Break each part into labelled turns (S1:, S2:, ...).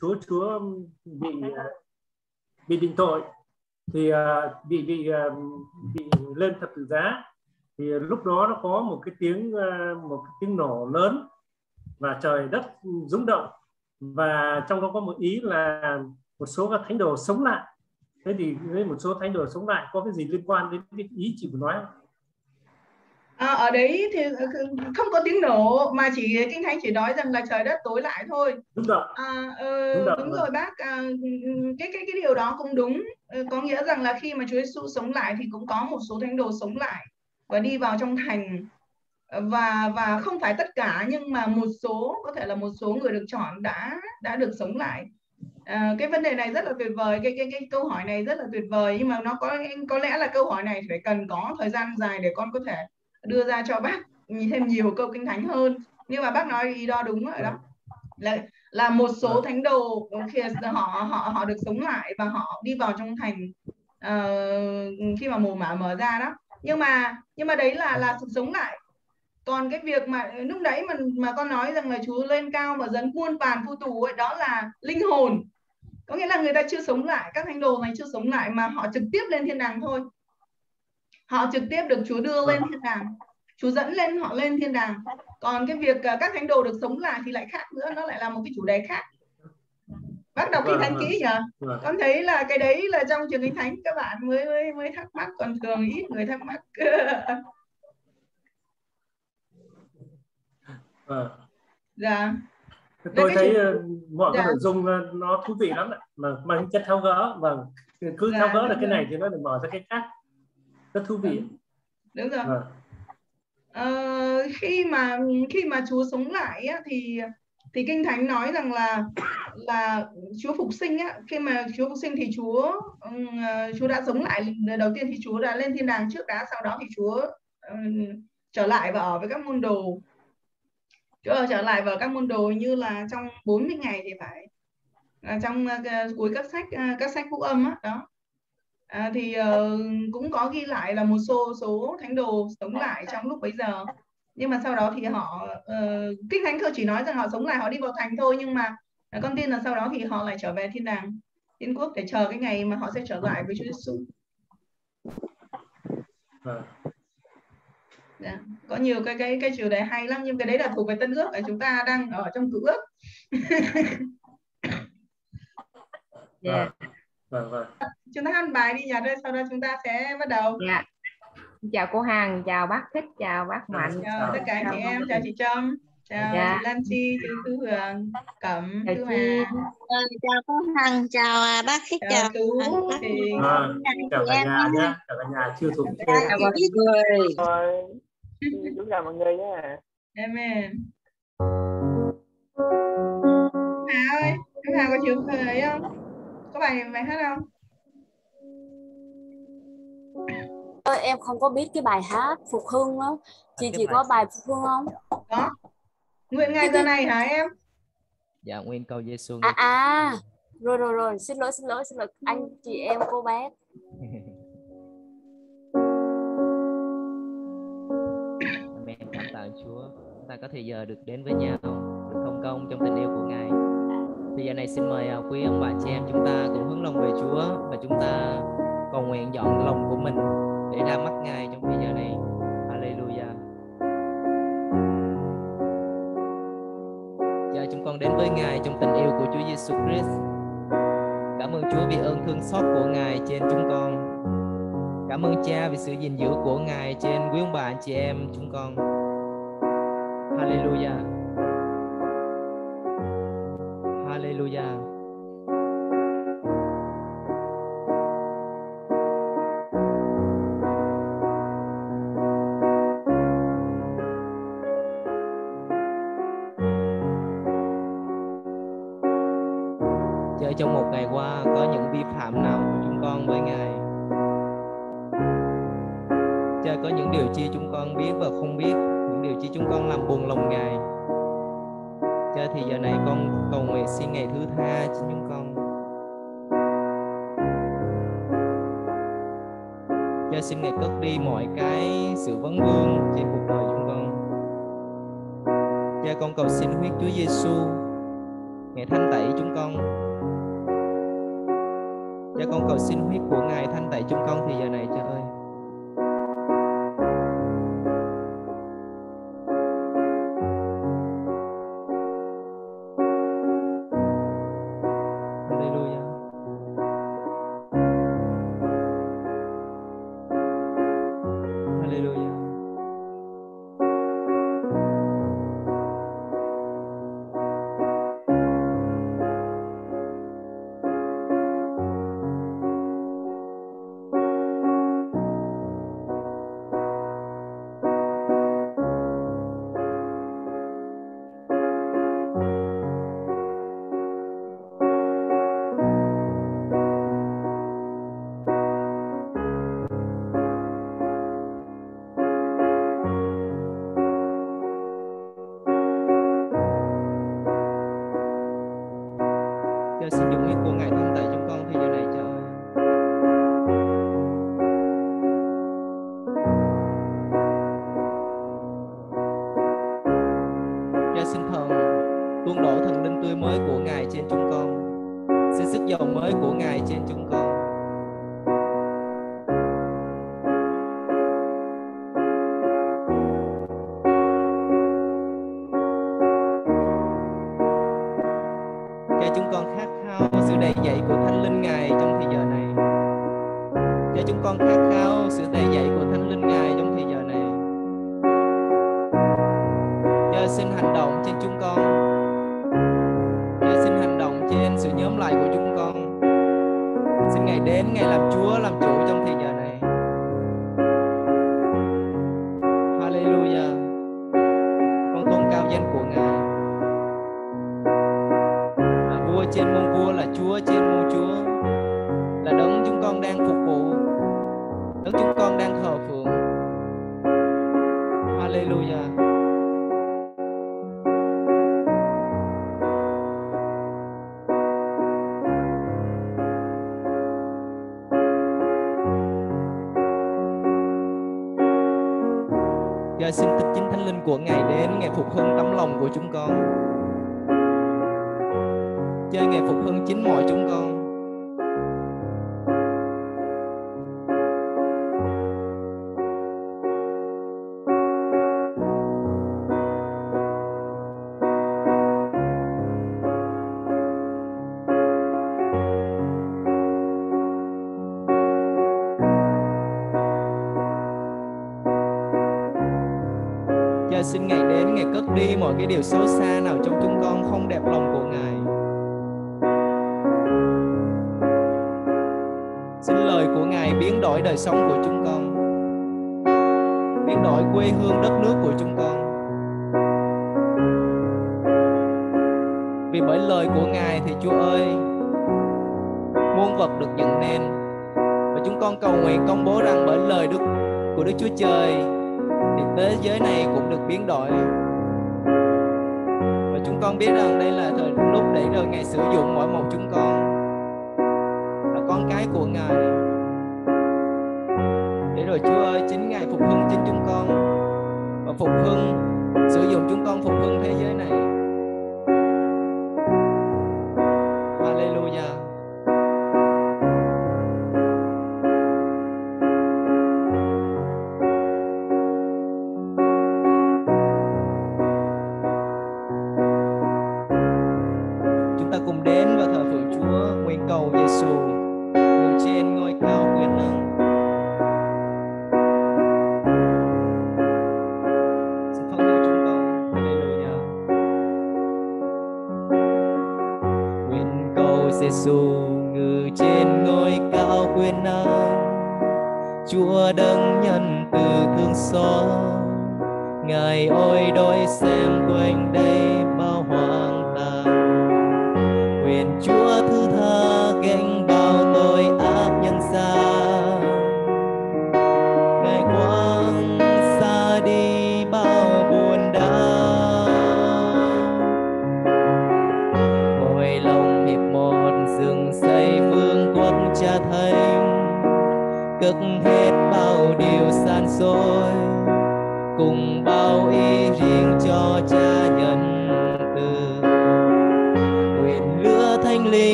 S1: Chúa Chúa bị à, bị định tội, thì à, bị bị à, bị lên thập tự giá. Thì lúc đó nó có một cái tiếng một cái tiếng nổ lớn và trời đất rung động. Và trong đó có một ý là một số các thánh đồ sống lại. Thế thì với một số thánh đồ sống lại, có cái gì liên quan đến cái ý chị vừa nói không?
S2: À, ở đấy thì ờ, không có tiếng nổ mà chỉ kinh thánh chỉ nói rằng là trời đất tối lại thôi.
S1: Đúng rồi.
S2: À, uh, đúng, đúng rồi bác. À, cái cái cái điều đó cũng đúng. Có nghĩa rằng là khi mà Chúa Giêsu sống lại thì cũng có một số thánh đồ sống lại và đi vào trong thành. Và và không phải tất cả nhưng mà một số có thể là một số người được chọn đã đã được sống lại. À, cái vấn đề này rất là tuyệt vời cái cái cái câu hỏi này rất là tuyệt vời. Nhưng mà nó có có lẽ là câu hỏi này phải cần có thời gian dài để con có thể đưa ra cho bác nhìn thêm nhiều câu kinh thánh hơn. Nhưng mà bác nói ý đó đúng rồi đó. Là là một số vâng. thánh đồ khi họ họ họ được sống lại và họ đi vào trong thành uh, khi mà mồ mả mở ra đó. Nhưng mà nhưng mà đấy là là sống lại. Còn cái việc mà lúc đấy mà mà con nói rằng là Chúa lên cao mà dẫn muôn vàn phu tù ấy đó là linh hồn. Có nghĩa là người ta chưa sống lại các thánh đồ này chưa sống lại mà họ trực tiếp lên thiên đàng thôi họ trực tiếp được Chúa đưa lên thiên đàng Chúa dẫn lên họ lên thiên đàng còn cái việc à, các thánh đồ được sống lại thì lại khác nữa nó lại là một cái chủ đề khác bác đọc kinh thánh kỹ nhỉ con thấy là cái đấy là trong trường kinh thánh các bạn mới mới mới thắc mắc còn thường ít người thắc mắc
S1: Vâng.
S2: Dạ.
S1: Tôi thấy chuyện... Ờ, mọi dạ. cái nội dung ờ, nó thú vị lắm. Mà mang chất tháo gỡ và vâng. cứ dạ, tháo gỡ được cái này thì nó được mở ra cái khác. Rất thú vị.
S2: Đúng rồi. Vâng. Ờ, khi mà khi mà Chúa sống lại á, thì thì kinh thánh nói rằng là là Chúa phục sinh á khi mà Chúa phục sinh thì Chúa um, Chúa đã sống lại đầu tiên thì Chúa đã lên thiên đàng trước đã sau đó thì Chúa um, trở lại và ở với các môn đồ Chúa trở lại vào các môn đồ như là trong 40 ngày thì phải à, trong uh, cuối các sách uh, các sách phúc âm á đó à, thì uh, cũng có ghi lại là một số số thánh đồ sống lại trong lúc bấy giờ nhưng mà sau đó thì họ uh, kinh thánh cơ chỉ nói rằng họ sống lại họ đi vào thành thôi nhưng mà uh, con tin là sau đó thì họ lại trở về thiên đàng thiên quốc để chờ cái ngày mà họ sẽ trở lại với Chúa Giêsu. À dạ. có nhiều cái cái cái chủ đề hay lắm nhưng cái đấy là thuộc về tân ước và chúng ta đang ở trong cựu ước
S1: yeah. vâng, vâng.
S2: chúng ta hát bài đi nhật rồi sau đó chúng ta sẽ bắt đầu
S3: dạ. chào cô Hằng chào bác Thích chào bác Mạnh
S2: chào, chào tất cả chị em chào chị Trâm chào dạ. chị Lan Chi chị Tú Hường Cẩm
S4: chào chị à, chào cô Hằng chào à, bác Thích chào, chào Tú
S1: chị à, chào cả nhà nhé chào cả nhà chưa thuộc
S4: chào mọi người
S5: Chú chào mọi người nhé.
S2: Amen. Hà ơi, em Hà có chịu cười không? Có bài bài hát không?
S6: Ơi, em không có biết cái bài hát Phục Hưng á. Chị chỉ có bài Phục Hưng không?
S2: Có. Nguyện ngày giờ này hả em?
S5: Dạ, nguyên câu Giêsu.
S6: À à, rồi rồi rồi, xin lỗi xin lỗi xin lỗi anh chị em cô bé.
S5: Chúa chúng ta có thời giờ được đến với nhau được thông công trong tình yêu của Ngài thì giờ này xin mời à, quý ông bà chị em chúng ta cùng hướng lòng về Chúa và chúng ta cầu nguyện dọn lòng của mình để ra mắt Ngài trong bây giờ này. Hallelujah. Giờ chúng con đến với Ngài trong tình yêu của Chúa Giêsu Christ. Cảm ơn Chúa vì ơn thương xót của Ngài trên chúng con. Cảm ơn Cha vì sự gìn giữ của Ngài trên quý ông bà anh chị em chúng con. Hallelujah. Cha xin Ngài cất đi mọi cái sự vấn vương trên cuộc đời chúng con. Cha, con cầu xin huyết Chúa Giêsu
S7: Ngài thanh tẩy chúng con Cha, con cầu xin huyết của Ngài thanh tẩy chúng con thì giờ này cha ơi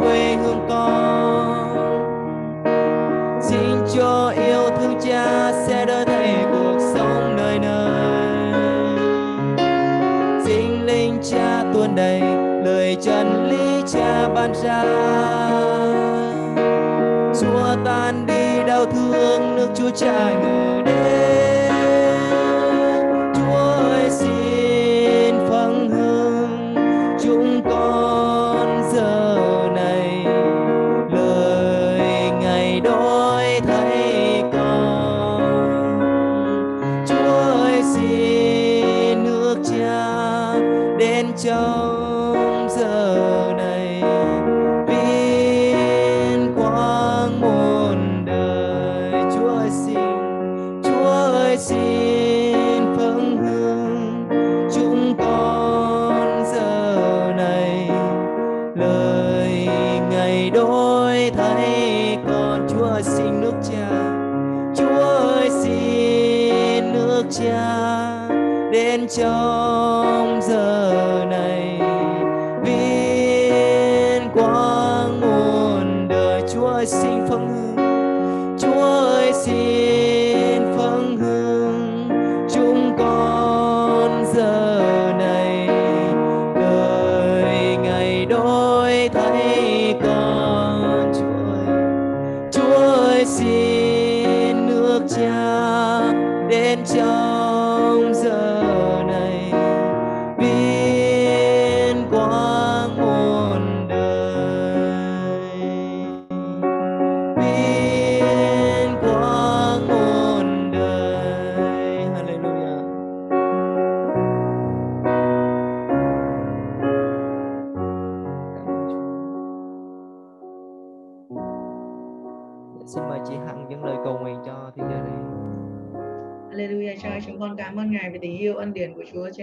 S7: quê hương con. Xin cho yêu thương cha sẽ đỡ thầy cuộc sống nơi nơi. Xin linh cha tuôn đầy lời chân lý cha ban ra. Xua tan đi đau thương nước chúa cha người đến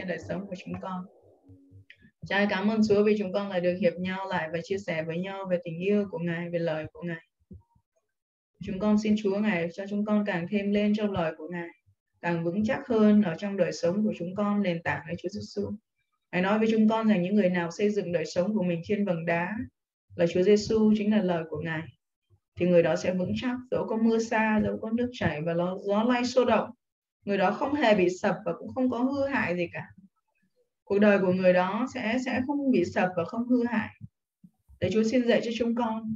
S2: trên đời sống của chúng con. Cha ơi, cảm ơn Chúa vì chúng con lại được hiệp nhau lại và chia sẻ với nhau về tình yêu của Ngài, về lời của Ngài. Chúng con xin Chúa Ngài cho chúng con càng thêm lên trong lời của Ngài, càng vững chắc hơn ở trong đời sống của chúng con nền tảng với Chúa Giêsu. Ngài nói với chúng con rằng những người nào xây dựng đời sống của mình trên vầng đá là Chúa Giêsu chính là lời của Ngài thì người đó sẽ vững chắc dẫu có mưa xa dẫu có nước chảy và gió, gió lay xô động người đó không hề bị sập và cũng không có hư hại gì cả. Cuộc đời của người đó sẽ sẽ không bị sập và không hư hại. Để Chúa xin dạy cho chúng con,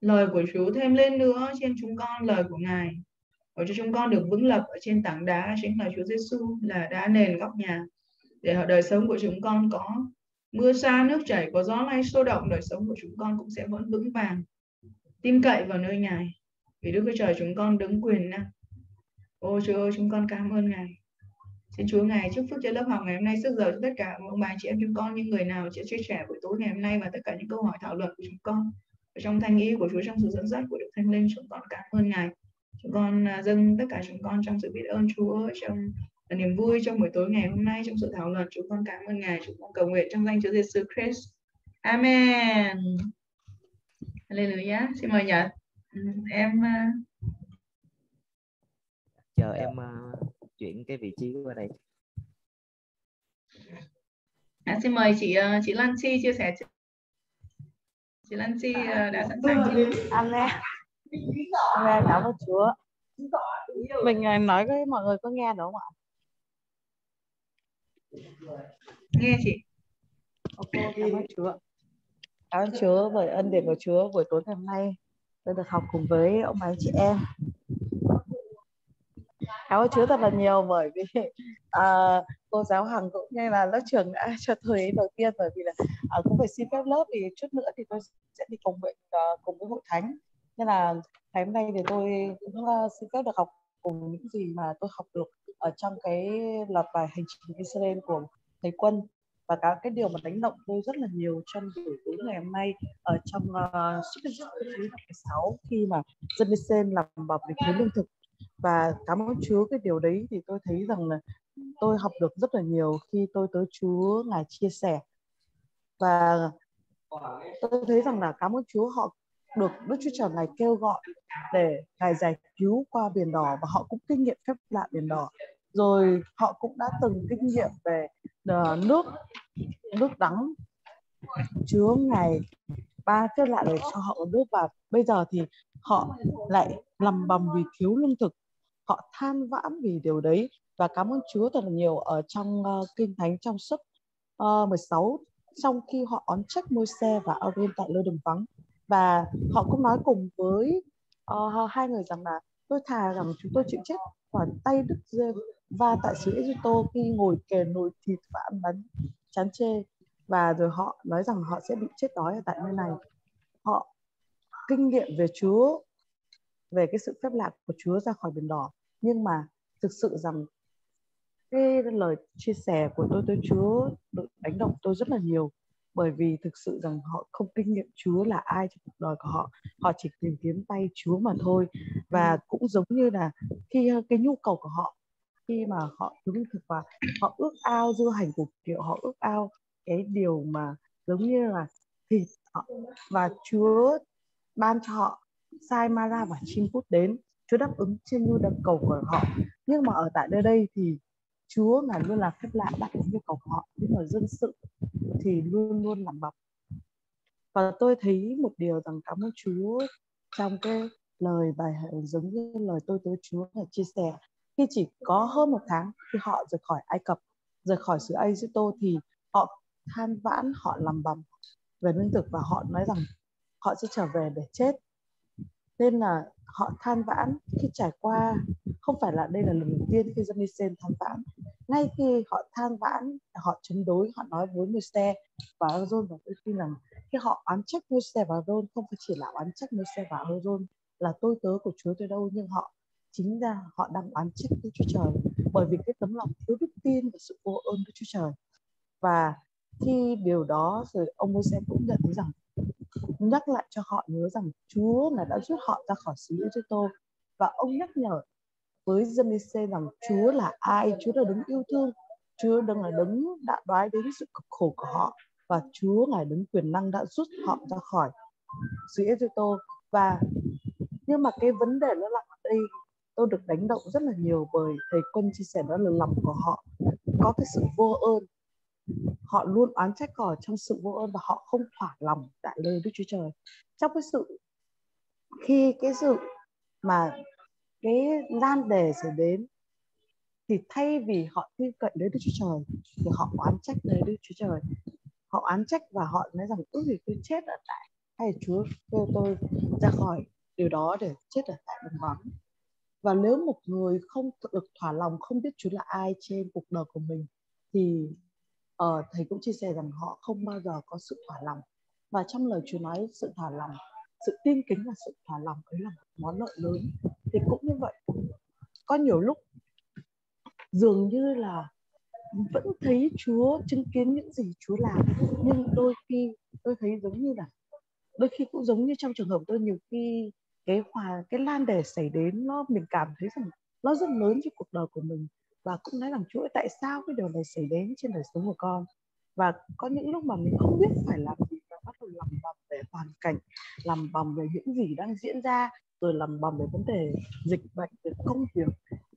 S2: lời của Chúa thêm lên nữa trên chúng con, lời của Ngài. Để cho chúng con được vững lập ở trên tảng đá, chính là Chúa Giêsu là đá nền góc nhà. Để đời sống của chúng con có mưa xa, nước chảy, có gió lay sôi động, đời sống của chúng con cũng sẽ vẫn vững vàng, tin cậy vào nơi Ngài. Vì Đức Chúa Trời chúng con đứng quyền năng. Ô Chúa ơi, chúng con cảm ơn Ngài. Xin Chúa Ngài chúc phước cho lớp học ngày hôm nay sức giờ cho tất cả ông bà chị em chúng con những người nào sẽ chia sẻ buổi tối ngày hôm nay và tất cả những câu hỏi thảo luận của chúng con ở trong thanh ý của Chúa trong sự dẫn dắt của Đức Thánh Linh chúng con cảm ơn Ngài. Chúng con à, dâng tất cả chúng con trong sự biết ơn Chúa trong à, niềm vui trong buổi tối ngày hôm nay trong sự thảo luận chúng con cảm ơn Ngài chúng con cầu nguyện trong danh Chúa Giêsu Christ. Amen. Hallelujah. Xin mời Nhật. Em à,
S5: Chờ em ờ, chuyển cái vị trí qua đây.
S2: À, xin mời chị ờ, chị Lan Chi chia sẻ chị Lan Chi ờ, đã sẵn sàng chưa?
S8: Amen. Amen, cảm ơn Chúa. Mình nói với mọi người có nghe đúng không ạ?
S2: Nghe chị.
S8: Ok, cảm ơn Chúa. Cảm ơn Chúa bởi ân điển của Chúa buổi tối ngày hôm nay tôi được học cùng với ông bà anh chị em. Cảm ơn Chúa thật là nhiều bởi vì uh, cô giáo Hằng cũng như là lớp trưởng đã cho thời đầu tiên bởi vì là uh, cũng phải xin phép lớp thì chút nữa thì tôi sẽ đi cùng nguyện uh, cùng với hội thánh. Nên là ngày hôm nay thì tôi cũng uh, xin phép được học cùng những gì mà tôi học được ở trong cái loạt bài hành trình Israel của thầy Quân. Và cả cái điều mà đánh động tôi rất là nhiều trong buổi tối ngày hôm nay ở trong uh, suốt cái thứ sáu khi mà dân Israel làm bọc về thiếu lương thực và cảm ơn Chúa, cái điều đấy thì tôi thấy rằng là tôi học được rất là nhiều khi tôi tới Chúa, ngài chia sẻ. Và tôi thấy rằng là cảm ơn Chúa, họ được Đức Chúa Trời ngài kêu gọi để ngài giải cứu qua biển đỏ và họ cũng kinh nghiệm phép lạ biển đỏ. Rồi họ cũng đã từng kinh nghiệm về ờ, nước nước đắng. Chúa ngài ba phép lại để cho họ uống nước và bây giờ thì họ lại lầm bầm vì thiếu lương thực. Họ than vãn vì điều đấy và cảm ơn Chúa thật là nhiều ở trong uh, kinh thánh trong sách uh, 16 trong khi họ oán trách môi xe và Aaron tại nơi đồng vắng. Và họ cũng nói cùng với uh, hai người rằng là tôi thà rằng chúng tôi chịu chết khỏi tay Đức giê và tại xứ Egypto khi ngồi kề nồi thịt và ăn bánh chán chê và rồi họ nói rằng họ sẽ bị chết đói ở tại nơi này. Họ kinh nghiệm về Chúa, về cái sự phép lạ của Chúa ra khỏi biển đỏ. Nhưng mà thực sự rằng cái lời chia sẻ của tôi tới Chúa được đánh động tôi rất là nhiều. Bởi vì thực sự rằng họ không kinh nghiệm Chúa là ai trong cuộc đời của họ. Họ chỉ tìm kiếm tay Chúa mà thôi. Và cũng giống như là khi ờ, cái nhu cầu của họ, khi mà họ lương thực và họ ước ao dưa hành của kiểu họ ước ao cái điều mà giống như là thịt và Chúa ban cho họ, sai Mara và chim cút đến, Chúa đáp ứng trên nhu đập cầu của họ. Nhưng mà ở tại nơi đây thì Chúa ngài luôn là phép lạ đáp ứng nhu cầu của họ, nhưng mà dân sự thì luôn luôn làm bọc. Và tôi thấy một điều rằng cảm ơn Chúa trong cái lời bài giống như lời tôi tới Chúa là chia sẻ. Khi chỉ có hơn một tháng khi họ rời khỏi Ai Cập, rời khỏi xứ Ai-Cập thì họ than vãn, họ làm bầm về lương thực và họ nói rằng họ sẽ trở về để chết. Nên là họ than vãn khi trải qua, không phải là đây là lần đầu tiên khi dân Israel than vãn. Ngay khi họ than vãn, họ chống đối, họ nói với Môi-se và Aaron và tôi tin rằng khi họ oán trách Môi-se và Aaron không phải chỉ là oán trách Môi-se và Aaron là tôi, tớ của Chúa tôi đâu, nhưng họ chính ra họ đang oán trách Đức Chúa Trời. Bởi vì cái tấm lòng thiếu đức tin và sự vô ơn Đức Chúa Trời. Và khi điều đó rồi ông Môi-se cũng nhận thấy rằng nhắc lại cho họ nhớ rằng Chúa là đã rút họ ra khỏi xứ Egypto và ông nhắc nhở với dân Israel rằng Chúa là ai, Chúa là đứng yêu thương, Chúa đang là đứng đã đoái đến sự cực khổ của họ và Chúa ngài đứng quyền năng đã rút họ ra khỏi xứ Egypto và nhưng mà cái vấn đề nó là ở đây tôi được đánh động rất là nhiều bởi thầy quân chia sẻ đó là lòng của họ có cái sự vô ơn họ luôn oán trách cỏ trong sự vô ơn và họ không thỏa lòng tại lời Đức Chúa Trời. Trong cái sự, khi cái sự mà cái gian đề sẽ đến, thì thay vì họ tin cậy đến Đức Chúa Trời, thì họ oán trách lời Đức Chúa Trời. Họ oán trách và họ nói rằng, ước gì tôi chết ở tại hay Chúa kêu tôi ra khỏi điều đó để chết ở tại đồng vắng? Và nếu một người không được thỏa lòng, không biết Chúa là ai trên cuộc đời của mình, thì uh, thầy cũng chia sẻ rằng họ không bao giờ có sự thỏa lòng. Và trong lời Chúa nói sự thỏa lòng sự tin kính và sự thỏa lòng ấy là một món lợi lớn. Thì cũng như vậy có nhiều lúc dường như là vẫn thấy Chúa chứng kiến những gì Chúa làm nhưng đôi khi tôi thấy giống như là đôi khi cũng giống như trong trường hợp tôi nhiều khi cái hòa cái lan đề xảy đến nó mình cảm thấy rằng nó rất lớn cho cuộc đời của mình và cũng nói rằng Chúa ơi, tại sao cái điều này xảy đến trên đời sống của con? Và có những lúc mà mình không biết phải làm gì và bắt đầu làm bầm về hoàn cảnh làm bầm về những gì đang diễn ra rồi làm bầm về vấn đề dịch bệnh về công việc.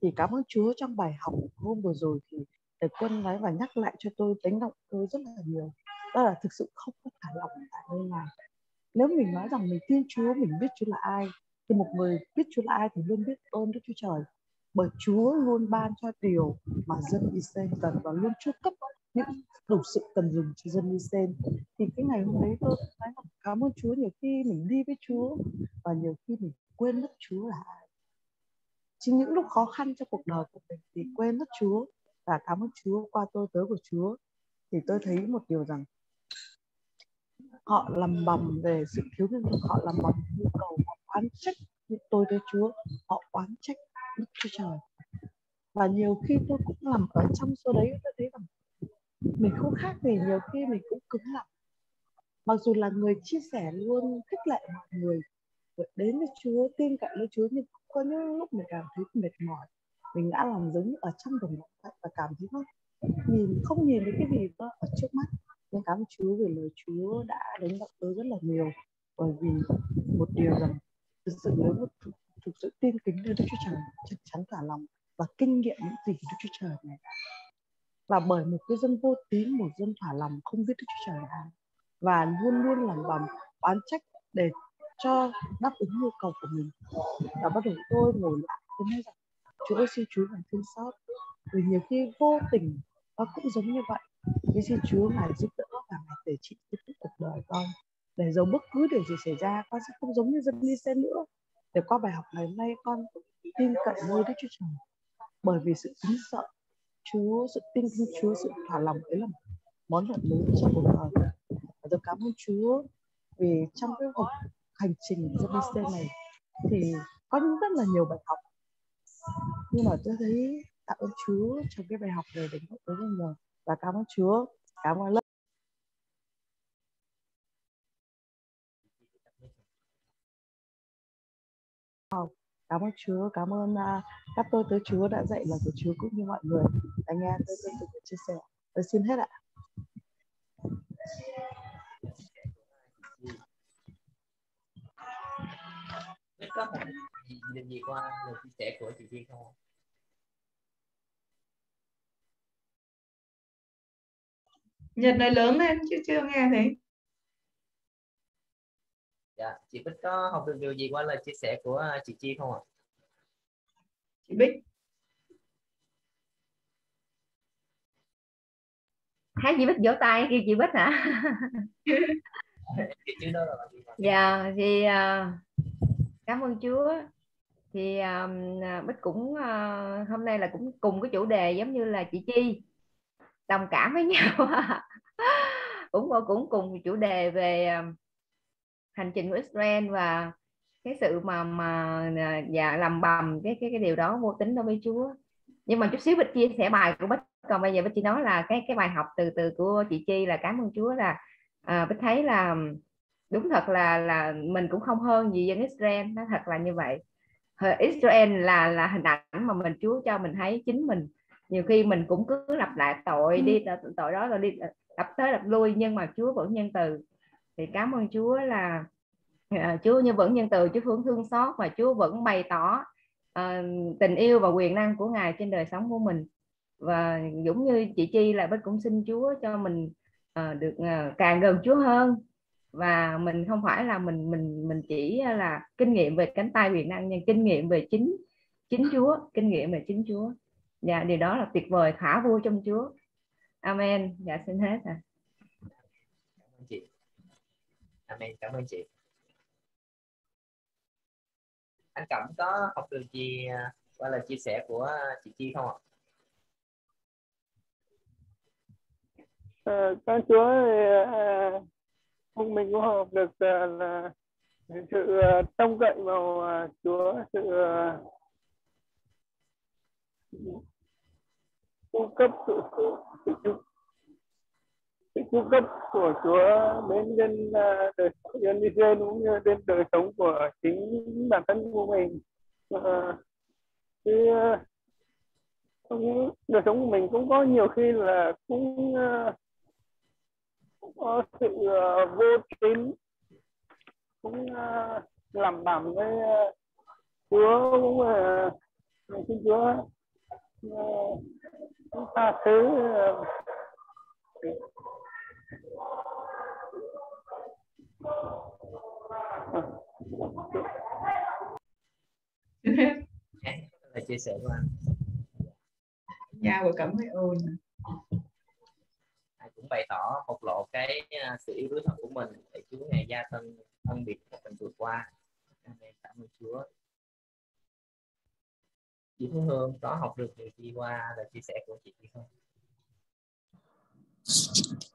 S8: Thì cảm ơn Chúa trong bài học hôm vừa rồi thì thầy quân nói và nhắc lại cho tôi đánh động tôi rất là nhiều. Đó là thực sự không có thả lòng tại nơi nào. Nếu mình nói rằng mình tin Chúa mình biết Chúa là ai thì một người biết Chúa là ai thì luôn biết ơn Đức Chúa Trời bởi Chúa luôn ban cho điều mà dân Israel cần và luôn chu cấp những đủ sự cần dùng cho dân Israel. Thì cái ngày hôm đấy tôi nói là cảm ơn Chúa, nhiều khi mình đi với Chúa và nhiều khi mình quên mất Chúa là ai. Chính những lúc khó khăn trong cuộc đời của mình thì quên mất Chúa và cảm ơn Chúa qua tôi, tớ của Chúa. Thì tôi thấy một điều rằng họ lầm bầm về sự thiếu lương thực họ lầm bầm nhu cầu, họ oán trách tôi tới Chúa, họ oán trách Đức Chúa Trời. Và nhiều khi tôi cũng nằm ở trong số đấy, tôi thấy rằng mình không khác gì, nhiều khi mình cũng cứng lòng mặc dù là người chia sẻ luôn, khích lệ mọi người đến với Chúa, tin cậy với Chúa, nhưng có những lúc mình cảm thấy mệt mỏi. Mình đã làm giống ở trong đồng lặng vậy và cảm thấy nó nhìn, không nhìn thấy cái gì đó ở trước mắt. Nhưng cảm ơn Chúa vì lời Chúa đã đánh động tôi rất là nhiều. Bởi vì một điều rằng thực sự nếu một thực sự tin kính nơi Đức Chúa Trời chắc chắn cả lòng và kinh nghiệm những gì Đức Chúa Trời này và bởi một cái dân vô tín, một dân thỏa lòng không biết Đức Chúa Trời là và luôn luôn làm bằng oán trách để cho đáp ứng nhu cầu của mình. Và bắt đầu tôi ngồi lại, tôi nói rằng, Chúa ơi, xin Chúa hãy thương xót. Vì nhiều khi vô tình nó cũng giống như vậy. Nhưng xin Chúa ngài giúp đỡ và ngài để trị tiếp tục cuộc đời con. Để dầu bất cứ điều gì xảy ra, con sẽ không giống như dân đi xe nữa để qua bài học ngày hôm nay, con tin cậy nơi Đức Chúa Trời. Bởi vì sự kính sợ Chúa, sự tin kính Chúa, sự thỏa lòng ấy là món lợi lớn trong cuộc đời. Và tôi cảm ơn Chúa vì trong cái cuộc hành trình dân đi xe này thì có những rất là nhiều bài học. Nhưng mà tôi thấy tạ ơn Chúa trong cái bài học này đến với nhiều và cảm ơn Chúa. Cảm ơn lớp cảm ơn Chúa cảm ơn uh, các tôi tới Chúa đã dạy lời của Chúa cũng như mọi người anh nghe tôi tôi tôi chia sẻ tôi xin hết ạ
S5: có một gì, gì qua lời chia sẻ của chị Chi không?
S2: Nhật này lớn lên chứ chưa nghe thấy.
S5: Dạ, chị Bích có học được điều gì qua lời chia sẻ của chị Chi không ạ?
S2: Chị Bích.
S3: thấy chị bích vỗ tay kêu chị bích hả? Dạ thì uh, cảm ơn chúa. Thì uh, bích cũng uh, hôm nay là cũng cùng cái chủ đề giống như là chị chi. Đồng cảm với nhau. Cũng cũng cùng chủ đề về uh, hành trình của Israel và cái sự mà mà dạ làm bầm cái cái cái điều đó vô tính đối với Chúa. Nhưng mà chút xíu bích chia sẻ bài của bích còn bây giờ bích chỉ nói là cái cái bài học từ từ của chị chi là cảm ơn chúa là à, bích thấy là đúng thật là là mình cũng không hơn gì dân Israel nó thật là như vậy. Israel là là hình ảnh mà mình Chúa cho mình thấy chính mình. Nhiều khi mình cũng cứ lặp lại tội ừ. đi tội đó rồi đi lặp tới lặp lui nhưng mà Chúa vẫn nhân từ thì cảm ơn Chúa là uh, Chúa như vẫn nhân từ Chúa hướng thương xót và Chúa vẫn bày tỏ uh, tình yêu và quyền năng của Ngài trên đời sống của mình. Và giống như chị Chi là Bích cũng xin Chúa cho mình uh, được uh, càng gần Chúa hơn. Và mình không phải là mình mình mình chỉ là kinh nghiệm về cánh tay quyền năng nhưng kinh nghiệm về chính chính Chúa kinh nghiệm về chính Chúa. Dạ điều đó là tuyệt vời khả vui trong Chúa. Amen. Dạ xin hết à
S5: cảm ơn chị Dạ, Amen cảm ơn chị. Anh Cẩm có học được gì à, qua lời chia sẻ của chị Chi không ạ?
S9: Ờ, à, các chúa à, ông mình cũng học được à, là sự à, trông cậy vào à, chúa sự à, cung cấp sự sự, sự, sự, cung cấp của chúa đến đến ờ, đời đời dân Israel cũng như đến đời sống của chính bản thân của mình. À, thì, ờ, cũng đời sống của mình cũng có nhiều khi là cũng cũng có sự uh, vô tín cũng uh, làm bẩm với uh, Chúa cũng uh, xin Chúa. Uh, chúng thứ uh,
S5: là chia sẻ của anh.
S2: Nhà vừa cảm thấy ồn
S5: cũng bày tỏ bộc lộ cái à, sự yêu đuối thật của mình để Chúa ngày gia thân thân biệt của mình vượt qua. Nên cảm ơn Chúa. Chị Phương Hương có học được điều gì qua lời chia sẻ của chị không?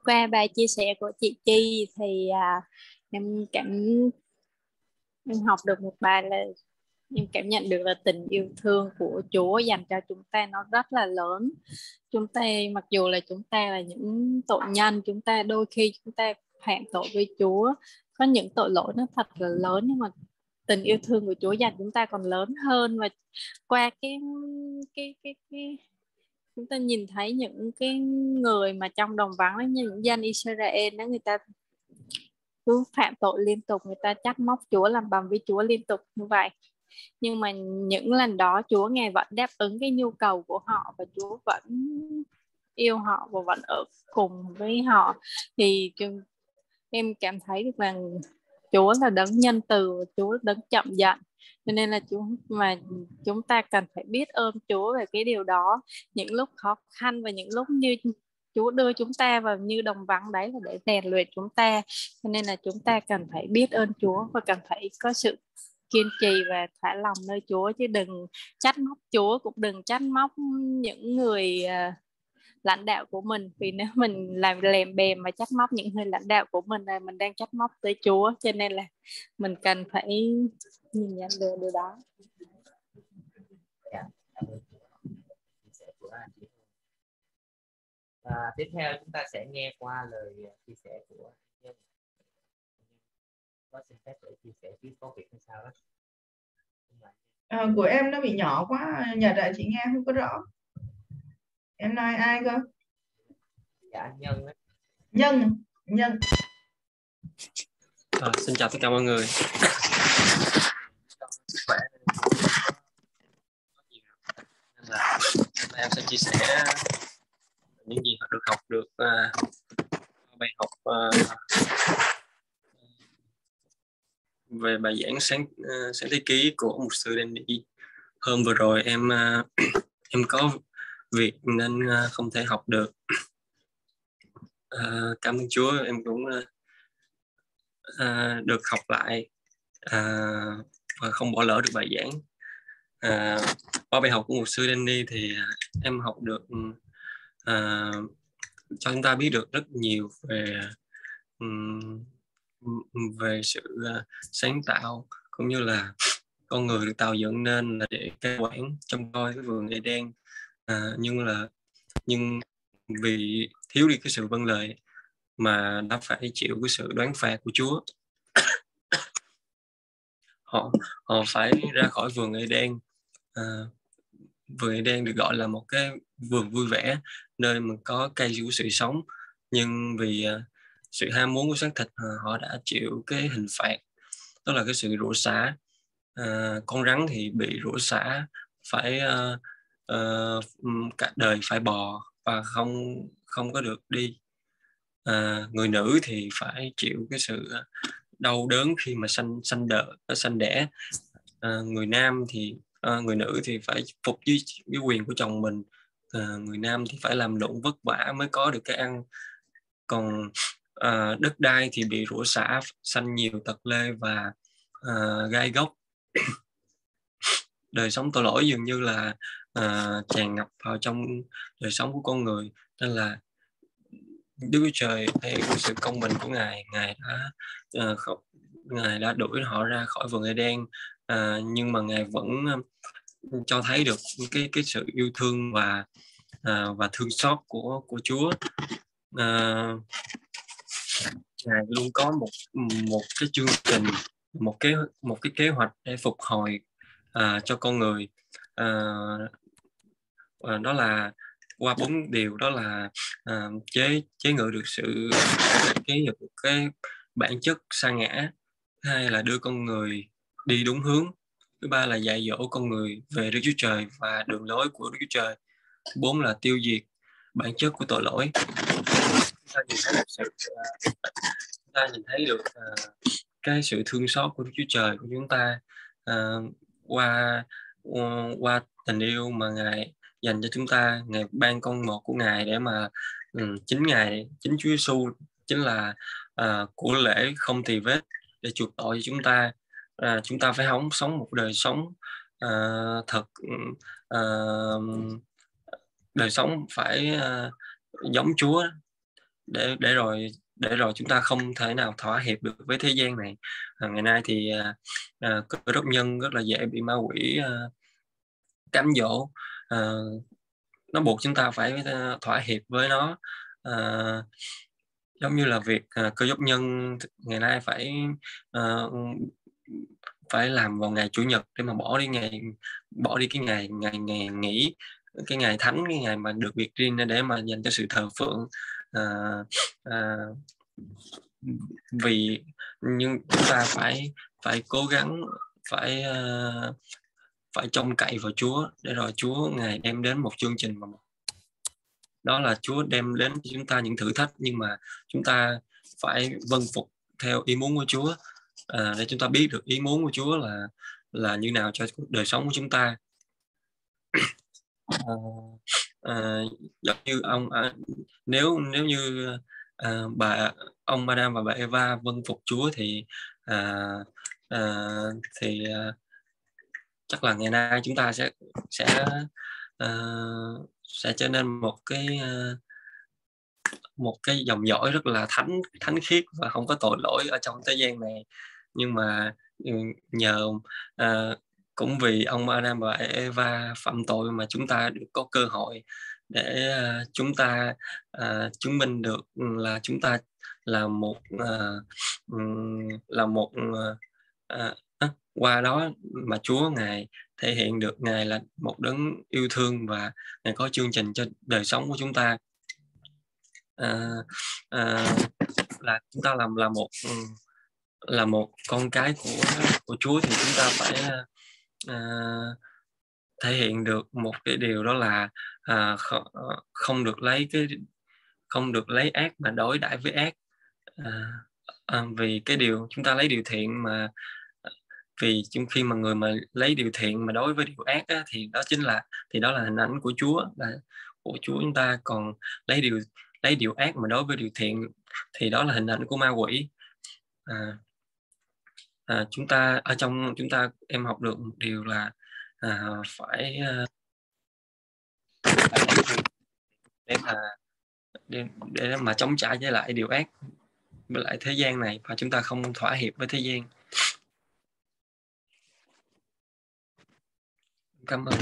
S4: Qua bài chia sẻ của chị Chi thì à, em cảm, em học được một bài là em cảm nhận được là tình yêu thương của Chúa dành cho chúng ta nó rất là lớn. Chúng ta, mặc dù là chúng ta là những tội nhân, chúng ta đôi khi chúng ta phạm tội với Chúa, có những tội lỗi nó thật là lớn, nhưng mà tình yêu thương của Chúa dành chúng ta còn lớn hơn. Và qua cái cái cái cái, chúng ta nhìn thấy những cái người mà trong đồng vắng đó những dân Israel đó, người ta cứ phạm tội liên tục, người ta trách móc Chúa làm bằng với Chúa liên tục như vậy. Nhưng mà những lần đó Chúa ngài vẫn đáp ứng cái nhu cầu của họ và Chúa vẫn yêu họ và vẫn ở cùng với họ. Thì em cảm thấy được rằng Chúa là đấng nhân từ, Chúa đấng chậm giận cho nên là chúng, mà chúng ta cần phải biết ơn Chúa về cái điều đó. Những lúc khó khăn và những lúc như Chúa đưa chúng ta vào như đồng vắng đấy là để rèn luyện chúng ta. Cho nên là chúng ta cần phải biết ơn Chúa và cần phải có sự kiên trì và thả lòng nơi Chúa. Chứ đừng trách móc Chúa cũng đừng trách móc những người uh, lãnh đạo của mình. Vì nếu mình làm lèm bèm mà trách móc những người lãnh đạo của mình là mình đang trách móc tới Chúa. Cho nên là mình cần phải nhìn nhận được điều đó.
S5: Và tiếp theo chúng ta sẽ nghe qua lời chia sẻ của nhân có xin phép để chia sẻ tiếp có việc hay sao đó.
S2: À, của em nó bị nhỏ quá nhật ạ chị nghe không có rõ. Em nói ai cơ?
S5: Dạ nhân ấy.
S2: nhân nhân.
S10: À, xin chào tất cả mọi người. Khỏe nên là em sẽ chia sẻ những gì họ được học được uh, bài học uh, về bài giảng sáng uh, sáng thế ký của một sư Danny hôm vừa rồi em uh, em có việc nên uh, không thể học được. Uh, cảm ơn Chúa em cũng uh, uh, được học lại uh, và không bỏ lỡ được bài giảng. Uh, qua bài học của một sư Danny thì uh, em học được ừ, uh, cho chúng ta biết được rất nhiều về um, về sự uh, sáng tạo cũng như là con người được tạo dựng nên là để cai quản trông coi cái vườn Eden à, ờ, nhưng là nhưng vì thiếu đi cái sự vâng lời mà đã phải chịu cái sự đoán phạt của Chúa. Họ họ phải ra khỏi vườn Eden à, vườn Eden được gọi là một cái vườn vui vẻ nơi mà có cây của sự sống. Nhưng vì uh, sự ham muốn của xác thịt uh, họ đã chịu cái hình phạt đó là cái sự rủa xả. Uh, con rắn thì bị rủa xả phải uh, uh, cả đời phải bò và không không có được đi. Uh, người nữ thì phải chịu cái sự đau đớn khi mà sanh sanh đỡ sanh đẻ. Uh, người nam thì à, người nữ thì phải phục dưới, dưới quyền của chồng mình à, người nam thì phải làm lụng vất vả mới có được cái ăn. Còn à, đất đai thì bị rủa xả sanh nhiều tật lê và à, gai gốc đời sống tội lỗi dường như là à, tràn ngập vào trong đời sống của con người. Nên là Đức Chúa Trời theo sự công bình của Ngài. Ngài đã uh, không, Ngài đã đuổi họ ra khỏi vườn Eden à, nhưng mà Ngài vẫn um, cho thấy được cái cái sự yêu thương và à, và thương xót của của Chúa. À, Ngài luôn có một một cái chương trình một cái một cái kế hoạch để phục hồi à, cho con người. À, à, đó là qua bốn điều đó là à, chế chế ngự được sự chế ngự được cái bản chất sa ngã hai là đưa con người đi đúng hướng. Thứ ba là dạy dỗ con người về Đức Chúa Trời và đường lối của Đức Chúa Trời. Bốn là tiêu diệt bản chất của tội lỗi. Chúng ta nhìn thấy được sự à, chúng ta nhìn thấy được uh, cái sự thương xót của Đức Chúa Trời của chúng ta uh, qua uh, qua tình yêu mà ngài dành cho chúng ta. Ngài ban con một của ngài để mà um, chính ngài chính Chúa Giêsu chính là uh, của lễ không thì vết để chuộc tội cho chúng ta uh, chúng ta phải hóng sống một đời sống à, thật à, đời sống phải à, giống Chúa. Để để rồi để rồi chúng ta không thể nào thỏa hiệp được với thế gian này. À, ngày nay thì à, cơ đốc nhân rất là dễ bị ma quỷ à, cám dỗ. À, nó buộc chúng ta phải thỏa hiệp với nó. À, giống như là việc à, cơ đốc nhân ngày nay phải à, phải làm vào ngày chủ nhật để mà bỏ đi ngày bỏ đi cái ngày ngày ngày nghỉ cái ngày thánh cái ngày mà được việc riêng để mà dành cho sự thờ phượng. À, à, vì nhưng chúng ta phải phải cố gắng phải uh, phải trông cậy vào Chúa để rồi Chúa ngài đem đến một chương trình mà đó là Chúa đem đến cho chúng ta những thử thách nhưng mà chúng ta phải vâng phục theo ý muốn của Chúa à, để chúng ta biết được ý muốn của Chúa là là như nào cho đời sống của chúng ta. À, à, giống như ông à, nếu nếu như à, bà ông Adam và bà Eva vâng phục Chúa thì à, à, thì à, chắc là ngày nay chúng ta sẽ sẽ à, sẽ trở nên một cái à, một cái dòng dõi rất là thánh thánh khiết và không có tội lỗi ở trong thế gian này nhưng mà ừ, nhờ uh, cũng vì ông Adam và Eva phạm tội mà chúng ta được có cơ hội để uh, chúng ta uh, chứng minh được ừ, là chúng ta là một uh, là một uh, uh, qua đó mà Chúa ngài thể hiện được ngài là một đấng yêu thương và ngài có chương trình cho đời sống của chúng ta. Uh, uh, là chúng ta làm là một là một con cái của của Chúa thì chúng ta phải uh, thể hiện được một cái điều đó là à, uh, không, ờ, không được lấy cái không được lấy ác mà đối đãi với ác. À, à, vì cái điều chúng ta lấy điều thiện mà vì trong khi mà người mà lấy điều thiện mà đối với điều ác á, thì đó chính là thì đó là hình ảnh của Chúa là của Chúa chúng ta. Còn lấy điều lấy điều ác mà đối với điều thiện thì đó là hình ảnh của ma quỷ. À, à, chúng ta ở trong chúng ta em học được một điều là à, phải à, để mà để, để mà chống trả với lại điều ác với lại thế gian này và chúng ta không thỏa hiệp với thế gian. Cảm ơn.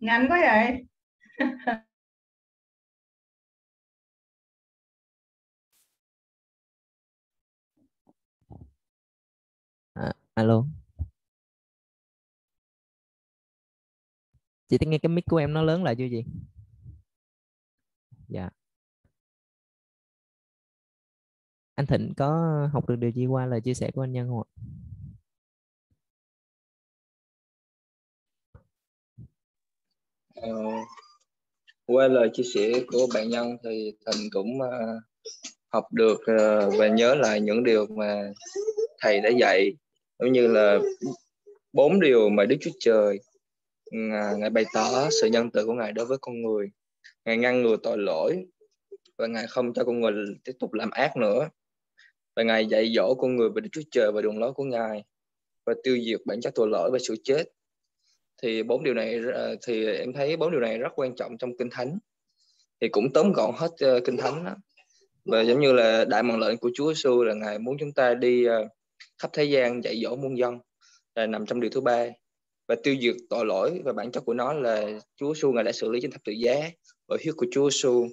S2: Ngắn quá vậy.
S5: Alo? Chị thấy nghe cái mic của em nó lớn lại chưa gì dạ. Anh Thịnh có học được điều gì qua lời chia sẻ của anh Nhân không ạ?
S11: Ờ, qua lời chia sẻ của bạn Nhân thì Thịnh cũng uh, học được uh, và nhớ lại những điều mà thầy đã dạy giống như là bốn điều mà Đức Chúa Trời ngài bày tỏ sự nhân từ của ngài đối với con người. Ngài ngăn ngừa tội lỗi và ngài không cho con người tiếp tục làm ác nữa. Và ngài dạy dỗ con người về Đức Chúa Trời và đường lối của ngài và tiêu diệt bản chất tội lỗi và sự chết. Thì bốn điều này ờ, thì em thấy bốn điều này rất quan trọng trong kinh thánh. Thì cũng tóm gọn hết ờ, kinh thánh đó. và giống như là đại mệnh lệnh của Chúa Giêsu là ngài muốn chúng ta đi uh, khắp thế gian dạy dỗ muôn dân là nằm trong điều thứ ba. Và tiêu diệt tội lỗi và bản chất của nó là Chúa Giêsu ngài đã xử lý trên thập tự giá bởi huyết của Chúa Giêsu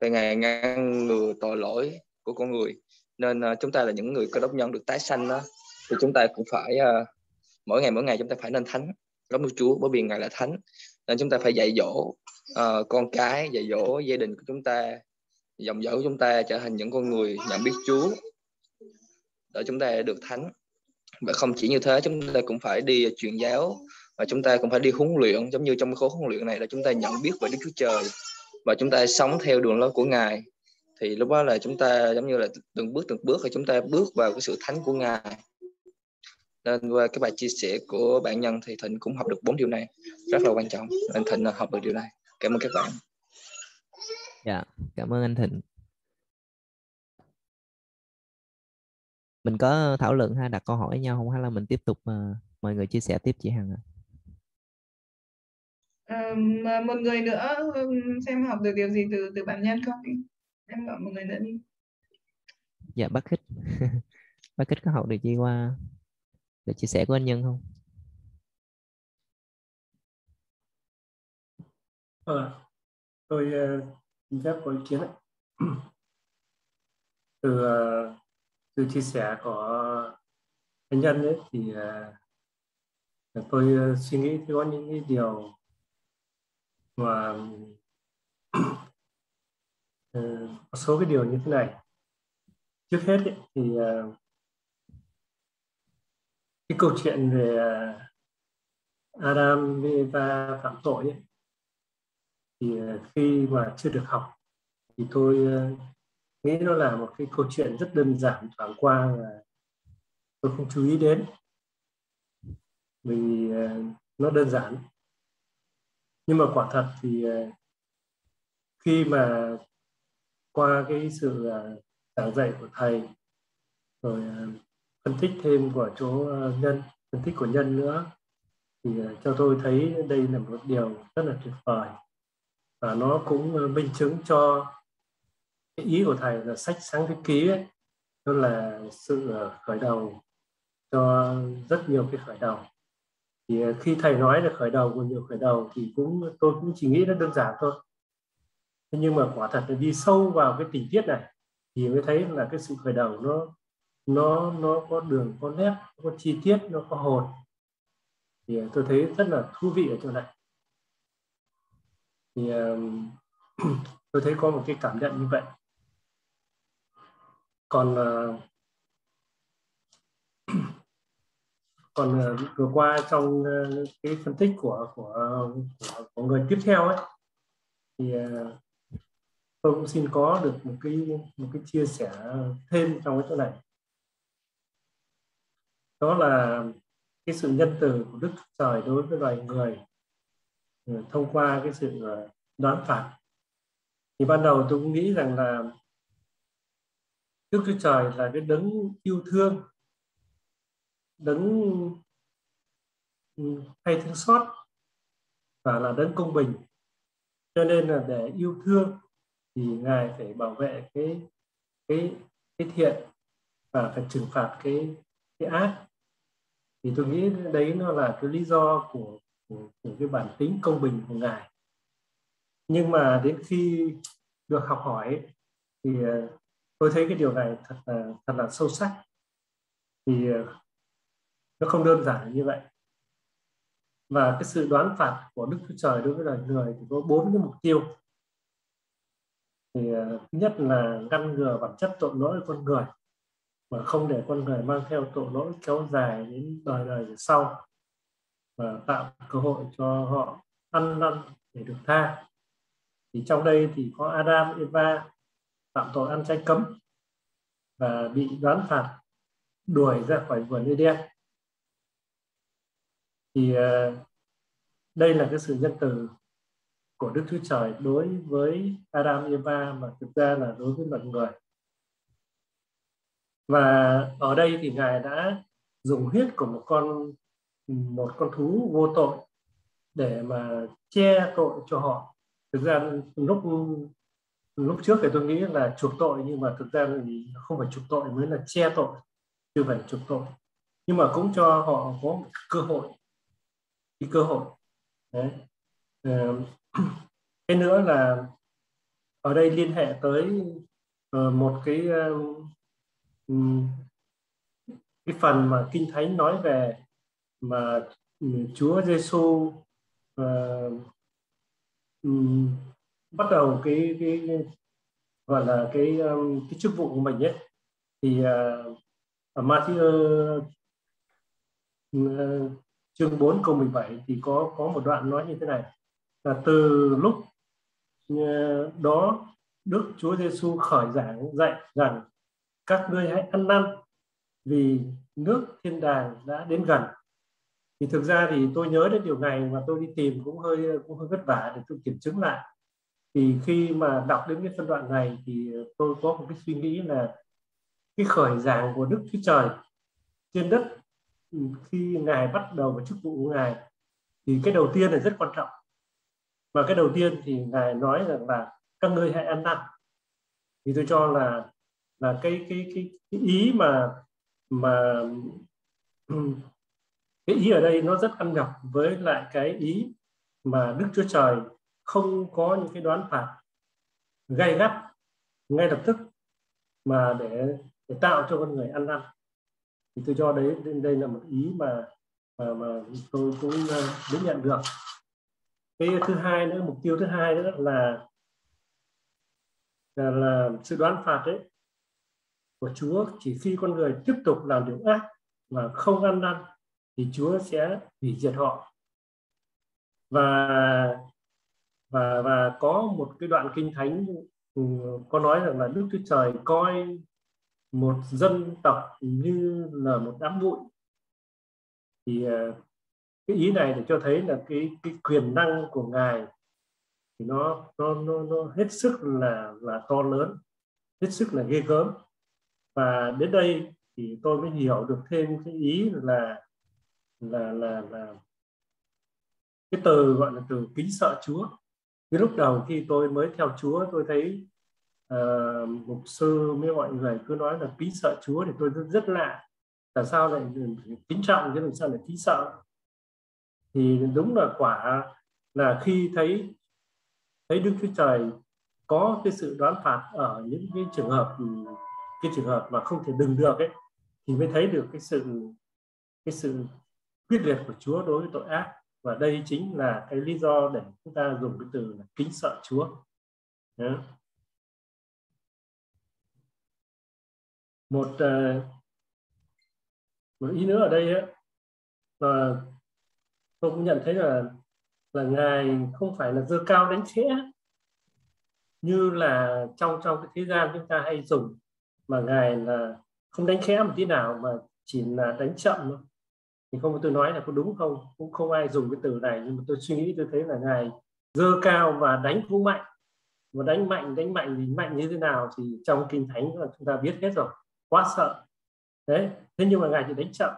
S11: và ngài ngăn ngừa tội lỗi của con người. Nên uh, chúng ta là những người có đốc nhân được tái sanh đó thì chúng ta cũng phải uh, mỗi ngày mỗi ngày chúng ta phải nên thánh. Giống như Chúa bởi vì ngài là thánh. Nên chúng ta phải dạy dỗ uh, con cái dạy dỗ gia đình của chúng ta dòng dõi của chúng ta trở thành những con người nhận biết Chúa để chúng ta được thánh. Và không chỉ như thế, chúng ta cũng phải đi truyền giáo và chúng ta cũng phải đi huấn luyện. Giống như trong khối huấn luyện này là chúng ta nhận biết về Đức Chúa Trời và chúng ta sống theo đường lối của Ngài. Thì lúc đó là chúng ta giống như là từng bước từng bước thì chúng ta bước vào cái sự thánh của Ngài. Nên qua cái bài chia sẻ của bạn nhân thì Thịnh cũng học được bốn điều này. Rất là quan trọng. Nên Thịnh học được điều này. Cảm ơn các bạn.
S5: Dạ cảm ơn anh Thịnh. Mình có thảo luận hay đặt câu hỏi nhau không? Hay là mình tiếp tục uh, mời người chia sẻ tiếp chị Hằng ạ?
S2: À? uh, một người nữa xem học được điều gì từ từ bản nhân không? Em gọi một người nữa đi.
S5: Dạ bác khích. Bác khích có học được gì qua để chia sẻ của anh nhân không?
S1: Ờ, tôi uh, xin phép có ý kiến từ uh, từ chia sẻ của anh nhân ấy, thì uh, tôi uh, suy nghĩ có những cái điều mà uh, một số cái điều như thế này. Trước hết ấy, thì uh, cái câu chuyện về Adam và phạm tội ấy, thì khi mà chưa được học thì tôi nghĩ nó là một cái câu chuyện rất đơn giản thoáng qua và tôi không chú ý đến. Vì ờ, nó đơn giản. Nhưng mà quả thật thì ờ, khi mà qua cái sự ờ, giảng dạy của thầy, rồi phân tích thêm của chỗ nhân, phân tích của nhân nữa, thì cho tôi thấy đây là một điều rất là tuyệt vời. Và nó cũng minh chứng cho cái ý của thầy là sách sáng thế ký ấy, đó là sự ờ, khởi đầu cho rất nhiều cái khởi đầu. Thì ờ, khi thầy nói là khởi đầu của nhiều khởi đầu thì cũng tôi cũng chỉ nghĩ nó đơn giản thôi. Thế nhưng mà quả thật là đi sâu vào cái tình tiết này thì mới thấy là cái sự khởi đầu nó nó nó có đường có nét có chi tiết nó có hồn. Thì ờ, tôi thấy rất là thú vị ở chỗ này. Thì tôi thấy có một cái cảm nhận như vậy còn uh, còn uh, vừa qua trong uh, cái phân tích của của của, của người tiếp theo ấy thì uh, tôi cũng xin có được một cái một cái chia sẻ thêm trong cái chỗ này. Đó là cái sự nhân từ của Đức Trời đối với loài người thông qua cái sự đoán phạt. Thì ban đầu tôi cũng nghĩ rằng là Đức Chúa Trời là cái đấng yêu thương đấng ừ, hay thương xót và là đấng công bình. Cho nên là để yêu thương thì ngài phải bảo vệ cái cái cái thiện và phải trừng phạt cái cái ác. Thì tôi nghĩ đấy nó là cái lý do của, của, của cái bản tính công bình của ngài. Nhưng mà đến khi được học hỏi thì ờ, tôi thấy cái điều này thật là thật là sâu sắc. Thì ờ, nó không đơn giản như vậy. Và cái sự đoán phạt của Đức Chúa Trời đối với loài người thì có bốn cái mục tiêu. Thì ờ, thứ nhất là ngăn ngừa bản chất tội lỗi của con người, mà không để con người mang theo tội lỗi kéo dài đến đời đời về sau, và tạo cơ hội cho họ ăn năn để được tha. Thì trong đây thì có Adam, Eva phạm tội ăn trái cấm và bị đoán phạt đuổi ra khỏi vườn Eden thì ờ, đây là cái sự nhân từ của Đức Chúa Trời đối với Adam Eva mà thực ra là đối với mọi người. Và ở đây thì ngài đã dùng huyết của một con một con thú vô tội để mà che tội cho họ. Thực ra lúc lúc trước thì tôi nghĩ là chuộc tội nhưng mà thực ra thì không phải chuộc tội mới là che tội chưa phải chuộc tội. Nhưng mà cũng cho họ có một cơ hội cái cơ hội. Đấy. Ờ, cái nữa là ở đây liên hệ tới ờ, một cái ờ, cái phần mà kinh thánh nói về mà Chúa Giêsu uh, um, bắt đầu cái cái gọi là cái um, cái chức vụ của mình ấy thì à, à, uh, ở Matthew uh, ừ, à, chương 4 câu 17 thì có có một đoạn nói như thế này là từ lúc uh, đó Đức Chúa Giêsu khởi giảng dạy rằng các ngươi hãy ăn năn vì nước thiên đàng đã đến gần. Thì thực ra thì tôi nhớ đến điều này mà tôi đi tìm cũng hơi cũng hơi vất vả để tôi kiểm chứng lại thì khi mà đọc đến cái phân đoạn này thì tôi có một cái suy nghĩ là cái khởi giảng của Đức Chúa Trời trên đất ừ, khi ngài bắt đầu vào chức vụ của ngài thì cái đầu tiên là rất quan trọng. Và cái đầu tiên thì ngài nói rằng là các ngươi hãy ăn năn. Thì tôi cho là là cái cái cái, cái ý mà mà cái ý ở đây nó rất ăn nhập với lại cái ý mà Đức Chúa Trời không có những cái đoán phạt gay gắt ngay lập tức mà để để tạo cho con người ăn năn. Thì tôi cho đấy đây là một ý mà mà, mà tôi cũng uh, nhận được. Cái thứ hai nữa mục tiêu thứ hai nữa là là, là sự đoán phạt đấy của Chúa. Chỉ khi con người tiếp tục làm điều ác và không ăn năn thì Chúa sẽ hủy diệt họ. Và và và có một cái đoạn kinh thánh ừ, có nói rằng là Đức Chúa Trời coi một dân tộc như là một đám bụi thì ờ, cái ý này để cho thấy là cái cái quyền năng của ngài thì nó nó nó, nó hết sức là là to lớn hết sức là ghê gớm và đến đây thì tôi mới hiểu được thêm cái ý là là là là cái từ gọi là từ kính sợ Chúa. Cái lúc đầu khi tôi mới theo Chúa tôi thấy uh, mục sư với mọi người cứ nói là kính sợ Chúa thì tôi rất, rất lạ. Tại sao lại kính trọng chứ làm sao lại kính sợ? Thì đúng là quả là khi thấy thấy Đức Chúa Trời có cái sự đoán phạt ở những cái trường hợp cái trường hợp mà không thể đừng được ấy thì mới thấy được cái sự cái sự quyết liệt của Chúa đối với tội ác và đây chính là cái lý do để chúng ta dùng cái từ là kính sợ Chúa. Đó. Một ờ, một ý nữa ở đây ấy, là tôi cũng nhận thấy là là ngài không phải là dơ cao đánh khẽ như là trong trong cái thế gian chúng ta hay dùng mà ngài là không đánh khẽ một tí nào mà chỉ là đánh chậm thôi thì không tôi nói là có đúng không? Cũng không ai dùng cái từ này, nhưng mà tôi suy nghĩ tôi thấy là ngài dơ cao và đánh cũng mạnh. Và đánh mạnh đánh mạnh thì mạnh như thế nào thì trong kinh thánh là chúng ta biết hết rồi. Quá sợ. Đấy, thế nhưng mà ngài chỉ đánh chậm.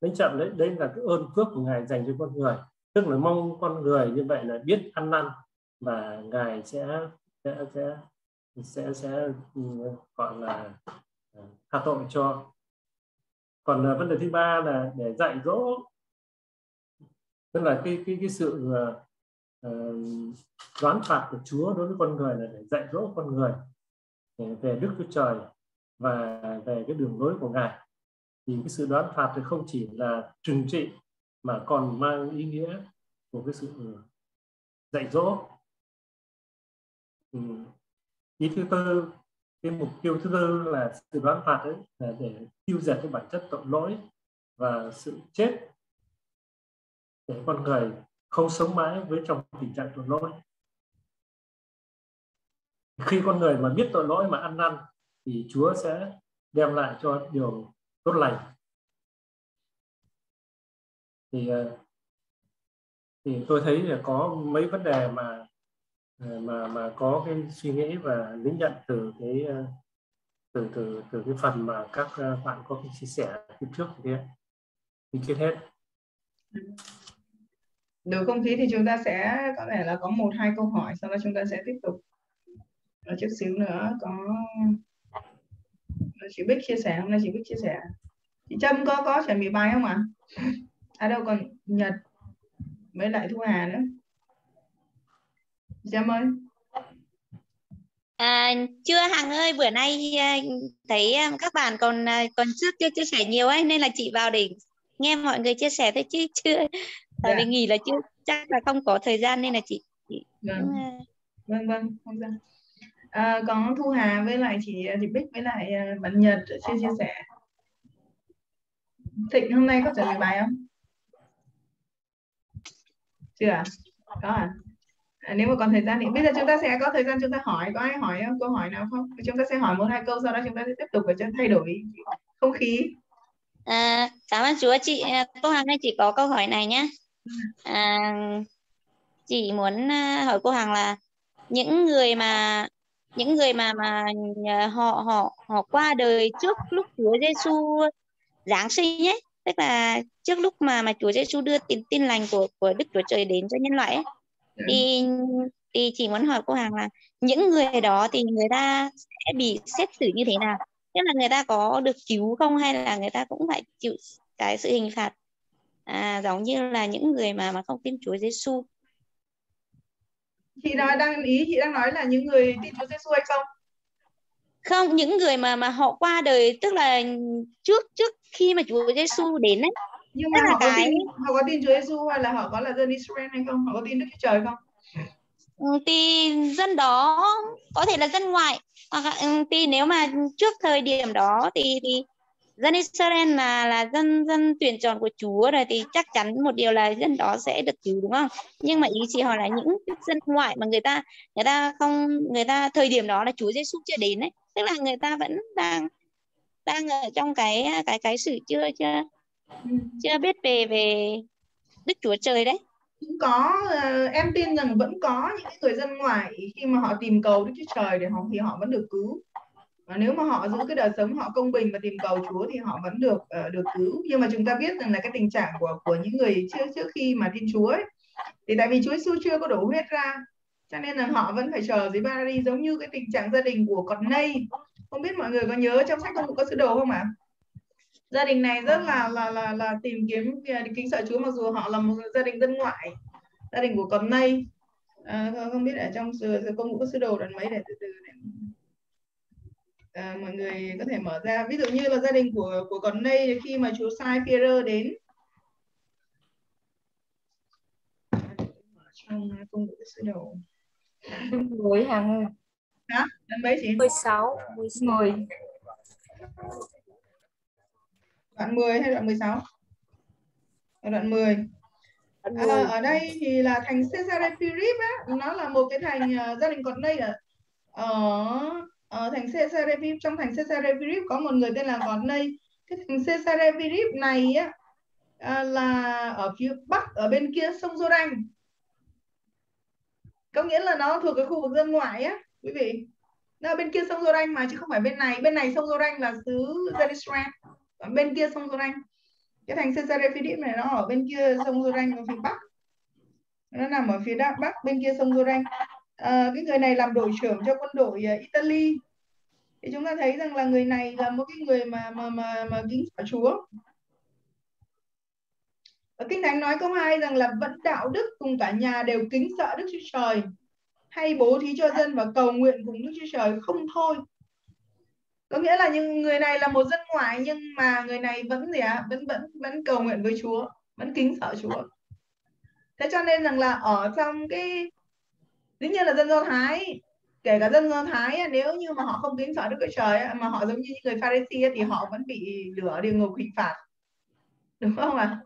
S1: Đánh chậm đấy đấy là cái ơn phước của ngài dành cho con người. Tức là mong con người như vậy là biết ăn năn và ngài sẽ sẽ sẽ sẽ sẽ ừ, gọi là à, tha tội cho còn uh, vấn đề thứ ba là để dạy dỗ. Tức là cái cái cái sự uh, đoán phạt của Chúa đối với con người là để dạy dỗ con người về Đức Chúa Trời và về cái đường lối của Ngài. Thì cái sự đoán phạt thì không chỉ là trừng trị mà còn mang ý nghĩa của cái sự ờ, dạy dỗ. Ừ. ý thứ tư cái mục tiêu thứ tư là sự đoán phạt ấy, là để tiêu diệt cái bản chất tội lỗi và sự chết để con người không sống mãi với trong tình trạng tội lỗi. Khi con người mà biết tội lỗi mà ăn năn thì Chúa sẽ đem lại cho điều tốt lành. Thì ờ, thì tôi thấy là có mấy vấn đề mà Ờ, mà mà có cái suy nghĩ và lý nhận từ cái ờ, từ từ từ cái phần mà các ờ, bạn có cái chia sẻ phía trước kia. Thì kết hết. Ừ.
S2: Được không? Khí thì chúng ta sẽ có thể là có một, hai câu hỏi, sau đó chúng ta sẽ tiếp tục. Nói chút xíu nữa, có chị Bích chia sẻ, hôm nay chị Bích chia sẻ. Chị Trâm có có chuẩn bị bài không ạ? À? à đâu còn Nhật, với lại Thu Hà nữa. Trâm ơi
S12: À, chưa Hằng ơi bữa nay à, thấy à, các bạn còn à, còn trước chưa chia sẻ nhiều ấy nên là chị vào để nghe mọi người chia sẻ thôi chứ chưa tại vì dạ. nghỉ là chưa chắc là không có thời gian nên là chị, chị
S2: vâng. vâng vâng không sao à, có Thu Hà với lại chị chị Bích với lại bạn Nhật chia chia sẻ Thịnh hôm nay có chuẩn bị bài không chưa có à? À, nếu mà còn thời gian thì bây giờ chúng ta sẽ có thời gian chúng ta hỏi có ai hỏi không câu hỏi nào không? Chúng ta sẽ hỏi một hai câu sau đó chúng ta sẽ tiếp tục để cho thay đổi không khí.
S12: À, cảm ơn chúa. Chị à, cô Hằng ơi chị có câu hỏi này nhé à, chị muốn à, hỏi cô Hằng là những người mà những người mà mà họ họ họ qua đời trước lúc Chúa Giêsu giáng sinh ấy tức là trước lúc mà mà Chúa Giêsu đưa tin tin lành của của Đức Chúa Trời đến cho nhân loại ấy thì thì chỉ muốn hỏi cô Hằng là những người đó thì người ta sẽ bị xét xử như thế nào? Tức là người ta có được cứu không hay là người ta cũng phải chịu cái sự hình phạt? À, giống như là những người mà mà không tin Chúa Giêsu
S2: chị nói đang ý chị đang nói là những người tin Chúa Giêsu hay không?
S12: Không những người mà mà họ qua đời tức là trước trước khi mà Chúa Giêsu đến ấy
S2: nhưng mà họ, cái... có tin, họ có tin Chúa Giêsu hay là họ có là dân Israel hay không? Họ có tin Đức Chúa Trời không?
S12: Ừ, thì dân đó có thể là dân ngoại. Hoặc ừ, thì nếu mà trước thời điểm đó thì thì dân Israel là là dân dân tuyển chọn của Chúa rồi thì chắc chắn một điều là dân đó sẽ được cứu đúng không? Nhưng mà ý chị hỏi là những dân ngoại mà người ta người ta không người ta thời điểm đó là Chúa Giêsu chưa đến đấy, tức là người ta vẫn đang đang ở trong cái cái cái sự chưa chưa chưa biết về về Đức Chúa Trời đấy.
S2: Cũng có uh, em tin rằng vẫn có những người dân ngoại khi mà họ tìm cầu Đức Chúa Trời để họ thì họ vẫn được cứu. Và nếu mà họ giữ cái đời sống họ công bình và tìm cầu Chúa thì họ vẫn được uh, được cứu. Nhưng mà chúng ta biết rằng là cái tình trạng của của những người trước trước khi mà tin Chúa ấy, thì tại vì Chúa Giêsu chưa có đổ huyết ra cho nên là họ vẫn phải chờ dưới Paradis giống như cái tình trạng gia đình của con Nây không biết mọi người có nhớ trong sách công vụ có sứ đồ không ạ? Gia đình này rất là là là là tìm kiếm kính sợ Chúa mặc dù họ là một gia đình dân ngoại gia đình của con Nây. À, không biết ở trong công vụ có sứ đồ đoạn mấy để từ từ để à, mọi người có thể mở ra. Ví dụ như là gia đình của của con Nây khi mà Chúa sai Pierre đến. Trong công vụ sứ đồ.
S3: Mười hàng
S2: hả? Đến mấy chị?
S12: 16
S3: mười
S2: đoạn 10 hay đoạn 16 ở đoạn 10 À, ở đây thì là thành Cesare Philip á, nó là một cái thành uh, gia đình còn đây ở ở, ở thành Cesare Philip trong thành Cesare Philip có một người tên là còn đây cái thành Cesare Philip này á uh, là ở phía bắc ở bên kia sông Jordan. Có nghĩa là nó thuộc cái khu vực dân ngoại á quý vị. Nó ở bên kia sông Jordan mà chứ không phải bên này. Bên này sông Jordan là xứ Jerusalem bên kia sông Jordan cái thành Caesarea Philip này nó ở bên kia sông Jordan ở phía bắc. Nó nằm ở phía đa, bắc bên kia sông Jordan à, ờ, cái người này làm đội trưởng cho quân đội uh, Italy. Thì chúng ta thấy rằng là người này là một cái người mà mà mà, mà kính sợ Chúa. Ở kinh thánh nói câu hai rằng là vẫn đạo đức cùng cả nhà đều kính sợ Đức Chúa Trời. Hay bố thí cho dân và cầu nguyện cùng Đức Chúa Trời không thôi có nghĩa là những người này là một dân ngoại nhưng mà người này vẫn gì ạ? À? vẫn vẫn vẫn cầu nguyện với Chúa vẫn kính sợ Chúa. Thế cho nên rằng là ở trong cái dĩ nhiên là dân do thái kể cả dân do thái nếu như mà họ không kính sợ đức chúa trời mà họ giống như những người pharisee thì họ vẫn bị lửa địa ngục hình phạt. Đúng không ạ?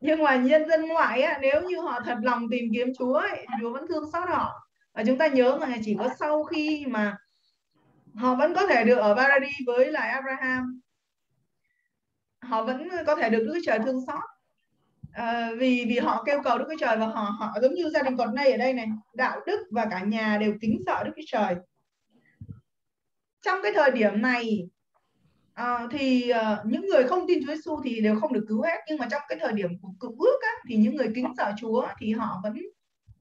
S2: Nhưng mà nhân dân ngoại á, nếu như họ thật lòng tìm kiếm chúa ấy, chúa vẫn thương xót họ. Và chúng ta nhớ rằng chỉ có sau khi mà họ vẫn có thể được ở Paradis với lại Abraham. Họ vẫn có thể được Đức Chúa Trời thương xót. À, vì vì họ kêu cầu Đức Chúa Trời và họ họ giống như gia đình còn nay ở đây này đạo đức và cả nhà đều kính sợ Đức Chúa Trời. Trong cái thời điểm này à, thì à, những người không tin Chúa Giêsu thì đều không được cứu hết. Nhưng mà trong cái thời điểm của cựu ước á, thì những người kính sợ Chúa thì họ vẫn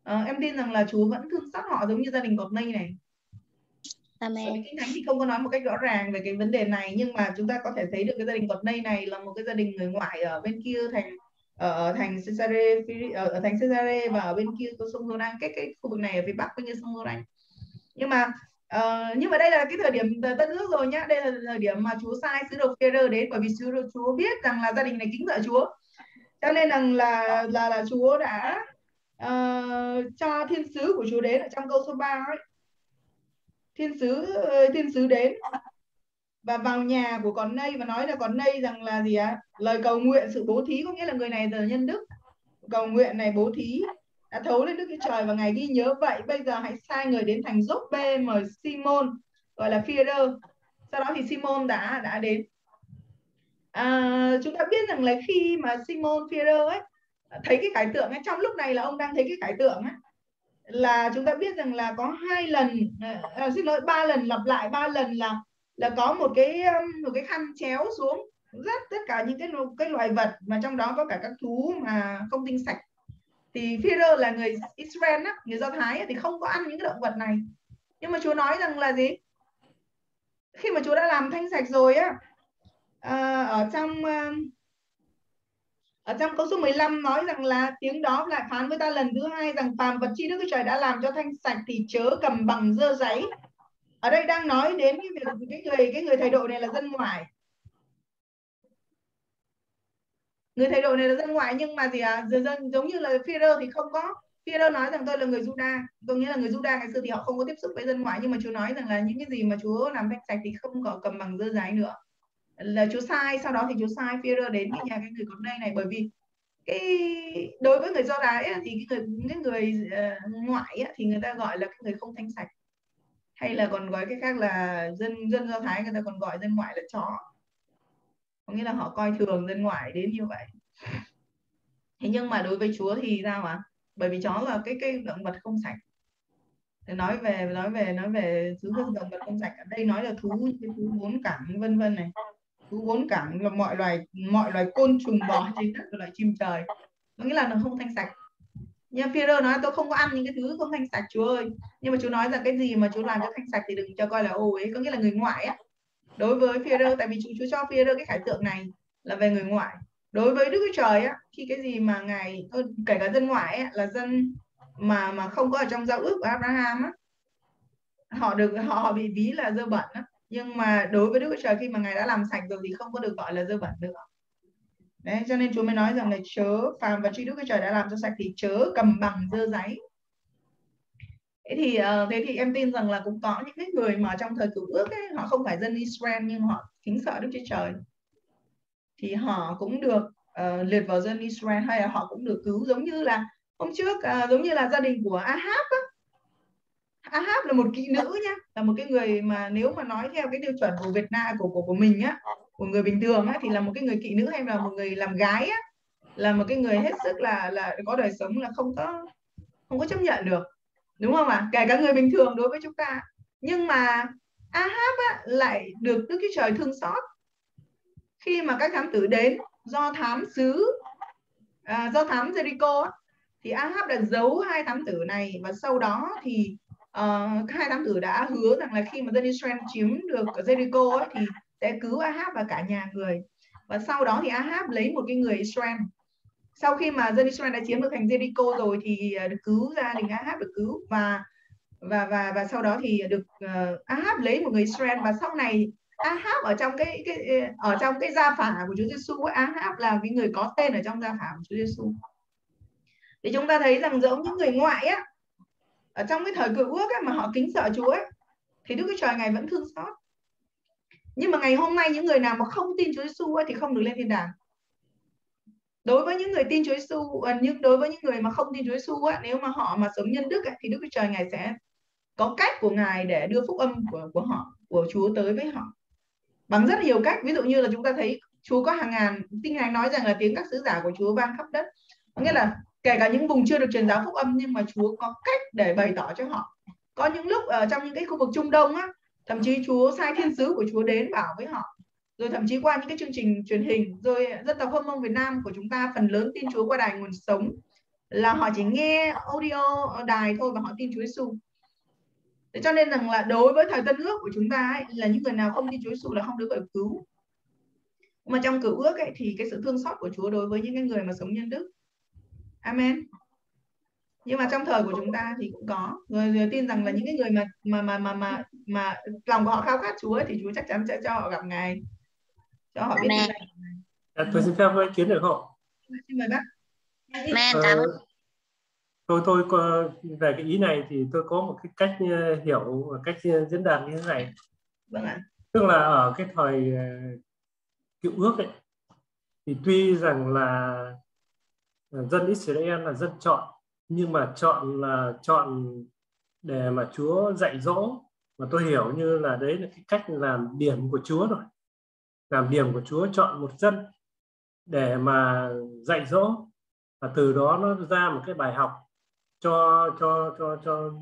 S2: à, em tin rằng là Chúa vẫn thương xót họ giống như gia đình cột mây này.
S12: Amen.
S2: Kinh Thánh thì không có nói một cách rõ ràng về cái vấn đề này nhưng mà chúng ta có thể thấy được cái gia đình cột mây này là một cái gia đình người ngoại ở bên kia thành ở thành Cesare ở, ở thành Cesare và ở bên kia có sông Jordan cái cái khu vực này ở phía bắc bên kia sông Jordan nhưng mà uh, nhưng mà đây là cái thời điểm tân ước rồi nhá đây là thời điểm mà Chúa sai sứ đồ Phêrô đến bởi vì sứ đồ Chúa biết rằng là gia đình này kính sợ Chúa. Cho nên rằng là là là Chúa đã uh, cho thiên sứ của Chúa đến ở trong câu số 3 ấy thiên sứ ờ, thiên sứ đến. Và vào nhà của con nây và nói là con nây rằng là gì ạ? Lời cầu nguyện sự bố thí có nghĩa là người này giờ nhân đức. Cầu nguyện này bố thí đã thấu lên đức chúa trời và ngài ghi nhớ vậy bây giờ hãy sai người đến thành dốc mời simon gọi là Führer sau đó thì simon đã đã đến. À, chúng ta biết rằng là khi mà simon Führer ấy thấy cái khải tượng ấy trong lúc này là ông đang thấy cái khải tượng ấy là chúng ta biết rằng là có hai lần à, xin lỗi ba lần lặp lại ba lần là là có một cái một cái khăn chéo xuống rất tất cả những cái cái loài vật mà trong đó có cả các thú mà không tinh sạch. Thì Führer là người Israel á, người Do Thái á, thì không có ăn những cái động vật này. Nhưng mà Chúa nói rằng là gì? Khi mà Chúa đã làm thanh sạch rồi á à, ở trong ở trong câu số 15 nói rằng là tiếng đó lại phán với ta lần thứ hai rằng phàm vật chi Đức Trời đã làm cho thanh sạch thì chớ cầm bằng dơ giấy. Ở đây đang nói đến cái việc cái người cái người thầy độ này là dân ngoại. Người thầy độ này là dân ngoại nhưng mà gì à dân, dân giống như là Führer thì không có. Führer nói rằng tôi là người Juda có nghĩa là người Juda ngày xưa thì họ không có tiếp xúc với dân ngoại nhưng mà Chúa nói rằng là những cái gì mà Chúa làm thanh sạch thì không có cầm bằng dơ giấy nữa là Chúa sai sau đó thì Chúa sai Führer đến cái nhà cái người con đây này bởi vì cái đối với người do đái thì cái người cái người uh, ngoại thì người ta gọi là cái người không thanh sạch. Hay là còn gọi cái khác là dân dân do thái người ta còn gọi dân ngoại là chó. Có nghĩa là họ coi thường dân ngoại đến như vậy. Thế nhưng mà đối với chúa thì sao ạ? Bởi vì chó là cái cái động vật không sạch. Nói về nói về nói về thứ hương động vật không sạch ở đây nói là thú cái thú bốn cẳng vân vân này cứ bốn cảng là mọi loài mọi loài côn trùng bò trên đất loài chim trời. Có nghĩa là nó không thanh sạch. Nhưng Führer nói tôi không có ăn những cái thứ không thanh sạch chú ơi. Nhưng mà chú nói rằng cái gì mà chú làm cho thanh sạch thì đừng cho coi là ô ấy có nghĩa là người ngoại á. Đối với Führer tại vì chú chú cho Führer cái khải tượng này là về người ngoại. Đối với Đức Chúa Trời á khi cái gì mà ngài kể cả dân ngoại á, là dân mà mà không có ở trong giao ước của Abraham á họ được họ, họ bị ví là dơ bẩn á nhưng mà đối với Đức Chúa Trời khi mà ngài đã làm sạch rồi thì không có được gọi là dơ bẩn nữa. Đấy, cho nên Chúa mới nói rằng là chớ phàm và truy Đức Chúa Trời đã làm cho sạch thì chớ cầm bằng dơ giấy. Thế thì uh, thế thì em tin rằng là cũng có những cái người mà trong thời cựu ước ấy, họ không phải dân Israel nhưng họ kính sợ Đức Chúa Trời. Thì họ cũng được uh, liệt vào dân Israel hay là họ cũng được cứu giống như là hôm trước uh, giống như là gia đình của Ahab á. Ahab là một kỹ nữ nhá là một cái người mà nếu mà nói theo cái tiêu chuẩn của Việt Nam của của của mình á của người bình thường á thì là một cái người kỹ nữ hay là một người làm gái á là một cái người hết sức là là có đời sống là không có không có chấp nhận được đúng không ạ à? kể cả người bình thường đối với chúng ta nhưng mà Ahab á, lại được Đức Chúa Trời thương xót khi mà các thám tử đến do thám sứ à, do thám Jericho á, thì Ahab đã giấu hai thám tử này và sau đó thì uh, hai thám tử đã hứa rằng là khi mà dân Israel chiếm được Jericho ấy, thì sẽ cứu Ahab và cả nhà người. Và sau đó thì Ahab lấy một cái người Israel. Sau khi mà dân Israel đã chiếm được thành Jericho rồi thì ờ, được cứu gia đình Ahab được cứu và và và và sau đó thì được uh, Ahab lấy một người Israel. Và sau này Ahab ở trong cái cái ở trong cái gia phả của Chúa Giêsu Ahab là cái người có tên ở trong gia phả của Chúa Giêsu thì chúng ta thấy rằng giống những người ngoại á ở trong cái thời cựu ước ấy, mà họ kính sợ Chúa ấy, thì Đức Chúa Trời ngài vẫn thương xót. Nhưng mà ngày hôm nay những người nào mà không tin Chúa Giêsu thì không được lên thiên đàng. Đối với những người tin Chúa Giêsu à, nhưng đối với những người mà không tin Chúa Giêsu nếu mà họ mà sống nhân đức ấy, thì Đức Chúa Trời ngài sẽ có cách của ngài để đưa phúc âm của của họ của Chúa tới với họ. Bằng rất nhiều cách. Ví dụ như là chúng ta thấy Chúa có hàng ngàn kinh thánh nói rằng là tiếng các sứ giả của Chúa vang khắp đất. Nghĩa là kể cả những vùng chưa được truyền giáo phúc âm nhưng mà Chúa có cách để bày tỏ cho họ. Có những lúc ở trong những cái khu vực Trung Đông á thậm chí Chúa sai thiên sứ của Chúa đến bảo với họ. Rồi thậm chí qua những cái chương trình truyền hình rồi dân tộc Hâm Mông Việt Nam của chúng ta phần lớn tin Chúa qua đài nguồn sống là họ chỉ nghe audio đài thôi và họ tin Chúa Giêsu Thế cho nên rằng là đối với thời tân ước của chúng ta ấy, là những người nào không tin Chúa Giêsu là không được gọi cứu. Mà trong cựu ước ấy, thì cái sự thương xót của Chúa đối với những cái người mà sống nhân đức Amen nhưng mà trong thời của chúng ta thì cũng có người, người tin rằng là những cái người mà mà mà mà mà, mà lòng của họ khao khát Chúa thì Chúa chắc chắn sẽ cho họ gặp ngài cho họ biết
S12: Amen.
S1: À, tôi xin phép ý kiến được không?
S2: Xin mời bác.
S12: Amen.
S1: Ờ,
S12: Cảm ơn.
S1: tôi tôi có, về cái ý này thì tôi có một cái cách ờ, hiểu và cách ờ, diễn đạt như thế này
S2: Vâng ạ.
S1: tức là ở cái thời ờ, cựu ước ấy thì tuy rằng là dân Israel là dân chọn. Nhưng mà chọn là chọn để mà Chúa dạy dỗ. Mà tôi hiểu như là đấy là cái cách làm điểm của Chúa rồi. Làm điểm của Chúa, chọn một dân để mà dạy dỗ. Và từ đó nó ra một cái bài học cho cho cho cho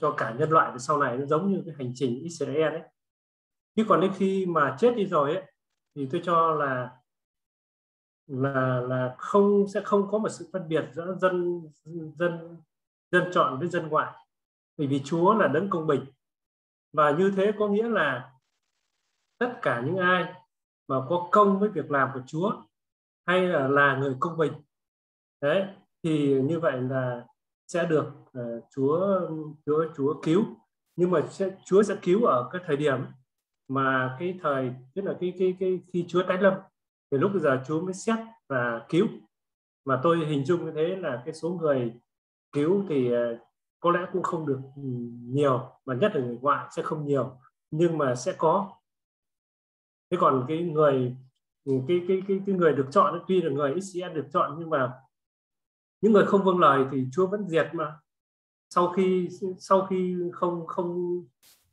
S1: cho cả nhân loại. Về sau này nó giống như cái hành trình Israel ấy. Chứ còn đến khi mà chết đi rồi ấy, thì tôi cho là là là không sẽ không có một sự phân biệt giữa dân dân dân chọn với dân ngoại. Bởi vì Chúa là đấng công bình. Và như thế có nghĩa là tất cả những ai mà có công với việc làm của Chúa hay là là người công bình đấy thì như vậy là sẽ được uh, Chúa Chúa Chúa cứu. Nhưng mà sẽ, Chúa sẽ cứu ở cái thời điểm mà cái thời tức là cái cái cái khi Chúa tái lâm thì lúc bây giờ Chúa mới xét và cứu. Mà tôi hình dung như thế là cái số người cứu thì ờ, có lẽ cũng không được ừ, nhiều, mà nhất là người ngoại sẽ không nhiều, nhưng mà sẽ có. Thế còn cái người ừ, cái cái cái cái người được chọn, tuy là người Israel được chọn, nhưng mà những người không vâng lời thì Chúa vẫn diệt mà. Sau khi sau khi không không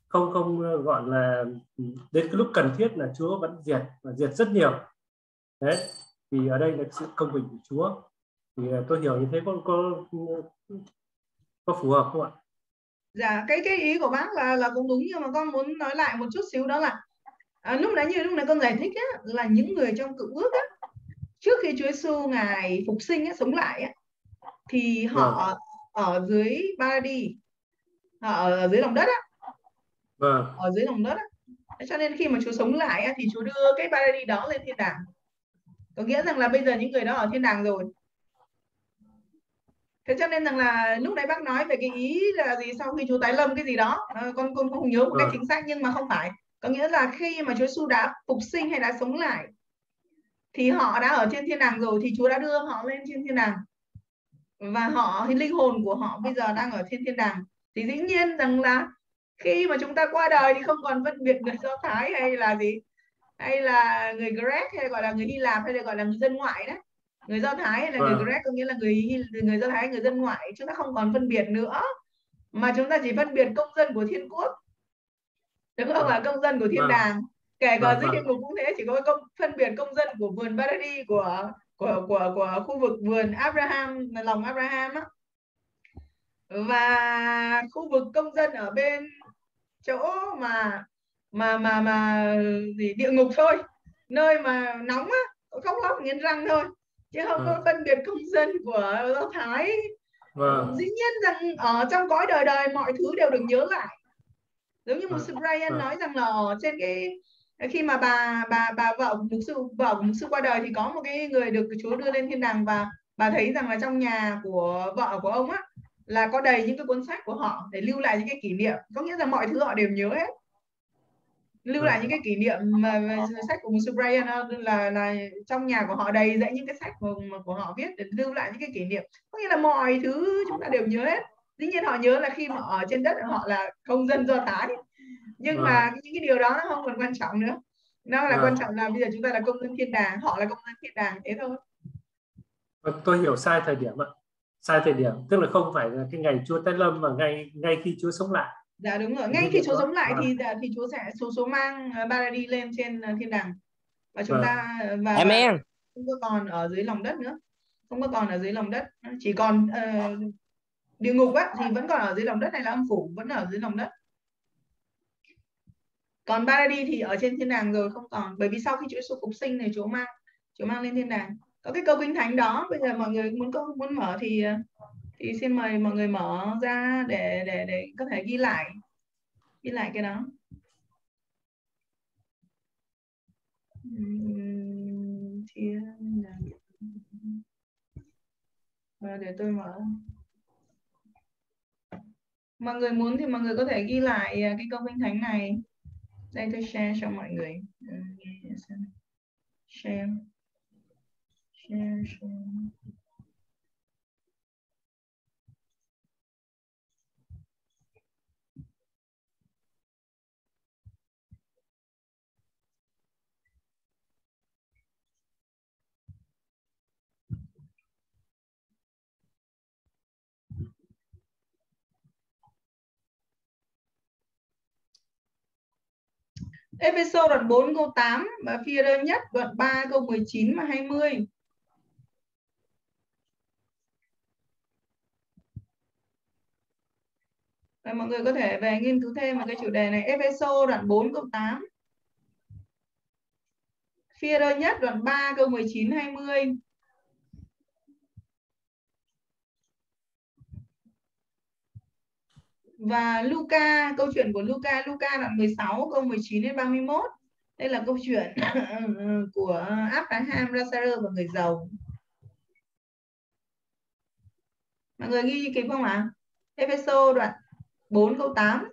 S1: không không ờ, gọi là ừ, đến cái lúc cần thiết là Chúa vẫn diệt, và diệt rất nhiều đấy thì ở đây là sự công bình của Chúa thì tôi hiểu như thế có có có phù hợp không ạ?
S2: dạ cái cái ý của bác là là cũng đúng nhưng mà con muốn nói lại một chút xíu đó là à, lúc nãy như lúc nãy con giải thích á, là những người trong cựu ước á, trước khi Chúa Giêsu ngài phục sinh á, sống lại á, thì họ vâng. ở dưới Paradis họ ở dưới lòng đất á
S1: vâng.
S2: ở dưới lòng đất á. cho nên khi mà Chúa sống lại á, thì Chúa đưa cái Paradis đó lên thiên đàng có nghĩa rằng là bây giờ những người đó ở thiên đàng rồi. Thế cho nên rằng là lúc đấy bác nói về cái ý là gì sau khi Chúa tái lâm cái gì đó. À, con con không nhớ một cách vâng. chính xác nhưng mà không phải. Có nghĩa là khi mà Chúa Giêsu đã phục sinh hay đã sống lại thì họ đã ở trên thiên đàng rồi thì Chúa đã đưa họ lên trên thiên đàng. Và họ thì linh hồn của họ bây giờ đang ở trên thiên đàng. Thì dĩ nhiên rằng là khi mà chúng ta qua đời thì không còn phân biệt người Do Thái hay là gì hay là người Grec hay gọi là người Hy Lạp hay là gọi là người dân ngoại đấy. Người Do Thái hay là người vâng. Grec có nghĩa là người người Do Thái người dân ngoại chúng ta không còn phân biệt nữa. Mà chúng ta chỉ phân biệt công dân của thiên quốc. Đúng không là công dân của thiên vâng. đàng. Kể cả dưới địa ngục cũng thế chỉ có công phân biệt công dân của vườn Paradis của của của của khu vực vườn Abraham lòng Abraham á. Và khu vực công dân ở bên chỗ mà mà mà mà gì địa ngục thôi. Nơi mà nóng á khóc lóc nghiến răng thôi. Chứ không có phân biệt công dân của do thái. Vâng. dĩ nhiên rằng ở trong cõi đời đời mọi thứ đều được nhớ lại. Giống như một sư Brian vâng. nói rằng là trên cái khi mà bà bà bà vợ mục sư vợ của mục sư qua đời thì có một cái người được Chúa đưa lên thiên đàng và bà thấy rằng là trong nhà của vợ của ông á là có đầy những cái cuốn sách của họ để lưu lại những cái kỷ niệm. Có nghĩa là mọi thứ họ đều nhớ hết lưu lại những cái kỷ niệm mà, mà sách của Mr. Brian là là trong nhà của họ đầy dãy những cái sách mà của họ viết để lưu lại những cái kỷ niệm. Có nghĩa là mọi thứ chúng ta đều nhớ hết. Dĩ nhiên họ nhớ là khi mà ở trên đất họ là công dân do thái nhưng à. mà những cái điều đó nó không còn quan trọng nữa. Nó là à. quan trọng là bây giờ chúng ta là công dân thiên đàng họ là công dân thiên đàng thế thôi.
S1: Vâng, tôi hiểu sai thời điểm ạ. Sai thời điểm tức là không phải là cái ngày Chúa tái lâm mà ngay ngay khi Chúa sống lại
S2: dạ đúng rồi. Ngay khi Chúa sống lại thì dạ, thì Chúa sẽ số số mang Baradi ờ, lên trên ờ, thiên đàng. Và chúng vâng. ta ờ, và
S5: Amen.
S2: không có còn ở dưới lòng đất nữa. Không có còn ở dưới lòng đất. Chỉ còn uh, địa ngục á thì vẫn còn ở dưới lòng đất hay là âm phủ vẫn ở dưới lòng đất. Còn Baradi thì ở trên thiên đàng rồi không còn. Bởi vì sau khi Chúa Giêsu phục sinh thì Chúa mang Chúa mang lên thiên đàng. Có cái câu kinh thánh đó bây giờ mọi người muốn có muốn mở thì thì xin mời mọi người mở ra để để để có thể ghi lại ghi lại cái đó. Thiên để tôi mở. Mọi người muốn thì mọi người có thể ghi lại à, cái câu kinh thánh này. Đây tôi share cho mọi người. Ừ, share share share. Episode đoạn 4 câu 8 và phía đơn nhất đoạn 3 câu 19 và 20. Và mọi người có thể về nghiên cứu thêm về cái chủ đề này. Episode đoạn 4 câu 8. Phía đơn nhất đoạn 3 câu 19 20. Và Luca, câu chuyện của Luca Luca đoạn 16 câu 19 đến 31 đây là câu chuyện của Abraham Lazarus và người giàu. Mọi người ghi kịp không ạ? À? Epheso đoạn 4 câu 8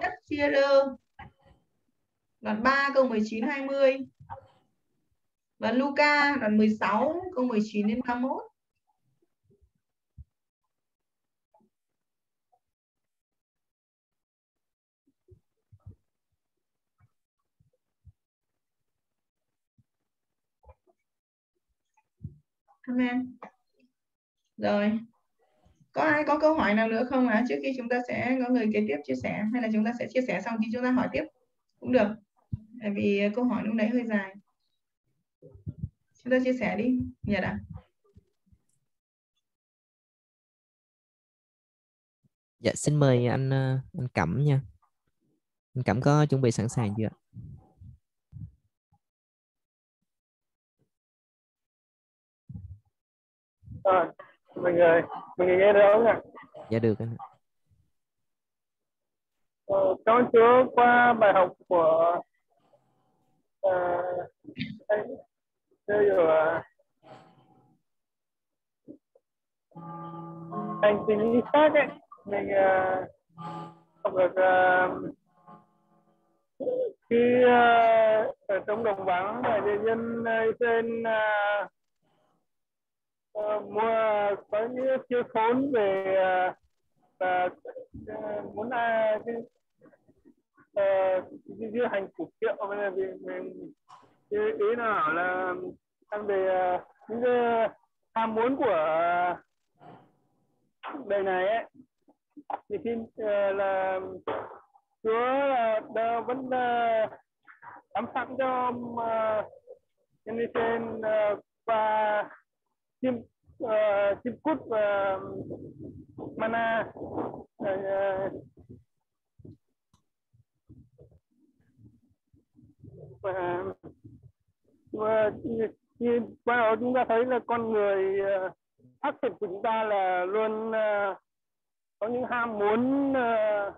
S2: nhất chia rơ. Đoạn 3 câu 19 20 và Luca đoạn 16 câu 19 đến 31 Amen. Rồi. Có ai có câu hỏi nào nữa không ạ? À? Trước khi chúng ta sẽ có người kế tiếp chia sẻ hay là chúng ta sẽ chia sẻ xong thì chúng ta hỏi tiếp cũng được. Tại vì à, câu hỏi lúc đấy hơi dài. Chúng ta chia sẻ đi, dạ Nhật ạ.
S5: dạ xin mời anh à, anh Cẩm nha anh Cẩm có chuẩn bị sẵn sàng chưa
S9: à, mình ơi mình nghe được không ạ?
S5: Dạ được anh
S9: ờ, ơn chúa qua bài học của uh, anh rồi hành trình khác ấy. Mình uh, học được uh, khi uh, ở trong đồng và nhân dân trên uh, uh, mua có những chưa khốn về và uh, muốn uh, cái uh, hành củ kiệu. Ờ, bây giờ vì mình ý là là ăn về uh, những cái ham muốn của đời này ấy thì khi uh, là Chúa là vẫn uh, sắm sẵn cho uh, nhân trên uh, và chim uh, eh, chim cút và eh, mana uh, và, và như ban đầu chúng ta thấy là con người uh, phát triển của chúng ta là luôn uh, có những ham muốn uh,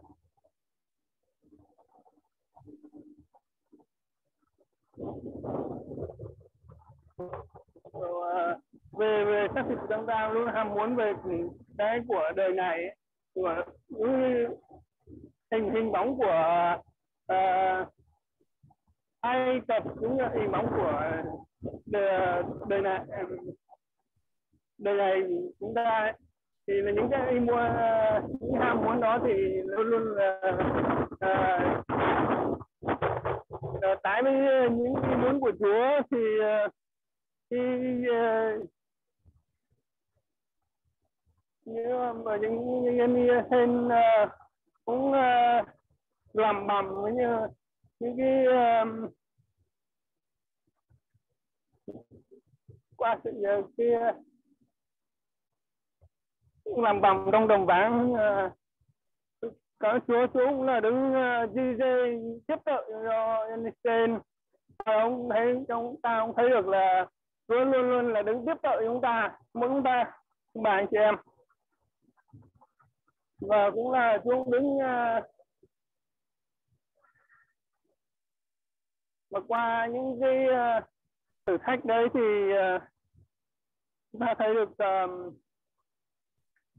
S9: uh, về về xác thịt chúng ta luôn ham muốn về cái của đời này của hình hình bóng của uh, ai tập cũng là hình bóng của đời, đời này ờ, đời này chúng ta thì là những cái mua ờ, những ham muốn đó thì luôn luôn là uh, uh, tái với những ý muốn của Chúa. Thì uh, khi uh, như mà những những hen uh, ờ, cũng ờ, làm bằng với như những cái qua sự ờ, uh, kia làm bằng trong đồng vãng uh, có chúa chúa cũng là đứng uh, di dê tiếp trợ cho Einstein ông thấy chúng ta cũng thấy được là chúa luôn luôn là đứng tiếp trợ chúng ta mỗi chúng ta bạn chị em và cũng là chúa đứng à, mà và qua những cái à, thử thách đấy thì à, chúng ta thấy được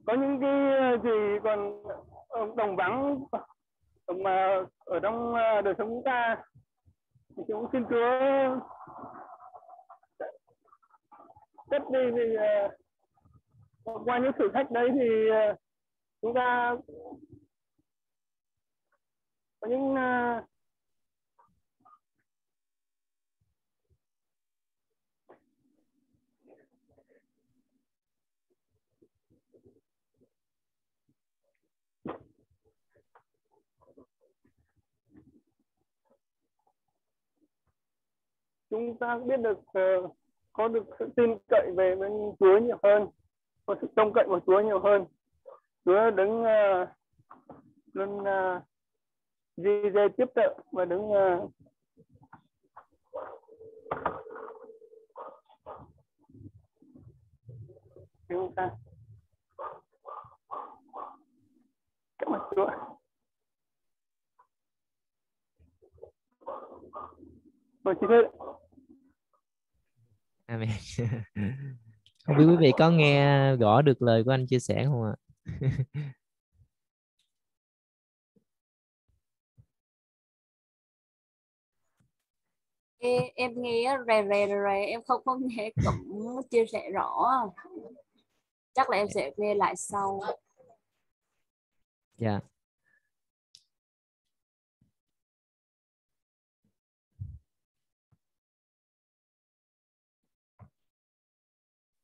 S9: có những cái gì còn ờ, đồng vắng mà ở trong đời sống chúng ta thì chúng xin Chúa cất đi thì qua những thử thách đấy thì chúng ta có những à, chúng ta biết được uh, có được sự tin cậy về bên Chúa nhiều hơn có sự trông cậy vào Chúa nhiều hơn. Chúa đứng ờ, uh, luôn uh, ờ, di dây tiếp trợ và đứng ờ, uh, chúng ta cảm ơn Chúa Rồi chị Thư
S5: Amen. không biết quý vị có nghe rõ được lời của anh chia sẻ không ạ?
S6: em, em nghe rè rè rè em không có nghe cũng chia sẻ rõ chắc là em sẽ nghe lại sau.
S5: Dạ. Yeah.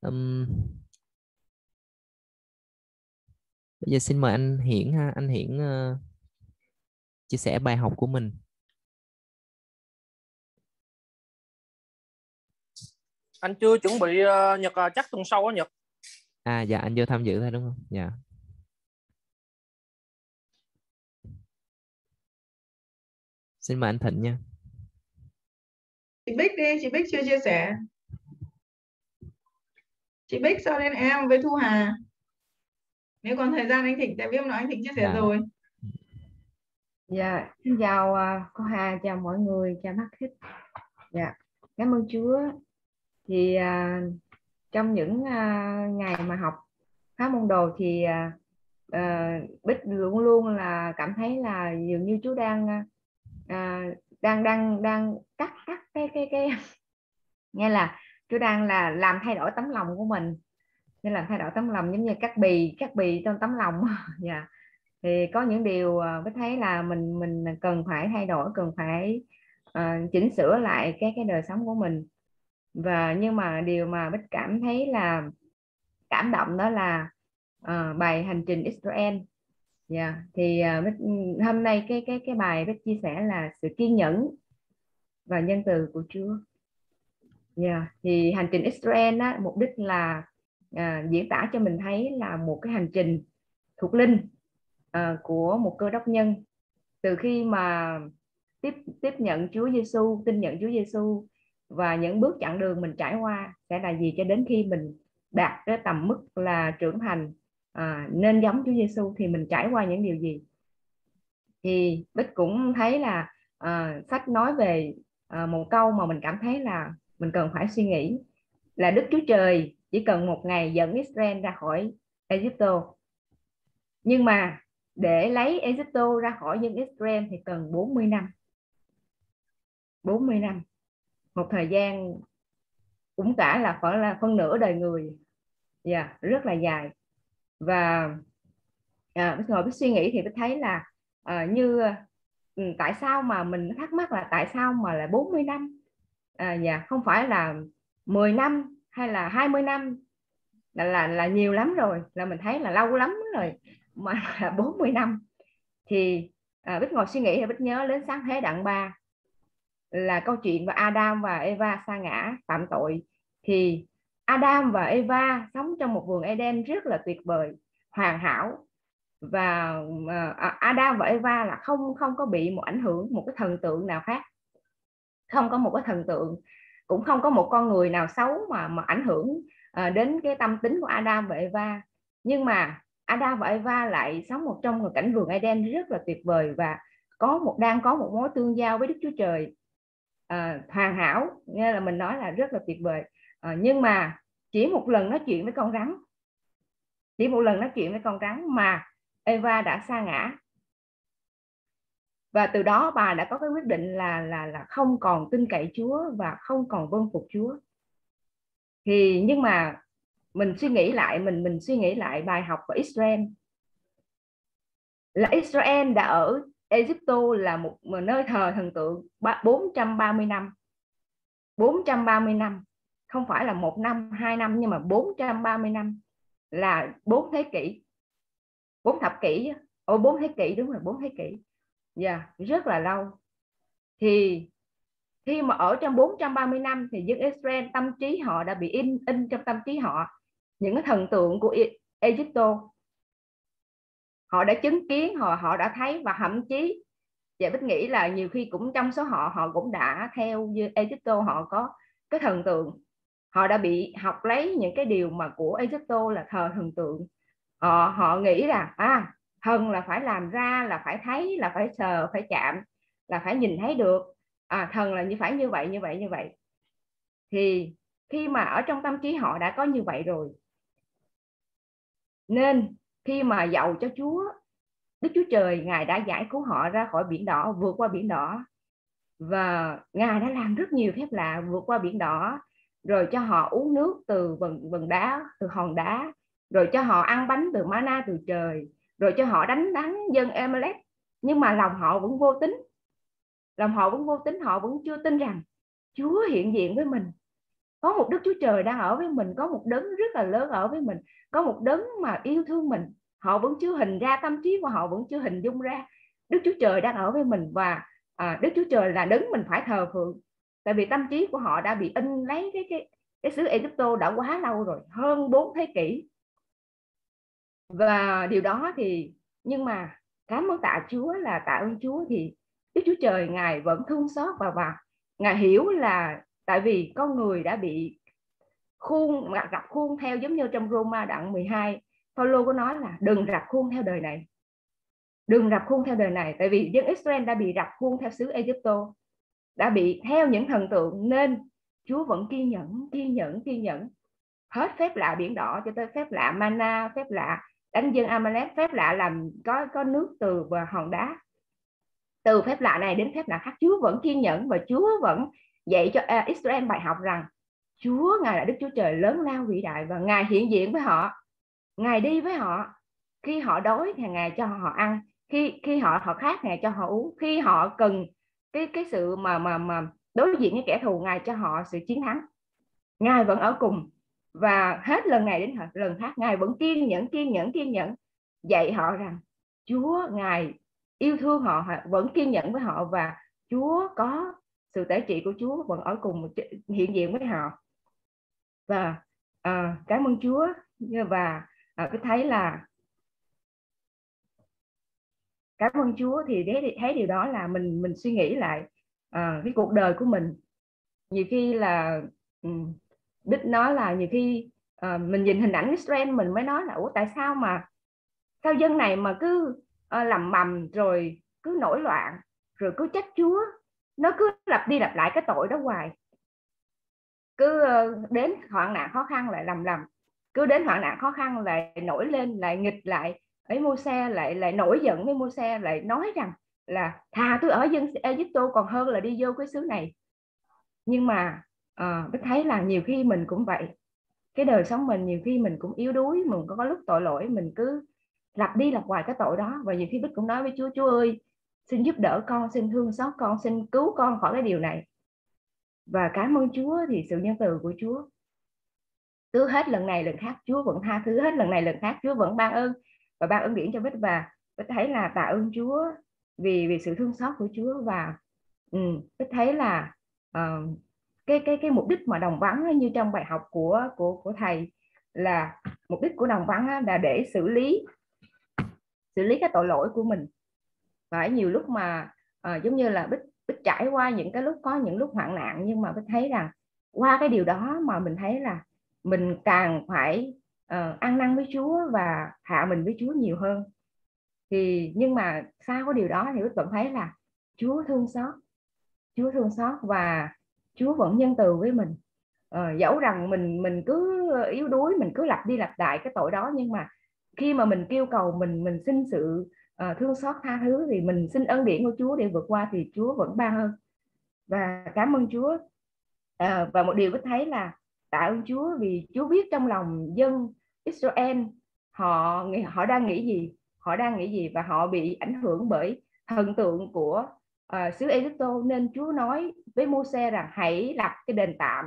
S5: um, bây giờ xin mời anh Hiển ha. Anh Hiển uh, chia sẻ bài học của mình.
S13: Anh chưa chuẩn bị uh, nhật uh, chắc tuần sau á nhật.
S5: À dạ anh vô tham dự thôi đúng không? Dạ. Xin mời anh thịnh nha.
S2: Chị bích đi chị bích chưa chia sẻ. Chị bích sao lên em với thu hà? Nếu còn thời gian anh Thịnh tại hôm nọ anh Thịnh chia sẻ
S5: Dạ.
S2: rồi
S3: Dạ, xin chào à, cô Hà, chào mọi người, chào bác thích. Dạ, cảm ơn Chúa. Thì à, trong những à, ngày mà học phá môn đồ thì à, Bích luôn luôn là cảm thấy là dường như Chúa đang à, đang đang đang cắt cắt cái cái cái nghe là Chúa đang là làm thay đổi tấm lòng của mình. Như là thay đổi tấm lòng giống như cắt bì, cắt bì trong tấm lòng. Dạ. Thì có những điều ờ, mới thấy là mình mình cần phải thay đổi cần phải uh, chỉnh sửa lại cái cái đời sống của mình. Và nhưng mà điều mà bích cảm thấy là cảm động đó là uh, bài hành trình Israel. Dạ, thì uh, bích, ừ, hôm nay cái cái cái bài bích chia sẻ là sự kiên nhẫn và nhân từ của Chúa. Dạ, thì hành trình Israel á, mục đích là à, diễn tả cho mình thấy là một cái hành trình thuộc linh à, của một cơ đốc nhân. Từ khi mà tiếp tiếp nhận Chúa Giêsu tin nhận Chúa Giêsu và những bước chặng đường mình trải qua sẽ là gì cho đến khi mình đạt cái tầm mức là trưởng thành à, nên giống Chúa Giêsu thì mình trải qua những điều gì? Thì Bích cũng thấy là à, sách nói về à, một câu mà mình cảm thấy là mình cần phải suy nghĩ là Đức Chúa Trời chỉ cần một ngày dẫn Israel ra khỏi Egypto. Nhưng mà để lấy Egypto ra khỏi dân Israel thì cần 40 năm. 40 năm. Một thời gian cũng cả là phải là phân nửa đời người. Dạ yeah, rất là dài. Và à, ngồi biết suy nghĩ thì tôi thấy là à, như ừ, tại sao mà mình thắc mắc là tại sao mà là 40 năm? À, dạ không phải là 10 năm hay là 20 năm? Là là là nhiều lắm rồi. Là mình thấy là lâu lắm rồi. Mà là 40 năm. Thì à, Bích ngồi suy nghĩ thì Bích nhớ đến sáng thế đặng ba là câu chuyện về Adam và Eva sa ngã phạm tội. Thì Adam và Eva sống trong một vườn Eden rất là tuyệt vời hoàn hảo. Và uh, Adam và Eva là không không có bị một ảnh hưởng một cái thần tượng nào khác. Không có một cái thần tượng cũng không có một con người nào xấu mà mà ảnh hưởng uh, đến cái tâm tính của Adam và Eva. Nhưng mà Adam và Eva lại sống một trong một cảnh vườn Eden rất là tuyệt vời và có một đang có một mối tương giao với Đức Chúa Trời à, hoàn hảo nghe là mình nói là rất là tuyệt vời. À, nhưng mà chỉ một lần nói chuyện với con rắn chỉ một lần nói chuyện với con rắn mà Eva đã sa ngã và từ đó bà đã có cái quyết định là là là không còn tin cậy Chúa và không còn vâng phục Chúa. Thì nhưng mà mình suy nghĩ lại, mình mình suy nghĩ lại bài học của Israel. Là Israel đã ở Egypto là một nơi thờ thần tượng 430 năm. 430 năm. Không phải là một năm, hai năm, nhưng mà 430 năm là bốn thế kỷ, bốn thập kỷ ô bốn thế kỷ, đúng rồi, bốn thế kỷ dạ yeah, rất là lâu. Thì khi mà ở trong 430 năm thì dân Israel tâm trí họ đã bị in in trong tâm trí họ. Những cái thần tượng của e-, Egypto họ đã chứng kiến họ họ đã thấy và thậm chí vậy bích nghĩ là nhiều khi cũng trong số họ họ cũng đã theo như Egypto họ có cái thần tượng. Họ đã bị học lấy những cái điều mà của Egypto là thờ thần tượng. Họ họ nghĩ là à thần là phải làm ra, là phải thấy, là phải sờ, phải chạm, là phải nhìn thấy được. À thần là như phải như vậy như vậy như vậy. Thì khi mà ở trong tâm trí họ đã có như vậy rồi, nên khi mà giàu cho Chúa, Đức Chúa Trời, Ngài đã giải cứu họ ra khỏi biển đỏ, vượt qua biển đỏ. Và Ngài đã làm rất nhiều phép lạ vượt qua biển đỏ, rồi cho họ uống nước từ vần vần đá, từ hòn đá, rồi cho họ ăn bánh từ mana từ trời rồi cho họ đánh đắng dân Amalek. Nhưng mà lòng họ vẫn vô tính lòng họ vẫn vô tính họ vẫn chưa tin rằng Chúa hiện diện với mình. Có một Đức Chúa Trời đang ở với mình có một đấng rất là lớn ở với mình có một đấng mà yêu thương mình. Họ vẫn chưa hình ra tâm trí của họ vẫn chưa hình dung ra Đức Chúa Trời đang ở với mình và à, Đức Chúa Trời là đấng mình phải thờ phượng. Tại vì tâm trí của họ đã bị in lấy cái cái cái xứ Egypto đã quá lâu rồi hơn 4 thế kỷ và điều đó thì, nhưng mà cảm ơn tạ Chúa là tạ ơn Chúa thì Đức Chúa Trời, ngài vẫn thương xót và và ngài hiểu là tại vì con người đã bị khuôn, gặp khuôn theo giống như trong Roma đoạn 12 Paulo có nói là đừng rập khuôn theo đời này. Đừng rập khuôn theo đời này, tại vì dân Israel đã bị rập khuôn theo xứ Egypto, đã bị theo những thần tượng nên Chúa vẫn kiên nhẫn kiên nhẫn kiên nhẫn. Hết phép lạ biển đỏ cho tới phép lạ mana, phép lạ đánh dân Amalek phép lạ làm có có nước từ và hòn đá. Từ phép lạ này đến phép lạ khác Chúa vẫn kiên nhẫn và Chúa vẫn dạy cho à, Israel bài học rằng Chúa ngài là Đức Chúa Trời lớn lao vĩ đại và ngài hiện diện với họ. Ngài đi với họ. Khi họ đói thì ngài cho họ ăn. Khi khi họ họ khát ngài cho họ uống. Khi họ cần cái cái sự mà mà mà đối diện với kẻ thù ngài cho họ sự chiến thắng. Ngài vẫn ở cùng và hết lần này đến lần khác ngài vẫn kiên nhẫn kiên nhẫn kiên nhẫn dạy họ rằng Chúa ngài yêu thương họ vẫn kiên nhẫn với họ và Chúa có sự tế trị của Chúa vẫn ở cùng hiện diện với họ. Và à, cảm ơn Chúa. Và ờ, à, cái thấy là cảm ơn Chúa thì thấy, thấy điều đó là mình mình suy nghĩ lại à, cái cuộc đời của mình. Nhiều khi là um, đích nói là nhiều khi uh, mình nhìn hình ảnh Israel mình mới nói là ủa tại sao mà sao dân này mà cứ ờ, uh, làm mầm rồi cứ nổi loạn rồi cứ trách Chúa nó cứ lặp đi lặp lại cái tội đó hoài. Cứ uh, đến hoạn nạn khó khăn lại làm lầm cứ đến hoạn nạn khó khăn lại nổi lên lại nghịch lại ấy mua xe lại lại nổi giận với mua xe lại nói rằng là thà tôi ở dân Egypto còn hơn là đi vô cái xứ này. Nhưng mà à, Bích thấy là nhiều khi mình cũng vậy. Cái đời sống mình nhiều khi mình cũng yếu đuối mình có, có lúc tội lỗi mình cứ lặp đi lặp hoài cái tội đó. Và nhiều khi Bích cũng nói với Chúa Chúa ơi xin giúp đỡ con xin thương xót con xin cứu con khỏi cái điều này. Và cảm ơn Chúa thì sự nhân từ của Chúa. Cứ hết lần này lần khác Chúa vẫn tha thứ. Hết lần này lần khác Chúa vẫn ban ơn và ban ơn điển cho Bích. Và Bích thấy là tạ ơn Chúa vì vì sự thương xót của Chúa. Và ừ, Bích thấy là uh, cái cái cái mục đích mà đồng vắng như trong bài học của của của thầy là mục đích của đồng vắng là để xử lý xử lý cái tội lỗi của mình. Phải nhiều lúc mà à, giống như là bích bích trải qua những cái lúc có những lúc hoạn nạn nhưng mà bích thấy rằng qua cái điều đó mà mình thấy là mình càng phải uh, ăn năn với Chúa và hạ mình với Chúa nhiều hơn. Thì nhưng mà sau cái điều đó thì bích vẫn thấy là Chúa thương xót Chúa thương xót và Chúa vẫn nhân từ với mình. Ờ, dẫu rằng mình mình cứ yếu đuối mình cứ lặp đi lặp lại cái tội đó nhưng mà khi mà mình kêu cầu mình mình xin sự uh, thương xót tha thứ thì mình xin ân điển của Chúa để vượt qua thì Chúa vẫn ban ơn. Và cảm ơn Chúa. Uh, và một điều có thấy là tạ ơn Chúa vì Chúa biết trong lòng dân Israel họ họ đang nghĩ gì họ đang nghĩ gì và họ bị ảnh hưởng bởi thần tượng của uh, xứ Egypto nên Chúa nói với Môse rằng hãy lập cái đền tạm.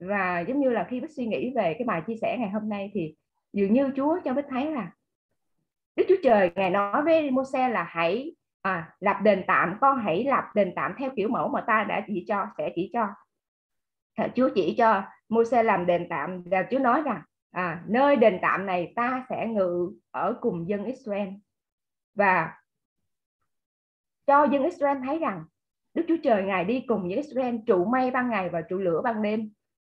S3: Và giống như là khi Bích suy nghĩ về cái bài chia sẻ ngày hôm nay thì dường như Chúa cho Bích thấy là Đức Chúa Trời ngài nói với Môse là hãy à, lập đền tạm con hãy lập đền tạm theo kiểu mẫu mà ta đã chỉ cho sẽ chỉ cho. Chúa chỉ cho Môse làm đền tạm và Chúa nói rằng à, nơi đền tạm này ta sẽ ngự ở cùng dân Israel. Và cho dân Israel thấy rằng Đức Chúa Trời Ngài đi cùng với Israel, trụ mây ban ngày và trụ lửa ban đêm.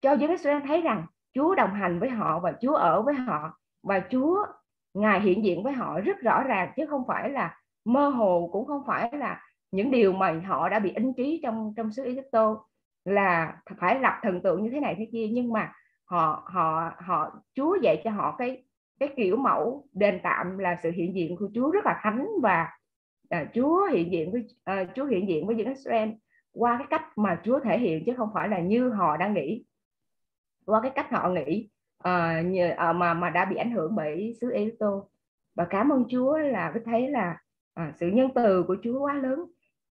S3: Cho dân Israel thấy rằng Chúa đồng hành với họ và Chúa ở với họ và Chúa, Ngài hiện diện với họ rất rõ ràng, chứ không phải là mơ hồ, cũng không phải là những điều mà họ đã bị in trí trong trong xứ Egypto là phải lập thần tượng như thế này thế kia nhưng mà họ họ họ, Chúa dạy cho họ cái cái kiểu mẫu đền tạm là sự hiện diện của Chúa rất là thánh và à, Chúa hiện diện với à, Chúa hiện diện với dân Israel qua cái cách mà Chúa thể hiện chứ không phải là như họ đang nghĩ. Qua cái cách họ nghĩ à, như, à, mà mà đã bị ảnh hưởng bởi xứ Egypto và cảm ơn Chúa là với thấy là à, sự nhân từ của Chúa quá lớn.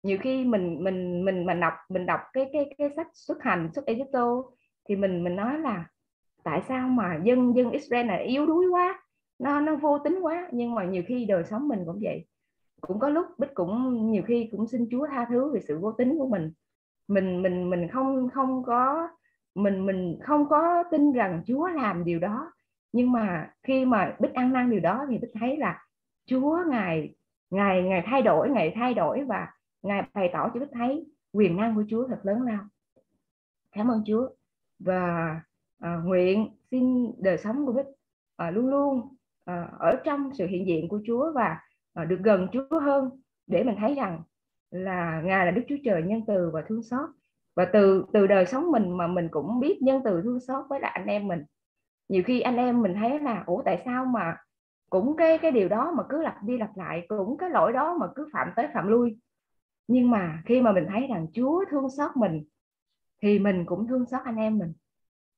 S3: Nhiều khi mình mình mình mình đọc mình đọc cái cái cái sách xuất hành xuất Egypto thì mình mình nói là tại sao mà dân dân Israel này yếu đuối quá nó nó vô tính quá. Nhưng mà nhiều khi đời sống mình cũng vậy cũng có lúc bích cũng nhiều khi cũng xin Chúa tha thứ về sự vô tính của mình. Mình mình mình không không có mình mình không có tin rằng Chúa làm điều đó. Nhưng mà khi mà bích ăn năn điều đó thì bích thấy là Chúa ngài ngài ngài thay đổi ngài thay đổi và ngài bày tỏ cho bích thấy quyền năng của Chúa thật lớn lao. Cảm ơn Chúa. Và à, nguyện xin đời sống của Bích à, luôn luôn à, ở trong sự hiện diện của Chúa và Ờ, được gần Chúa hơn để mình thấy rằng là ngài là Đức Chúa Trời nhân từ và thương xót. Và từ từ đời sống mình mà mình cũng biết nhân từ thương xót với lại anh em mình. Nhiều khi anh em mình thấy là, ủa, tại sao mà cũng cái cái điều đó mà cứ lặp đi lặp lại, cũng cái lỗi đó mà cứ phạm tới phạm lui? Nhưng mà khi mà mình thấy rằng Chúa thương xót mình, thì mình cũng thương xót anh em mình.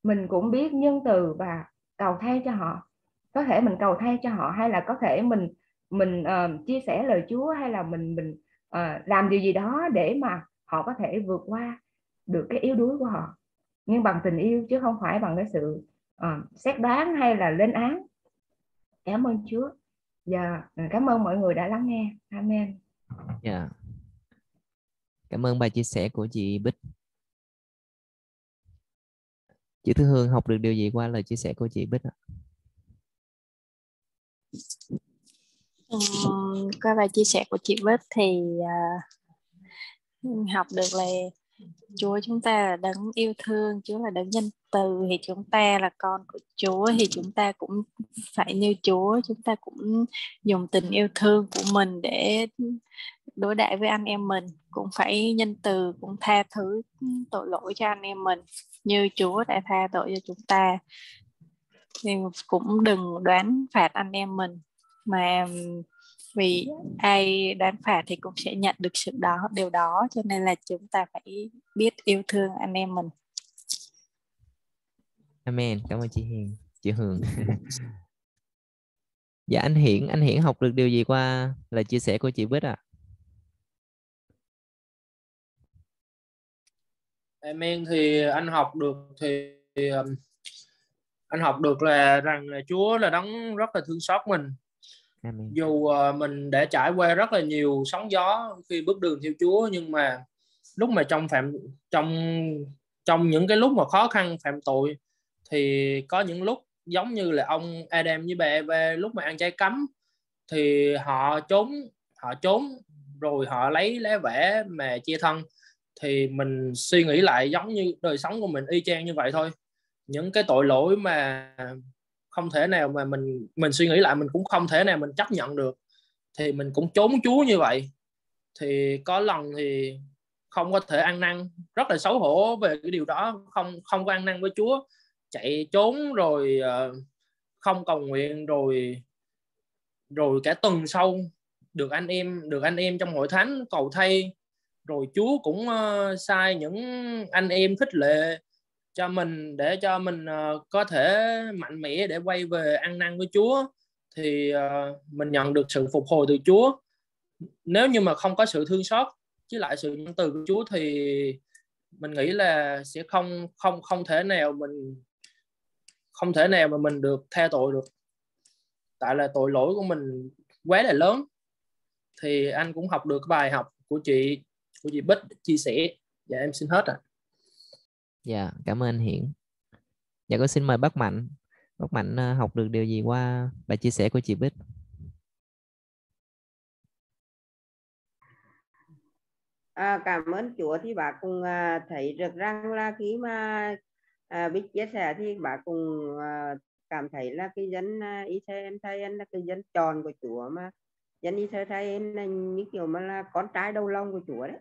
S3: Mình cũng biết nhân từ và cầu thay cho họ. Có thể mình cầu thay cho họ hay là có thể mình mình uh, chia sẻ lời Chúa hay là mình mình uh, làm điều gì đó để mà họ có thể vượt qua được cái yếu đuối của họ nhưng bằng tình yêu chứ không phải bằng cái sự uh, xét đoán hay là lên án cảm ơn Chúa và yeah. cảm ơn mọi người đã lắng nghe Amen.
S5: Yeah. Cảm ơn bài chia sẻ của chị Bích. Chị Thư Hương học được điều gì qua lời chia sẻ của chị Bích ạ?
S4: Ừ, qua bài chia sẻ của chị Bích thì uh, học được là Chúa chúng ta là đấng yêu thương, Chúa là đấng nhân từ thì chúng ta là con của Chúa thì chúng ta cũng phải như Chúa, chúng ta cũng dùng tình yêu thương của mình để đối đãi với anh em mình, cũng phải nhân từ, cũng tha thứ tội lỗi cho anh em mình như Chúa đã tha tội cho chúng ta. Thì cũng đừng đoán phạt anh em mình mà vì ai đoán phạt thì cũng sẽ nhận được sự đó điều đó cho nên là chúng ta phải biết yêu thương anh em mình.
S5: Amen. Cảm ơn chị Hiền chị Hường. Dạ anh Hiển anh Hiển học được điều gì qua lời chia sẻ của chị Bích ạ? À?
S13: Amen thì anh học được thì anh học được là rằng là Chúa là đấng rất là thương xót mình Amen. dù uh, mình đã trải qua rất là nhiều sóng gió khi bước đường theo Chúa nhưng mà lúc mà trong phạm trong trong những cái lúc mà khó khăn phạm tội thì có những lúc giống như là ông Adam với bà Eva lúc mà ăn trái cấm thì họ trốn họ trốn rồi họ lấy lá vẽ mà chia thân thì mình suy nghĩ lại giống như đời sống của mình y chang như vậy thôi những cái tội lỗi mà không thể nào mà mình mình suy nghĩ lại, mình cũng không thể nào mình chấp nhận được. Thì mình cũng trốn Chúa như vậy. Thì có lần thì không có thể ăn năn, rất là xấu hổ về cái điều đó, không không có ăn năn với Chúa. Chạy trốn rồi ờ, không cầu nguyện rồi rồi cả tuần sau được anh em, được anh em trong hội thánh cầu thay. Rồi Chúa cũng ờ, sai những anh em khích lệ cho mình để cho mình uh, có thể mạnh mẽ để quay về ăn năn với Chúa thì uh, mình nhận được sự phục hồi từ Chúa. Nếu như mà không có sự thương xót chứ lại sự nhân từ của Chúa thì mình nghĩ là sẽ không không không thể nào mình không thể nào mà mình được tha tội được. Tại là tội lỗi của mình quá là lớn. Thì anh cũng học được bài học của chị của chị Bích chia sẻ. Dạ em xin hết ạ. à
S5: dạ cảm ơn anh Hiển. Dạ con xin mời bác Mạnh. Bác Mạnh ờ, học được điều gì qua bài chia sẻ của chị Bích?
S14: À, cảm ơn Chúa. Thì bà cũng à, thấy được rằng là khi mà à, Bích chia sẻ thì bà cũng à, cảm thấy là cái dân à, Israel Israel là cái dân tròn của Chúa mà. Dân Israel là như kiểu mà là con trai đầu lòng của Chúa đấy.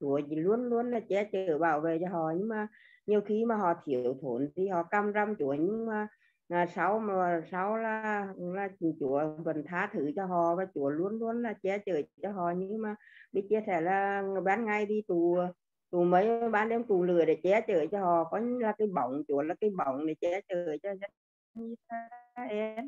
S14: Chúa chỉ luôn luôn là che chở bảo vệ cho họ nhưng mà nhiều khi mà họ thiếu thốn thì họ căm răm Chúa nhưng mà à, sau mà sau là là Chúa vẫn tha thứ cho họ và Chúa luôn luôn là che chở cho họ. Nhưng mà bị chia sẻ là ban ngày đi tù tù mấy ban đêm tù lừa để che chở cho họ. Có như là cái bóng Chúa là cái bóng để che chở cho dân Israel.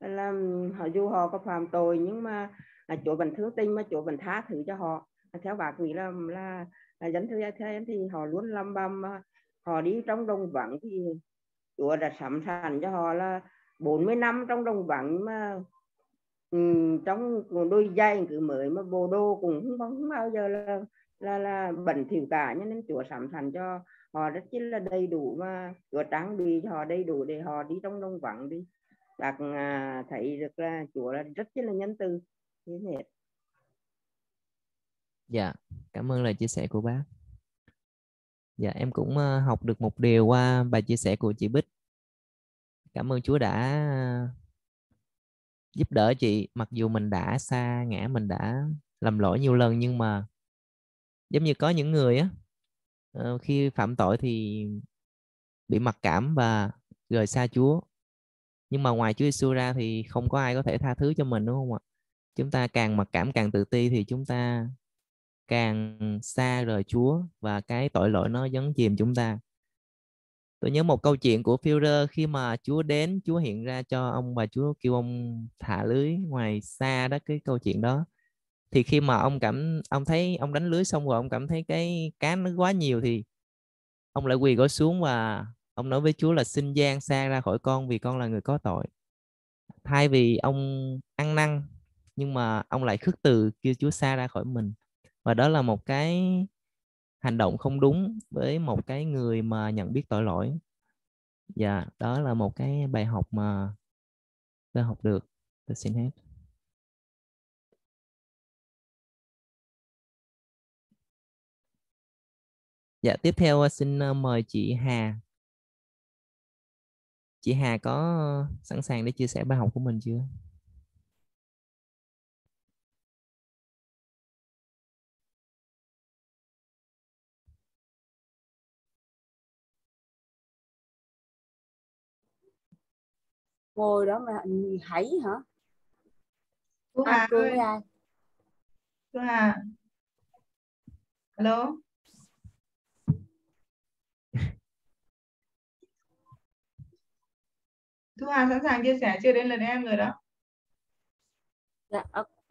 S14: Là họ dù họ có phạm tội nhưng mà là Chúa vẫn thương tình mà Chúa vẫn tha thứ cho họ. Theo bà nghĩ là là, là dân thứ Israel thì họ luôn lâm bầm họ đi trong đồng vắng thì Chúa đã sẵn sàng cho họ là 40 năm trong đồng vắng mà um, trong đôi giày cứ mới mà bộ đồ cũng không, không bao giờ là là là bẩn thỉu cả. Nên Chúa sẵn sàng cho họ rất là đầy đủ mà. Chúa trang bị cho họ đầy đủ để họ đi trong đồng vắng đi. Bác à, thấy được là Chúa là rất là nhân từ. Như hết.
S5: Dạ, cảm ơn lời chia sẻ của bác. Dạ, em cũng ờ, học được một điều qua bài chia sẻ của chị Bích. Cảm ơn Chúa đã ờ, giúp đỡ chị, mặc dù mình đã xa ngã, mình đã lầm lỗi nhiều lần nhưng mà giống như có những người á ờ, khi phạm tội thì bị mặc cảm và rời xa Chúa. Nhưng mà ngoài Chúa Giêsu ra thì không có ai có thể tha thứ cho mình đúng không ạ? Chúng ta càng mặc cảm càng tự ti thì chúng ta càng xa rời Chúa và cái tội lỗi nó dấn chìm chúng ta. Tôi nhớ một câu chuyện của Führer khi mà Chúa đến, Chúa hiện ra cho ông và Chúa kêu ông thả lưới ngoài xa đó cái câu chuyện đó. Thì khi mà ông cảm ông thấy ông đánh lưới xong rồi ông cảm thấy cái cá nó quá nhiều thì ông lại quỳ gối xuống và ông nói với Chúa là xin gian xa ra khỏi con vì con là người có tội. Thay vì ông ăn năn nhưng mà ông lại khước từ kêu Chúa xa ra khỏi mình và đó là một cái hành động không đúng với một cái người mà nhận biết tội lỗi. Và đó là một cái bài học mà tôi học được. Tôi xin hết. Dạ tiếp theo ờ, xin ờ, mời chị Hà. Chị Hà có sẵn sàng để chia sẻ bài học của mình chưa?
S6: Ngồi đó mà hãy hả? À,
S2: Hà ơi. cô Hà. Alo Thu Hà sẵn sàng chia sẻ chưa đến lượt em rồi đó.
S6: Dạ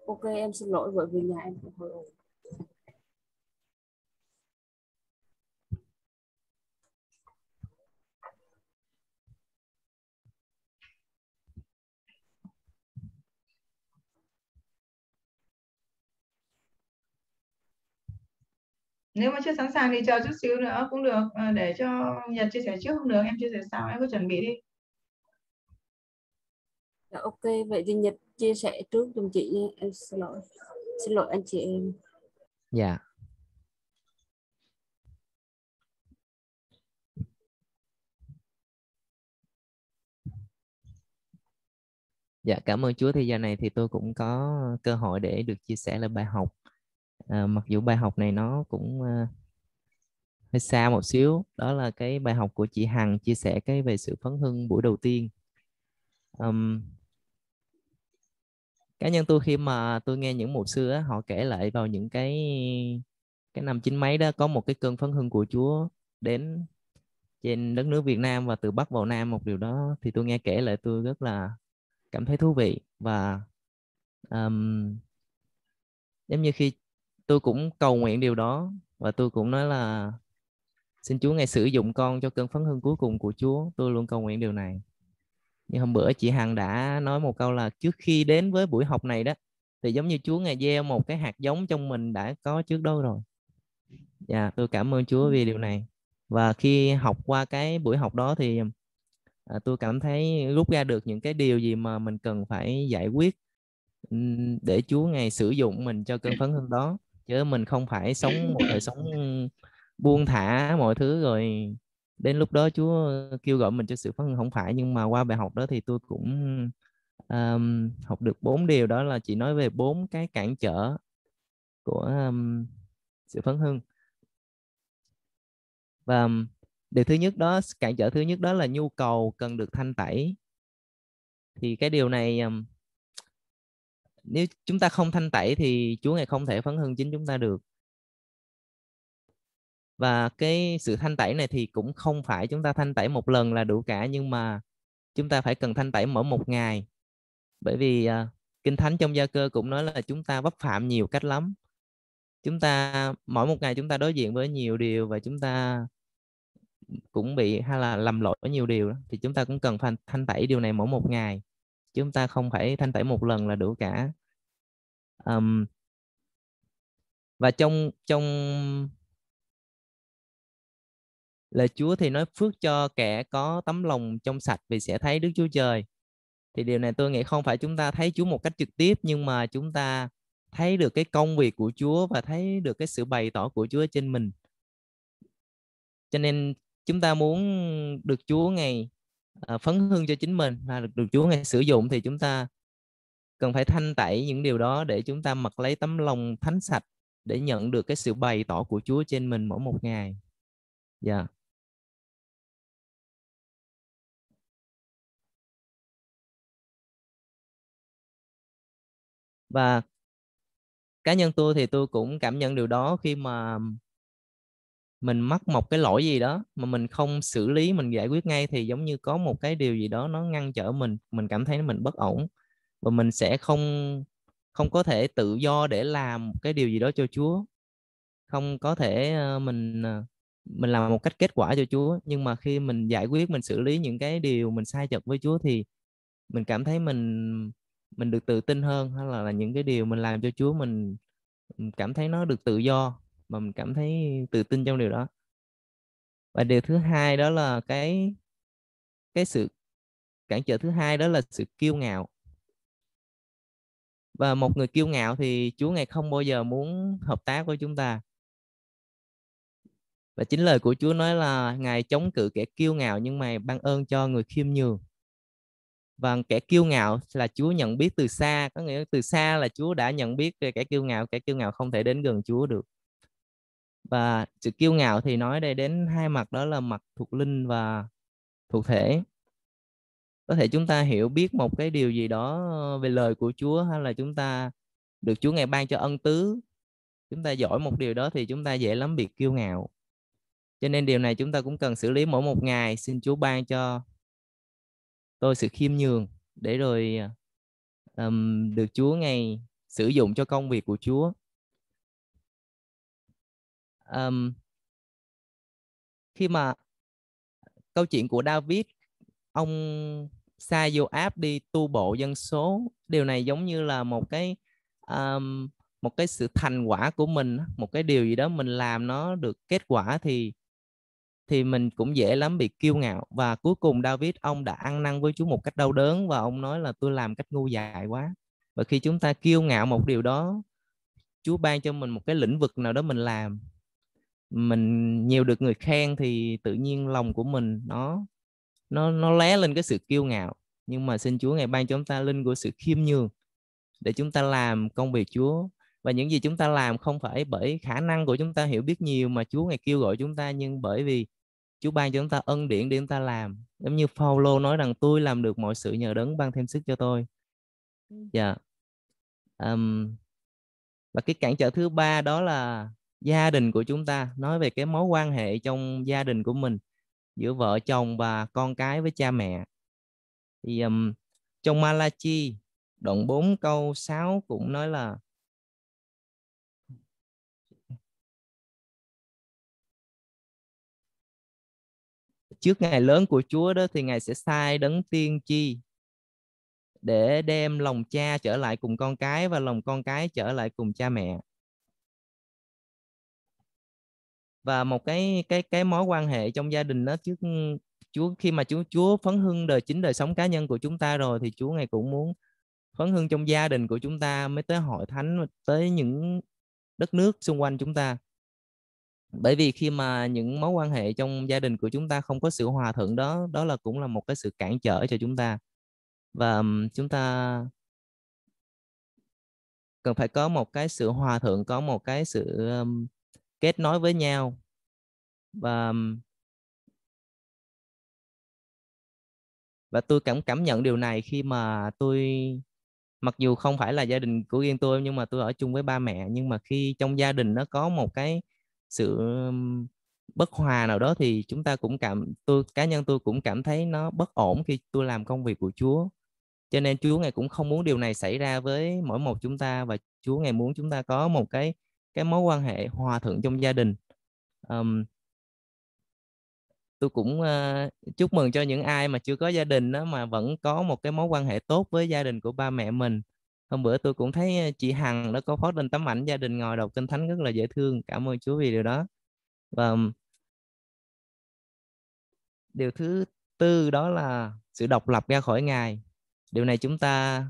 S6: ok em xin lỗi bởi vì nhà em cũng hơi ồn
S2: nếu mà chưa sẵn sàng thì chờ chút xíu nữa cũng được. À, để cho Nhật chia sẻ trước không được em chia sẻ sau em có chuẩn bị đi.
S6: Dạ, ok. Vậy thì Nhật chia sẻ trước giùm chị nha. Em xin lỗi. Xin lỗi anh chị em.
S5: Dạ. Dạ cảm ơn Chúa. Thì giờ này thì tôi cũng có cơ hội để được chia sẻ lại bài học à, mặc dù bài học này nó cũng uh, hơi xa một xíu đó là cái bài học của chị Hằng chia sẻ cái về sự phấn hưng buổi đầu tiên. Um, cá nhân tôi khi mà tôi nghe những mục sư á, họ kể lại vào những cái cái năm chín mấy đó có một cái cơn phấn hưng của Chúa đến trên đất nước Việt Nam và từ Bắc vào Nam một điều đó thì tôi nghe kể lại tôi rất là cảm thấy thú vị và um, giống như khi tôi cũng cầu nguyện điều đó và tôi cũng nói là xin Chúa ngài sử dụng con cho cơn phấn hưng cuối cùng của Chúa. Tôi luôn cầu nguyện điều này. Như hôm bữa chị Hằng đã nói một câu là trước khi đến với buổi học này đó thì giống như Chúa ngài gieo một cái hạt giống trong mình đã có trước đó rồi. Dạ tôi cảm ơn Chúa vì điều này. Và khi học qua cái buổi học đó thì à, tôi cảm thấy rút ra được những cái điều gì mà mình cần phải giải quyết để Chúa ngài sử dụng mình cho cơn phấn hưng đó chứ mình không phải sống một đời sống buông thả mọi thứ rồi đến lúc đó Chúa kêu gọi mình cho sự phấn hưng không phải. Nhưng mà qua bài học đó thì tôi cũng um, học được bốn điều. Đó là chị nói về bốn cái cản trở của um, sự phấn hưng. Và điều thứ nhất đó cản trở thứ nhất đó là nhu cầu cần được thanh tẩy. Thì cái điều này um, nếu chúng ta không thanh tẩy thì Chúa ngài không thể phấn hưng chính chúng ta được. Và cái sự thanh tẩy này thì cũng không phải chúng ta thanh tẩy một lần là đủ cả nhưng mà chúng ta phải cần thanh tẩy mỗi một ngày. Bởi vì uh, kinh thánh trong gia cơ cũng nói là chúng ta vấp phạm nhiều cách lắm. Chúng ta mỗi một ngày chúng ta đối diện với nhiều điều và chúng ta cũng bị hay là lầm lỗi nhiều điều thì chúng ta cũng cần thanh, thanh tẩy điều này mỗi một ngày. Chúng ta không phải thanh tẩy một lần là đủ cả um, và trong trong lời Chúa thì nói phước cho kẻ có tấm lòng trong sạch vì sẽ thấy Đức Chúa Trời. Thì điều này tôi nghĩ không phải chúng ta thấy Chúa một cách trực tiếp nhưng mà chúng ta thấy được cái công việc của Chúa và thấy được cái sự bày tỏ của Chúa trên mình. Cho nên chúng ta muốn được Chúa ngày ờ, phấn hương cho chính mình và được, được Chúa ngày sử dụng thì chúng ta cần phải thanh tẩy những điều đó để chúng ta mặc lấy tấm lòng thánh sạch để nhận được cái sự bày tỏ của Chúa trên mình mỗi một ngày. Dạ. Yeah. Và cá nhân tôi thì tôi cũng cảm nhận điều đó khi mà mình mắc một cái lỗi gì đó mà mình không xử lý, mình giải quyết ngay thì giống như có một cái điều gì đó nó ngăn trở mình mình cảm thấy mình bất ổn và mình sẽ không không có thể tự do để làm cái điều gì đó cho Chúa. Không có thể ờ, mình ờ, mình làm một cách kết quả cho Chúa. Nhưng mà khi mình giải quyết mình xử lý những cái điều mình sai chật với Chúa thì mình cảm thấy mình mình được tự tin hơn. Hay là, là những cái điều mình làm cho Chúa mình cảm thấy nó được tự do mà mình cảm thấy tự tin trong điều đó. Và điều thứ hai đó là cái cái sự cản trở thứ hai đó là sự kiêu ngạo và một người kiêu ngạo thì Chúa ngài không bao giờ muốn hợp tác với chúng ta. Và chính lời của Chúa nói là ngài chống cự kẻ kiêu ngạo nhưng mà ban ơn cho người khiêm nhường. Và kẻ kiêu ngạo là Chúa nhận biết từ xa, có nghĩa từ xa là Chúa đã nhận biết về kẻ kiêu ngạo, kẻ kiêu ngạo không thể đến gần Chúa được. Và sự kiêu ngạo thì nói đây đến hai mặt, đó là mặt thuộc linh và thuộc thể có thể chúng ta hiểu biết một cái điều gì đó về lời của Chúa hay là chúng ta được Chúa ngài ban cho ân tứ. Chúng ta giỏi một điều đó thì chúng ta dễ lắm bị kiêu ngạo. Cho nên điều này chúng ta cũng cần xử lý mỗi một ngày. Xin Chúa ban cho tôi sự khiêm nhường để rồi um, được Chúa ngày sử dụng cho công việc của Chúa. Um, khi mà câu chuyện của David ông sai vô app đi tu bộ dân số. Điều này giống như là một cái um, một cái sự thành quả của mình một cái điều gì đó mình làm nó được kết quả thì thì mình cũng dễ lắm bị kiêu ngạo. Và cuối cùng David ông đã ăn năn với Chúa một cách đau đớn và ông nói là tôi làm cách ngu dại quá. Và khi chúng ta kiêu ngạo một điều đó Chúa ban cho mình một cái lĩnh vực nào đó mình làm mình nhiều được người khen thì tự nhiên lòng của mình nó nó nó lé lên cái sự kiêu ngạo. Nhưng mà xin Chúa ngày ban cho chúng ta linh của sự khiêm nhường để chúng ta làm công việc Chúa. Và những gì chúng ta làm không phải bởi khả năng của chúng ta hiểu biết nhiều mà Chúa ngày kêu gọi chúng ta nhưng bởi vì Chúa ban cho chúng ta ân điển để chúng ta làm. Giống như Phaolô nói rằng tôi làm được mọi sự nhờ đấng ban thêm sức cho tôi. Dạ. Yeah. um, và cái cản trở thứ ba đó là gia đình của chúng ta. Nói về cái mối quan hệ trong gia đình của mình giữa vợ chồng và con cái với cha mẹ. Thì um, trong Malachi đoạn 4 câu 6 cũng nói là trước ngày lớn của Chúa đó thì ngài sẽ sai đấng tiên tri để đem lòng cha trở lại cùng con cái và lòng con cái trở lại cùng cha mẹ. Và một cái cái cái mối quan hệ trong gia đình đó trước Chúa khi mà Chúa Chúa phấn hưng đời chính đời sống cá nhân của chúng ta rồi thì Chúa ngài cũng muốn phấn hưng trong gia đình của chúng ta mới tới hội thánh tới những đất nước xung quanh chúng ta. Bởi vì khi mà những mối quan hệ trong gia đình của chúng ta không có sự hòa thuận đó đó là cũng là một cái sự cản trở cho chúng ta. Và chúng ta cần phải có một cái sự hòa thuận có một cái sự um, kết nối với nhau. Và và tôi cảm cảm nhận điều này khi mà tôi, mặc dù không phải là gia đình của riêng tôi, nhưng mà tôi ở chung với ba mẹ, nhưng mà khi trong gia đình nó có một cái sự bất hòa nào đó thì chúng ta cũng cảm, tôi, cá nhân tôi cũng cảm thấy nó bất ổn khi tôi làm công việc của Chúa. Cho nên Chúa ngài cũng không muốn điều này xảy ra với mỗi một chúng ta và Chúa ngài muốn chúng ta có một cái cái mối quan hệ hòa thuận trong gia đình. Um, tôi cũng uh, chúc mừng cho những ai mà chưa có gia đình đó mà vẫn có một cái mối quan hệ tốt với gia đình của ba mẹ mình. Hôm bữa tôi cũng thấy ờ, chị Hằng đã có post lên tấm ảnh gia đình ngồi đọc kinh thánh rất là dễ thương. Cảm ơn Chúa vì điều đó. Và điều thứ tư đó là sự độc lập ra khỏi ngài. Điều này chúng ta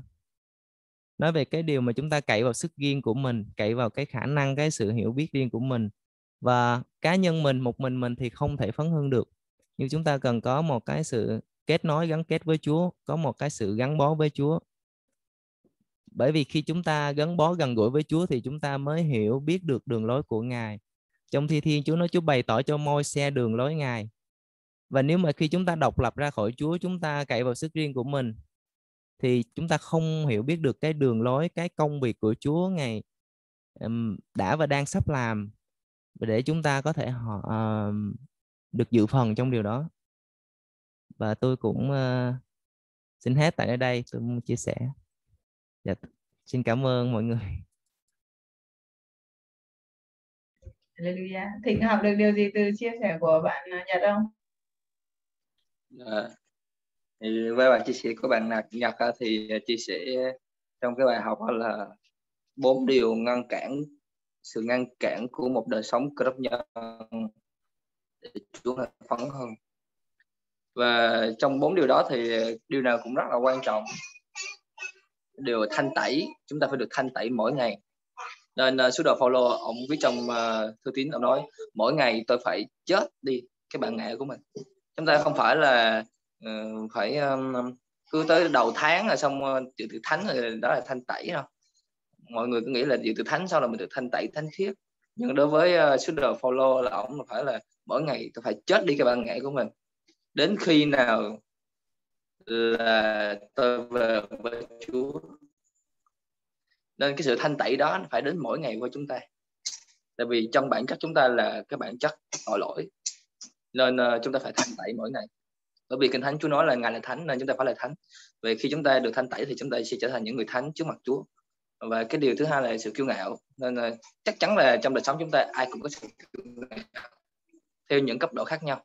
S5: nói về cái điều mà chúng ta cậy vào sức riêng của mình, cậy vào cái khả năng, cái sự hiểu biết riêng của mình. Và cá nhân mình, một mình mình thì không thể phấn hưng được. Nhưng chúng ta cần có một cái sự kết nối gắn kết với Chúa, có một cái sự gắn bó với Chúa. Bởi vì khi chúng ta gắn bó, gần gũi với Chúa thì chúng ta mới hiểu biết được đường lối của Ngài. Trong thi thiên, Chúa nói Chúa bày tỏ cho môi xe đường lối Ngài. Và nếu mà khi chúng ta độc lập ra khỏi Chúa, chúng ta cậy vào sức riêng của mình thì chúng ta không hiểu biết được cái đường lối cái công việc của Chúa ngày đã và đang sắp làm để chúng ta có thể họ uh, được dự phần trong điều đó và tôi cũng uh, xin hết tại đây tôi muốn chia sẻ dạ, xin cảm ơn mọi người
S2: Hallelujah. Thịnh học được điều gì từ chia sẻ của bạn Nhật không?
S11: À, thì với bài chia sẻ của bạn Nhật, Nhật thì à, chia sẻ trong cái bài học là bốn điều ngăn cản sự ngăn cản của một đời sống cơ đốc nhân để chúng là phấn hơn. Và trong bốn điều đó thì điều nào cũng rất là quan trọng. Điều thanh tẩy chúng ta phải được thanh tẩy mỗi ngày. Nên uh, sứ đồ Paulo ông viết trong uh, à, thư tín ông nói mỗi ngày tôi phải chết đi. Cái bản ngã của mình. Chúng ta không phải là Ờ, phải cứ tới đầu tháng là xong dự chữ tự thánh rồi đó là thanh tẩy đâu mọi người cứ nghĩ là chữ tự thánh sau là mình được thanh tẩy thánh khiết. Nhưng đối với uh, sứ đồ Phaolô là ổng phải là mỗi ngày tôi phải chết đi cái bản ngã của mình. Đến khi nào là tôi về với Chúa nên cái sự thanh tẩy đó phải đến mỗi ngày của chúng ta. Tại vì trong bản chất chúng ta là cái bản chất tội lỗi nên uh, chúng ta phải thanh tẩy mỗi ngày bởi vì kinh thánh Chúa nói là ngài là thánh nên chúng ta phải là thánh. Về khi chúng ta được thanh tẩy thì chúng ta sẽ trở thành những người thánh trước mặt Chúa. Và cái điều thứ hai là sự kiêu ngạo. Nên là chắc chắn là trong đời sống chúng ta ai cũng có sự kiêu ngạo theo những cấp độ khác nhau.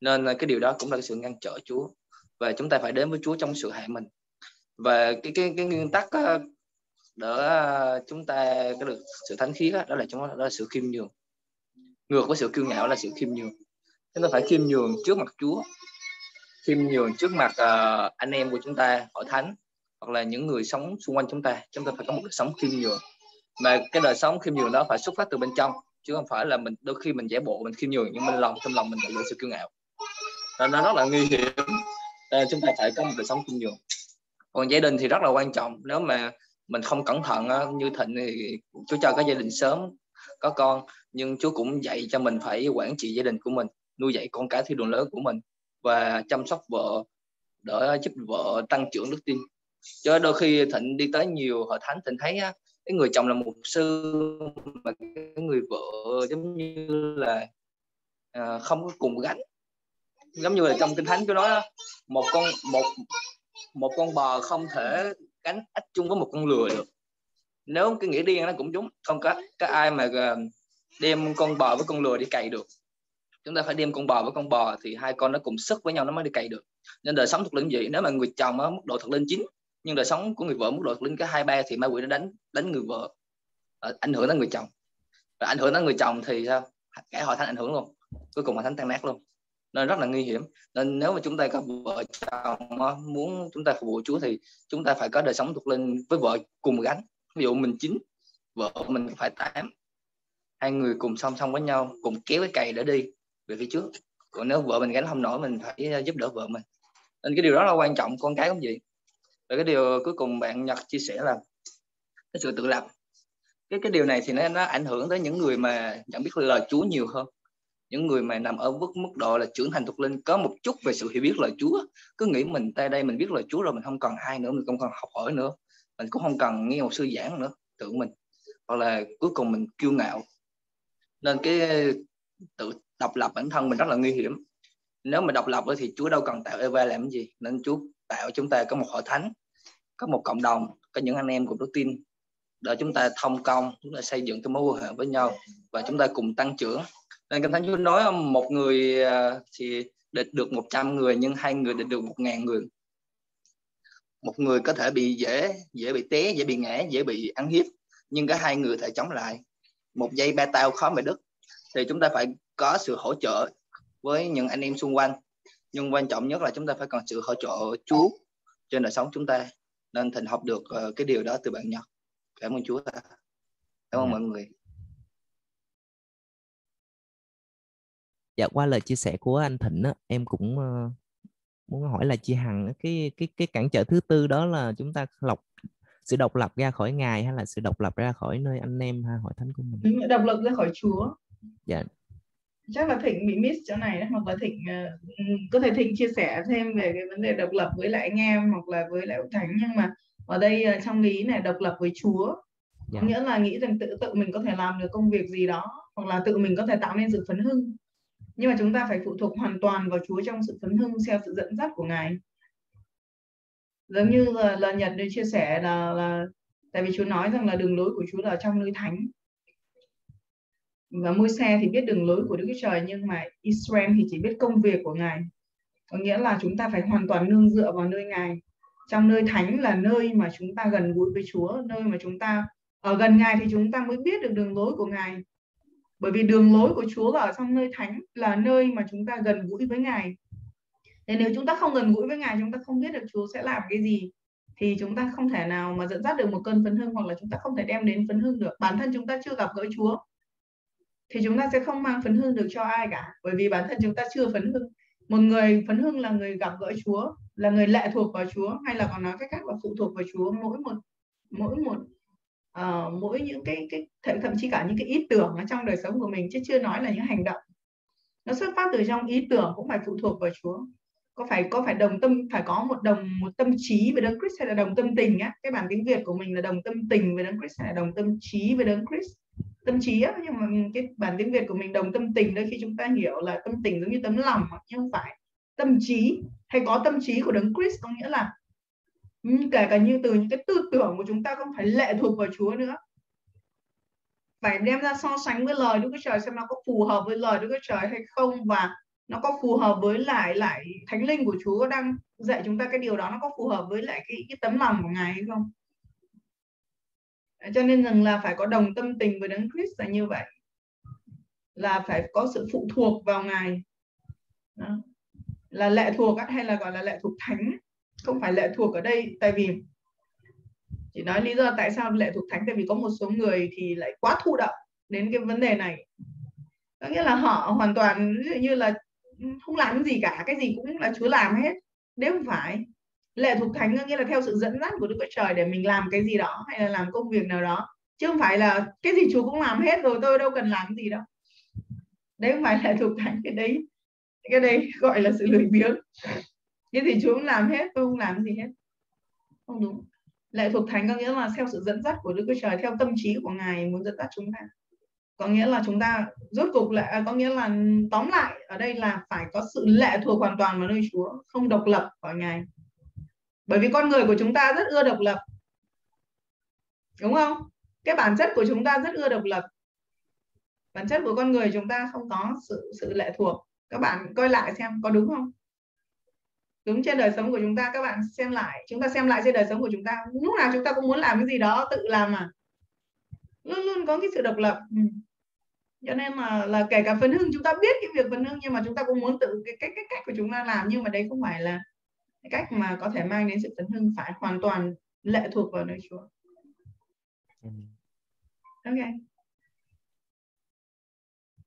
S11: Nên cái điều đó cũng là cái sự ngăn trở Chúa. Và chúng ta phải đến với Chúa trong sự hại mình. Và cái cái cái nguyên tắc ờ, uh, đỡ chúng ta có được sự thánh khiết đó, đó là chúng đó là sự khiêm nhường. Ngược với sự kiêu ngạo là sự khiêm nhường. Chúng ta phải khiêm nhường trước mặt Chúa khiêm nhường trước mặt uh, anh em của chúng ta hội thánh hoặc là những người sống xung quanh chúng ta. Chúng ta phải có một đời sống khiêm nhường. Mà cái đời sống khiêm nhường đó phải xuất phát từ bên trong chứ không phải là mình đôi khi mình giả bộ mình khiêm nhường nhưng bên lòng trong lòng mình lại sự kiêu ngạo. Nên nó rất là nguy hiểm. Nên chúng ta phải có một đời sống khiêm nhường. Còn gia đình thì rất là quan trọng. Nếu mà mình không cẩn thận như thịnh thì chú cho cái gia đình sớm có con nhưng chú cũng dạy cho mình phải quản trị gia đình của mình nuôi dạy con cái theo đường lớn của mình và chăm sóc vợ để giúp vợ tăng trưởng đức tin. Cho đôi khi thịnh đi tới nhiều hội thánh thịnh thấy cái người chồng là mục sư mà cái người vợ giống như là à, không có cùng gánh. Giống như là trong kinh thánh tôi nói một con một một con bò không thể gánh ách chung với một con lừa được. Nếu cái nghĩa điên nó cũng đúng không có có ai mà à, đem con bò với con lừa đi cày được chúng ta phải đem con bò với con bò thì hai con nó cùng sức với nhau nó mới đi cày được. Nên đời sống thuộc linh vậy nếu mà người chồng ở mức độ thuộc linh chín nhưng đời sống của người vợ mức độ thuộc linh cái hai ba thì ma quỷ nó đánh đánh người vợ ờ, ảnh hưởng đến người chồng. Và ảnh hưởng đến người chồng thì sao? Cả họ thánh ảnh hưởng luôn, cuối cùng họ thánh tan nát luôn. Nên rất là nguy hiểm. Nên nếu mà chúng ta có vợ chồng muốn chúng ta phục vụ Chúa thì chúng ta phải có đời sống thuộc linh với vợ cùng gánh. Ví dụ mình chín, vợ mình phải tám. Hai người cùng song song với nhau, cùng kéo cái cày để đi về phía trước. Còn nếu vợ mình gánh không nổi mình phải à, giúp đỡ vợ mình. Nên cái điều đó là quan trọng con cái cũng vậy. Và cái điều cuối cùng bạn Nhật chia sẻ là cái sự tự lập. Cái cái điều này thì nó, nó ảnh hưởng tới những người mà nhận biết lời Chúa nhiều hơn. Những người mà nằm ở mức mức độ là trưởng thành thuộc linh có một chút về sự hiểu biết lời Chúa. Cứ nghĩ mình tại đây mình biết lời Chúa rồi mình không cần ai nữa mình không cần học hỏi nữa. Mình cũng không cần nghe một sư giảng nữa tự mình. Hoặc là cuối cùng mình kiêu ngạo. Nên cái tự độc lập bản thân mình rất là nguy hiểm. Nếu mà độc lập thì Chúa đâu cần tạo Eva làm gì. Nên Chúa tạo chúng ta có một hội thánh, có một cộng đồng, có những anh em cùng đức tin. Để chúng ta thông công, chúng ta xây dựng cái mối quan hệ với nhau và chúng ta cùng tăng trưởng. Nên kinh thánh Chúa nói một người à, thì địch được 100 người, nhưng hai người địch được một ngàn người. Một người có thể bị dễ dễ bị té, dễ bị ngã, dễ bị ăn hiếp, nhưng cả hai người thể chống lại. Một giây ba tao khó mà đứt. Thì chúng ta phải có sự hỗ trợ với những anh em xung quanh. Nhưng quan trọng nhất là chúng ta phải cần sự hỗ trợ Chúa trên đời sống chúng ta nên thịnh học được uh, cái điều đó từ bạn Nhật cảm ơn Chúa. Ta cảm ơn dạ. mọi người.
S5: Dạ qua lời chia sẻ của anh Thịnh á, em cũng uh, muốn hỏi là chị Hằng cái cái cái cản trở thứ tư đó là chúng ta lọc sự độc lập ra khỏi ngài hay là sự độc lập ra khỏi nơi anh em hay hội thánh của mình.
S2: Độc lập ra khỏi Chúa.
S5: Dạ
S2: chắc là thịnh bị miss chỗ này hoặc là thịnh uh, có thể thịnh chia sẻ thêm về cái vấn đề độc lập với lại anh em hoặc là với lại hội thánh nhưng mà ở đây uh, trong lý này độc lập với Chúa yeah. Dạ. nghĩa là nghĩ rằng tự tự mình có thể làm được công việc gì đó hoặc là tự mình có thể tạo nên sự phấn hưng nhưng mà chúng ta phải phụ thuộc hoàn toàn vào Chúa trong sự phấn hưng theo sự dẫn dắt của Ngài giống như là, là Nhật đi chia sẻ là là tại vì Chúa nói rằng là đường lối của Chúa là trong nơi thánh và môi xe thì biết đường lối của Đức Chúa Trời, nhưng mà Israel thì chỉ biết công việc của Ngài. Có nghĩa là chúng ta phải hoàn toàn nương dựa vào nơi Ngài. Trong nơi thánh là nơi mà chúng ta gần gũi với Chúa, nơi mà chúng ta, ở gần Ngài thì chúng ta mới biết được đường lối của Ngài. Bởi vì đường lối của Chúa là ở trong nơi thánh là nơi mà chúng ta gần gũi với Ngài. Nên nếu chúng ta không gần gũi với Ngài, chúng ta không biết được Chúa sẽ làm cái gì, thì chúng ta không thể nào mà dẫn dắt được một cơn phấn hưng hoặc là chúng ta không thể đem đến phấn hưng được. Bản thân chúng ta chưa gặp gỡ Chúa thì chúng ta sẽ không mang phấn hưng được cho ai cả. Bởi vì bản thân chúng ta chưa phấn hưng một người phấn hưng là người gặp gỡ Chúa là người lệ thuộc vào Chúa hay là còn nói cách khác là phụ thuộc vào Chúa mỗi một mỗi một uh, mỗi những cái cái thậm, thậm chí cả những cái ý tưởng ở trong đời sống của mình chứ chưa nói là những hành động. Nó xuất phát từ trong ý tưởng cũng phải phụ thuộc vào Chúa. Có phải có phải đồng tâm phải có một đồng một tâm trí với đấng Christ hay là đồng tâm tình á? Cái bản tiếng Việt của mình là đồng tâm tình với đấng Christ hay là đồng tâm trí với đấng Christ? Tâm trí á nhưng mà cái bản tiếng Việt của mình đồng tâm tình đôi khi chúng ta hiểu là tâm tình giống như tấm lòng nhưng không phải tâm trí hay có tâm trí của đấng Christ có nghĩa là ừ, kể cả như từ những cái tư tưởng của chúng ta không phải lệ thuộc vào Chúa nữa. Phải đem ra so sánh với lời Đức Chúa Trời xem nó có phù hợp với lời Đức Chúa Trời hay không và nó có phù hợp với lại lại thánh linh của Chúa đang dạy chúng ta cái điều đó nó có phù hợp với lại cái, cái tấm lòng của ngài hay không? Cho nên rằng là phải có đồng tâm tình với đấng Christ là như vậy. Là phải có sự phụ thuộc vào ngài. Đó. là lệ thuộc hay là gọi là lệ thuộc thánh. Không phải lệ thuộc ở đây, tại vì chỉ nói lý do tại sao lệ thuộc thánh, tại vì có một số người thì lại quá thụ động đến cái vấn đề này. Có nghĩa là họ hoàn toàn như là không làm gì cả, cái gì cũng là Chúa làm hết. Nếu không phải lệ thuộc thánh nghĩa là theo sự dẫn dắt của Đức Chúa Trời để mình làm cái gì đó hay là làm công việc nào đó. Chứ không phải là cái gì Chúa cũng làm hết rồi, tôi đâu cần làm gì đâu. Đấy không phải lệ thuộc thánh cái đấy cái đấy gọi là sự lười biếng. Cái gì Chúa cũng làm hết, tôi không làm gì hết. Không đúng. Lệ thuộc thánh có nghĩa là theo sự dẫn dắt của Đức Chúa Trời, theo tâm trí của Ngài muốn dẫn dắt chúng ta. Có nghĩa là chúng ta rốt cục lại à, có nghĩa là tóm lại ở đây là phải có sự lệ thuộc hoàn toàn vào nơi Chúa, không độc lập khỏi Ngài bởi vì con người của chúng ta rất ưa độc lập. Đúng không? Cái bản chất của chúng ta rất ưa độc lập. Bản chất của con người chúng ta không có sự sự lệ thuộc. Các bạn coi lại xem có đúng không? Đúng trên đời sống của chúng ta, các bạn xem lại. Chúng ta xem lại trên đời sống của chúng ta. Lúc nào chúng ta cũng muốn làm cái gì đó tự làm mà. Luôn luôn có cái sự độc lập. Ừ. cho nên là là kể cả phấn hưng chúng ta biết cái việc phấn hưng nhưng mà chúng ta cũng muốn tự, cái cách cái cách của chúng ta làm. Nhưng mà đấy không phải là cách mà có thể mang đến sự phấn hưng phải hoàn toàn lệ thuộc vào nơi Chúa. Ok.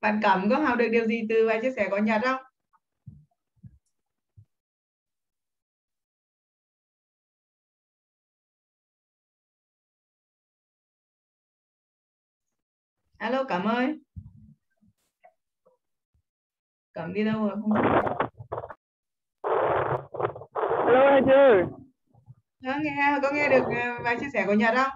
S2: Bạn Cẩm có học được điều gì từ bài chia sẻ của Nhật không? alo cảm ơi cảm đi đâu rồi không
S9: alo anh ơi
S2: có nghe có nghe được bài chia sẻ của nhật không?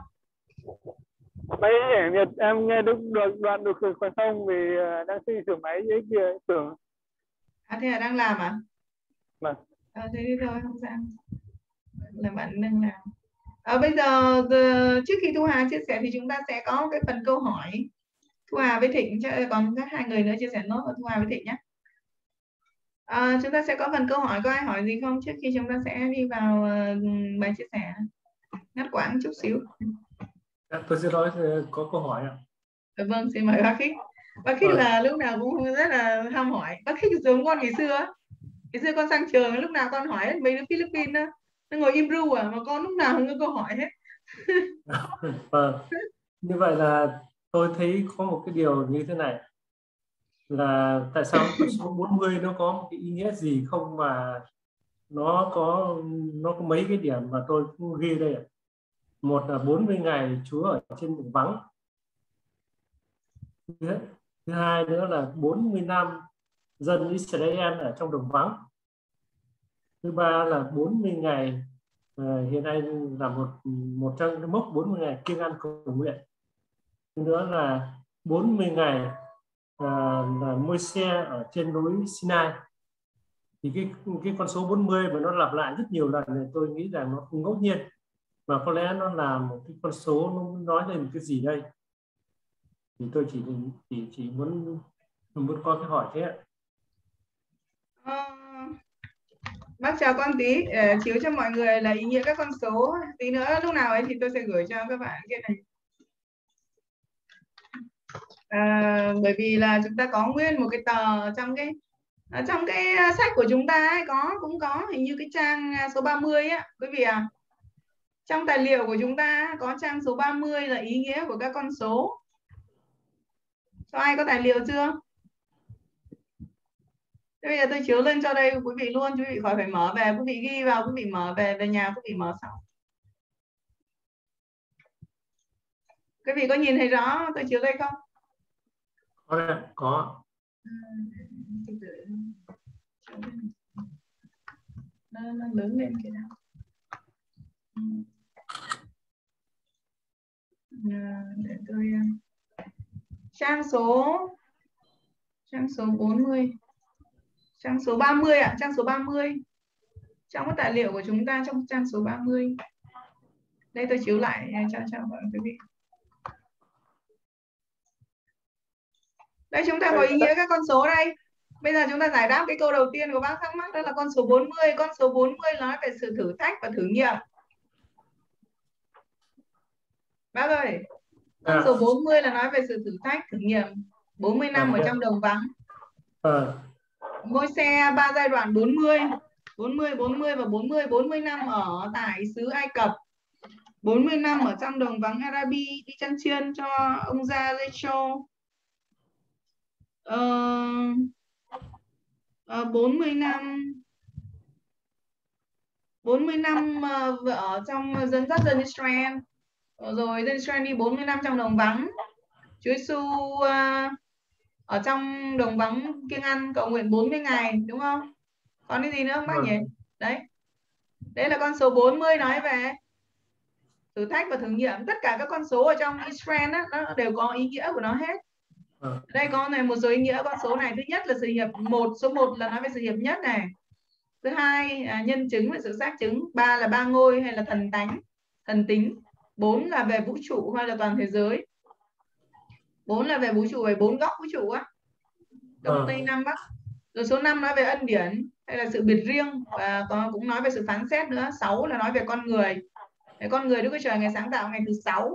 S9: Mấy em Nhật em nghe được được đoạn được khỏe không vì ờ, đang xây sửa máy giấy kia tưởng
S2: à thế là đang làm à?
S9: Vâng.
S2: À, thế đi thôi không sao. Là bạn đang làm. À, bây giờ ờ, trước khi thu hà chia sẻ thì chúng ta sẽ có cái phần câu hỏi. Thu Hà với Thịnh còn các hai người nữa chia sẻ nốt Thu Hà với Thịnh nhé à, chúng ta sẽ có phần câu hỏi có ai hỏi gì không? Trước khi chúng ta sẽ đi vào uh, bài chia sẻ. Ngắt quãng chút xíu.
S1: Dạ, tôi xin lỗi có câu hỏi ạ.
S2: À, vâng xin mời bác khích. Bác khích là lúc nào cũng rất là ham hỏi. Bác khích giống con ngày xưa ngày xưa con sang trường lúc nào con hỏi mấy đứa Philippines đó nó ngồi im ru à mà con lúc nào cũng có câu hỏi hết.
S1: Vâng. Như vậy là tôi thấy có một cái điều như thế này là tại sao số 40 nó có một cái ý nghĩa gì không mà nó có nó có mấy cái điểm mà tôi cũng ghi đây một là 40 ngày Chúa ở trên vùng vắng. Thứ hai nữa là 40 năm dân Israel ở trong đồng vắng. Thứ ba là 40 ngày uh, hiện nay là một một trong mốc 40 ngày kiêng ăn cầu nguyện. Thứ nữa là 40 ngày Ờ, là môi xe ở trên núi Sinai. Thì cái cái con số 40 mà nó lặp lại rất nhiều lần thì tôi nghĩ rằng nó không ngẫu nhiên. Mà có lẽ nó là một cái con số nó nói lên cái gì đây? Thì tôi chỉ chỉ chỉ muốn muốn có cái hỏi thế ạ.
S2: À, bác chào con tí ờ, chiếu cho mọi người là ý nghĩa các con số. Tí nữa lúc nào ấy thì tôi sẽ gửi cho các bạn cái này à, bởi vì là chúng ta có nguyên một cái tờ trong cái à, trong cái à, sách của chúng ta ấy, có cũng có hình như cái trang à, số 30 á quý vị à trong tài liệu của chúng ta có trang số 30 là ý nghĩa của các con số cho ai có tài liệu chưa Thế bây giờ tôi chiếu lên cho đây quý vị luôn, quý vị khỏi phải mở về, quý vị ghi vào, quý vị mở về về nhà, quý vị mở sau. Quý vị có nhìn thấy rõ tôi chiếu đây không?
S1: Có đấy, có.
S2: Nó, nó lớn lên cái nào. Để tôi trang số trang số 40 trang số 30 ạ, à, trang số 30. Trong cái tài liệu của chúng ta trong trang số 30. Đây tôi chiếu lại cho cho mọi quý vị. Đây chúng ta có ý nghĩa các con số đây. Bây giờ chúng ta giải đáp cái câu đầu tiên của bác thắc mắc đó là con số 40. Con số 40 nói về sự thử thách và thử nghiệm. Bác ơi, con à. số 40 là nói về sự thử thách, thử nghiệm. 40 năm à, ở trong đồng vắng. À ngôi xe ba giai đoạn 40 40 40 và 40 40 năm ở tại xứ Ai Cập 40 năm ở trong đồng vắng Arabi đi chăn chiên cho ông gia Lecho uh, uh, 40 năm. 40 năm uh, ở trong dân dắt dân Israel rồi dân Israel đi 40 năm trong đồng vắng. Chúa Giêsu uh, ở trong đồng vắng kiêng ăn cầu nguyện 40 ngày đúng không? Còn cái gì nữa không bác nhỉ? Đấy. Đấy là con số 40 nói về thử thách và thử nghiệm. Tất cả các con số ở trong Israel á, nó đều có ý nghĩa của nó hết đây có này một số ý nghĩa con số này. Thứ nhất là sự hiệp một số 1 là nói về sự hiệp nhất này. Thứ hai à, nhân chứng về sự xác chứng. Ba là ba ngôi hay là thần tánh thần tính. Bốn là về vũ trụ hay là toàn thế giới. Bốn là về vũ trụ về bốn góc vũ trụ á. Đông ờ. tây nam bắc. Rồi số 5 nói về ân điển hay là sự biệt riêng. Và cũng nói về sự phán xét nữa. Sáu là nói về con người. Để con người Đức Chúa Trời ngày sáng tạo ngày thứ sáu.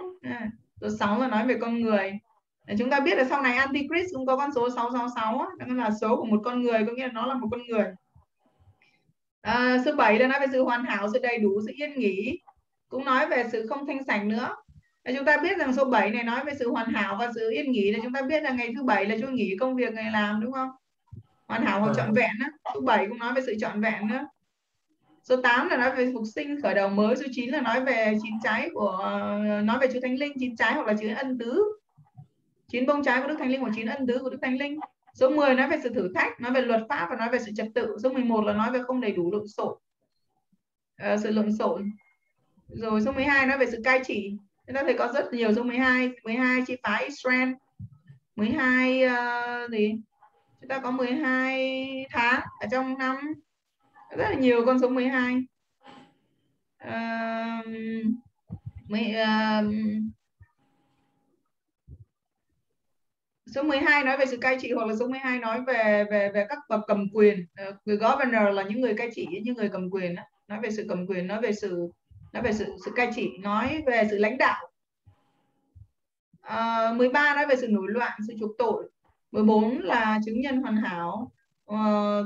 S2: Số 6 là nói về con người để chúng ta biết là sau này Antichrist cũng có con số 666 á, đó là số của một con người có nghĩa là nó là một con người à, số 7 là nói về sự hoàn hảo sự đầy đủ sự yên nghỉ cũng nói về sự không thanh sạch nữa và chúng ta biết rằng số 7 này nói về sự hoàn hảo và sự yên nghỉ là chúng ta biết là ngày thứ bảy là Chúa nghỉ công việc ngày làm đúng không? Hoàn hảo hoặc vâng. trọn vẹn á. Số 7 cũng nói về sự trọn vẹn nữa. Số 8 là nói về phục sinh khởi đầu mới, số 9 là nói về chín trái của nói về Chúa Thánh Linh, chín trái hoặc là chín ân tứ. Chín bông trái của Đức Thánh Linh hoặc chín ân tứ của Đức Thánh Linh. Số 10 nói về sự thử thách, nói về luật pháp và nói về sự trật tự. Số 11 là nói về không đầy đủ lộn xộn. à, sự lộn xộn. Rồi số 12 nói về sự cai trị chúng ta thấy có rất nhiều số 12 12 chi phái Israel 12 uh, ờ, gì chúng ta có 12 tháng ở trong năm rất là nhiều con số 12 uh, mười, uh, số 12 nói về sự cai trị hoặc là số 12 nói về về về các bậc cầm quyền. Ờ, người governor là những người cai trị những người cầm quyền nói về sự cầm quyền nói về sự nói về sự sự cai trị nói về sự lãnh đạo. Ờ, à, 13 nói về sự nổi loạn sự chuộc tội. 14 là chứng nhân hoàn hảo. À,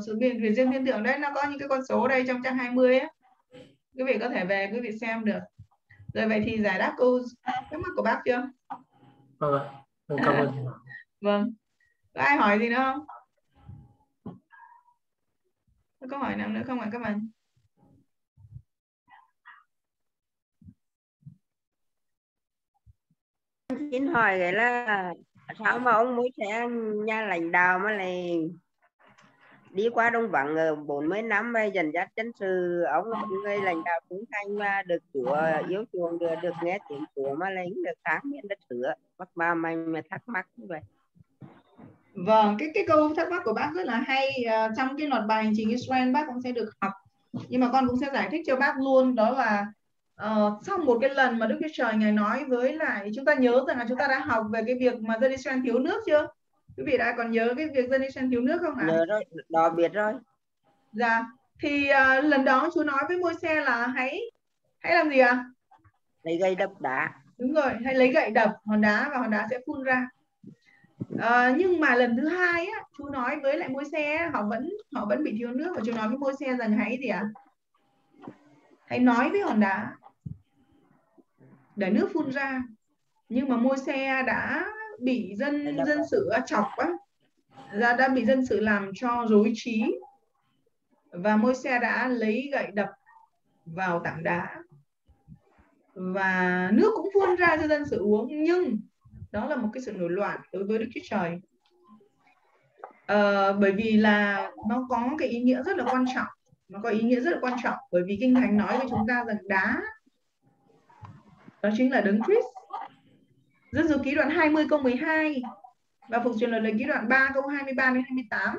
S2: sự biển việc riêng thiên tượng đấy nó có những cái con số đây trong trang 20 ấy quý vị có thể về quý vị xem được. Rồi vậy thì giải đáp câu thắc mắc của bác chưa?
S1: Vâng ạ. Vâng, cảm ơn
S2: vâng. Có ai hỏi gì nữa không? Có câu hỏi nào nữa không ạ, các bạn?
S14: Xin hỏi cái là sao mà ông mới sẽ nhà lãnh đạo mà lại đi qua đông vắng ở 40 năm và dần dắt chân sự? Ông là người lãnh đạo cũng thành mà được chúa yêu chuộng, được được nghe tiếng chúa mà lại được sáng miễn đất sửa bắt ba mày mà thắc mắc như vậy.
S2: Vâng, cái cái câu thắc mắc của bác rất là hay. À, trong cái loạt bài hành trình Israel bác cũng sẽ được học. Nhưng mà con cũng sẽ giải thích cho bác luôn đó là uh, sau một cái lần mà Đức Chúa Trời ngài nói với lại chúng ta nhớ rằng là chúng ta đã học về cái việc mà dân Israel thiếu nước chưa? Quý vị đã còn nhớ cái việc dân Israel thiếu nước không ạ?
S14: Nhớ rồi, đó biết rồi.
S2: Dạ. Thì uh, lần đó Chúa nói với môi xe là hãy hãy làm gì ạ? À?
S14: Lấy gậy đập đá.
S2: Đúng rồi, hãy lấy gậy đập hòn đá và hòn đá sẽ phun ra à, nhưng mà lần thứ hai á chú nói với lại môi xe họ vẫn họ vẫn bị thiếu nước. Và chú nói với môi xe rằng hãy gì ạ? À? hãy nói với hòn đá. Để nước phun ra. Nhưng mà môi xe đã bị dân dân sự chọc á. Ra đã bị dân sự làm cho rối trí. Và môi xe đã lấy gậy đập vào tảng đá. Và nước cũng phun ra cho dân sự uống. Nhưng đó là một cái sự nổi loạn đối với Đức Chúa Trời. À, bởi vì là nó có cái ý nghĩa rất là quan trọng. Nó có ý nghĩa rất là quan trọng bởi vì kinh thánh nói với chúng ta rằng đá đó chính là đấng Christ. Dân số ký đoạn 20 câu 12 và phục truyền lời ký đoạn 3 câu 23 đến 28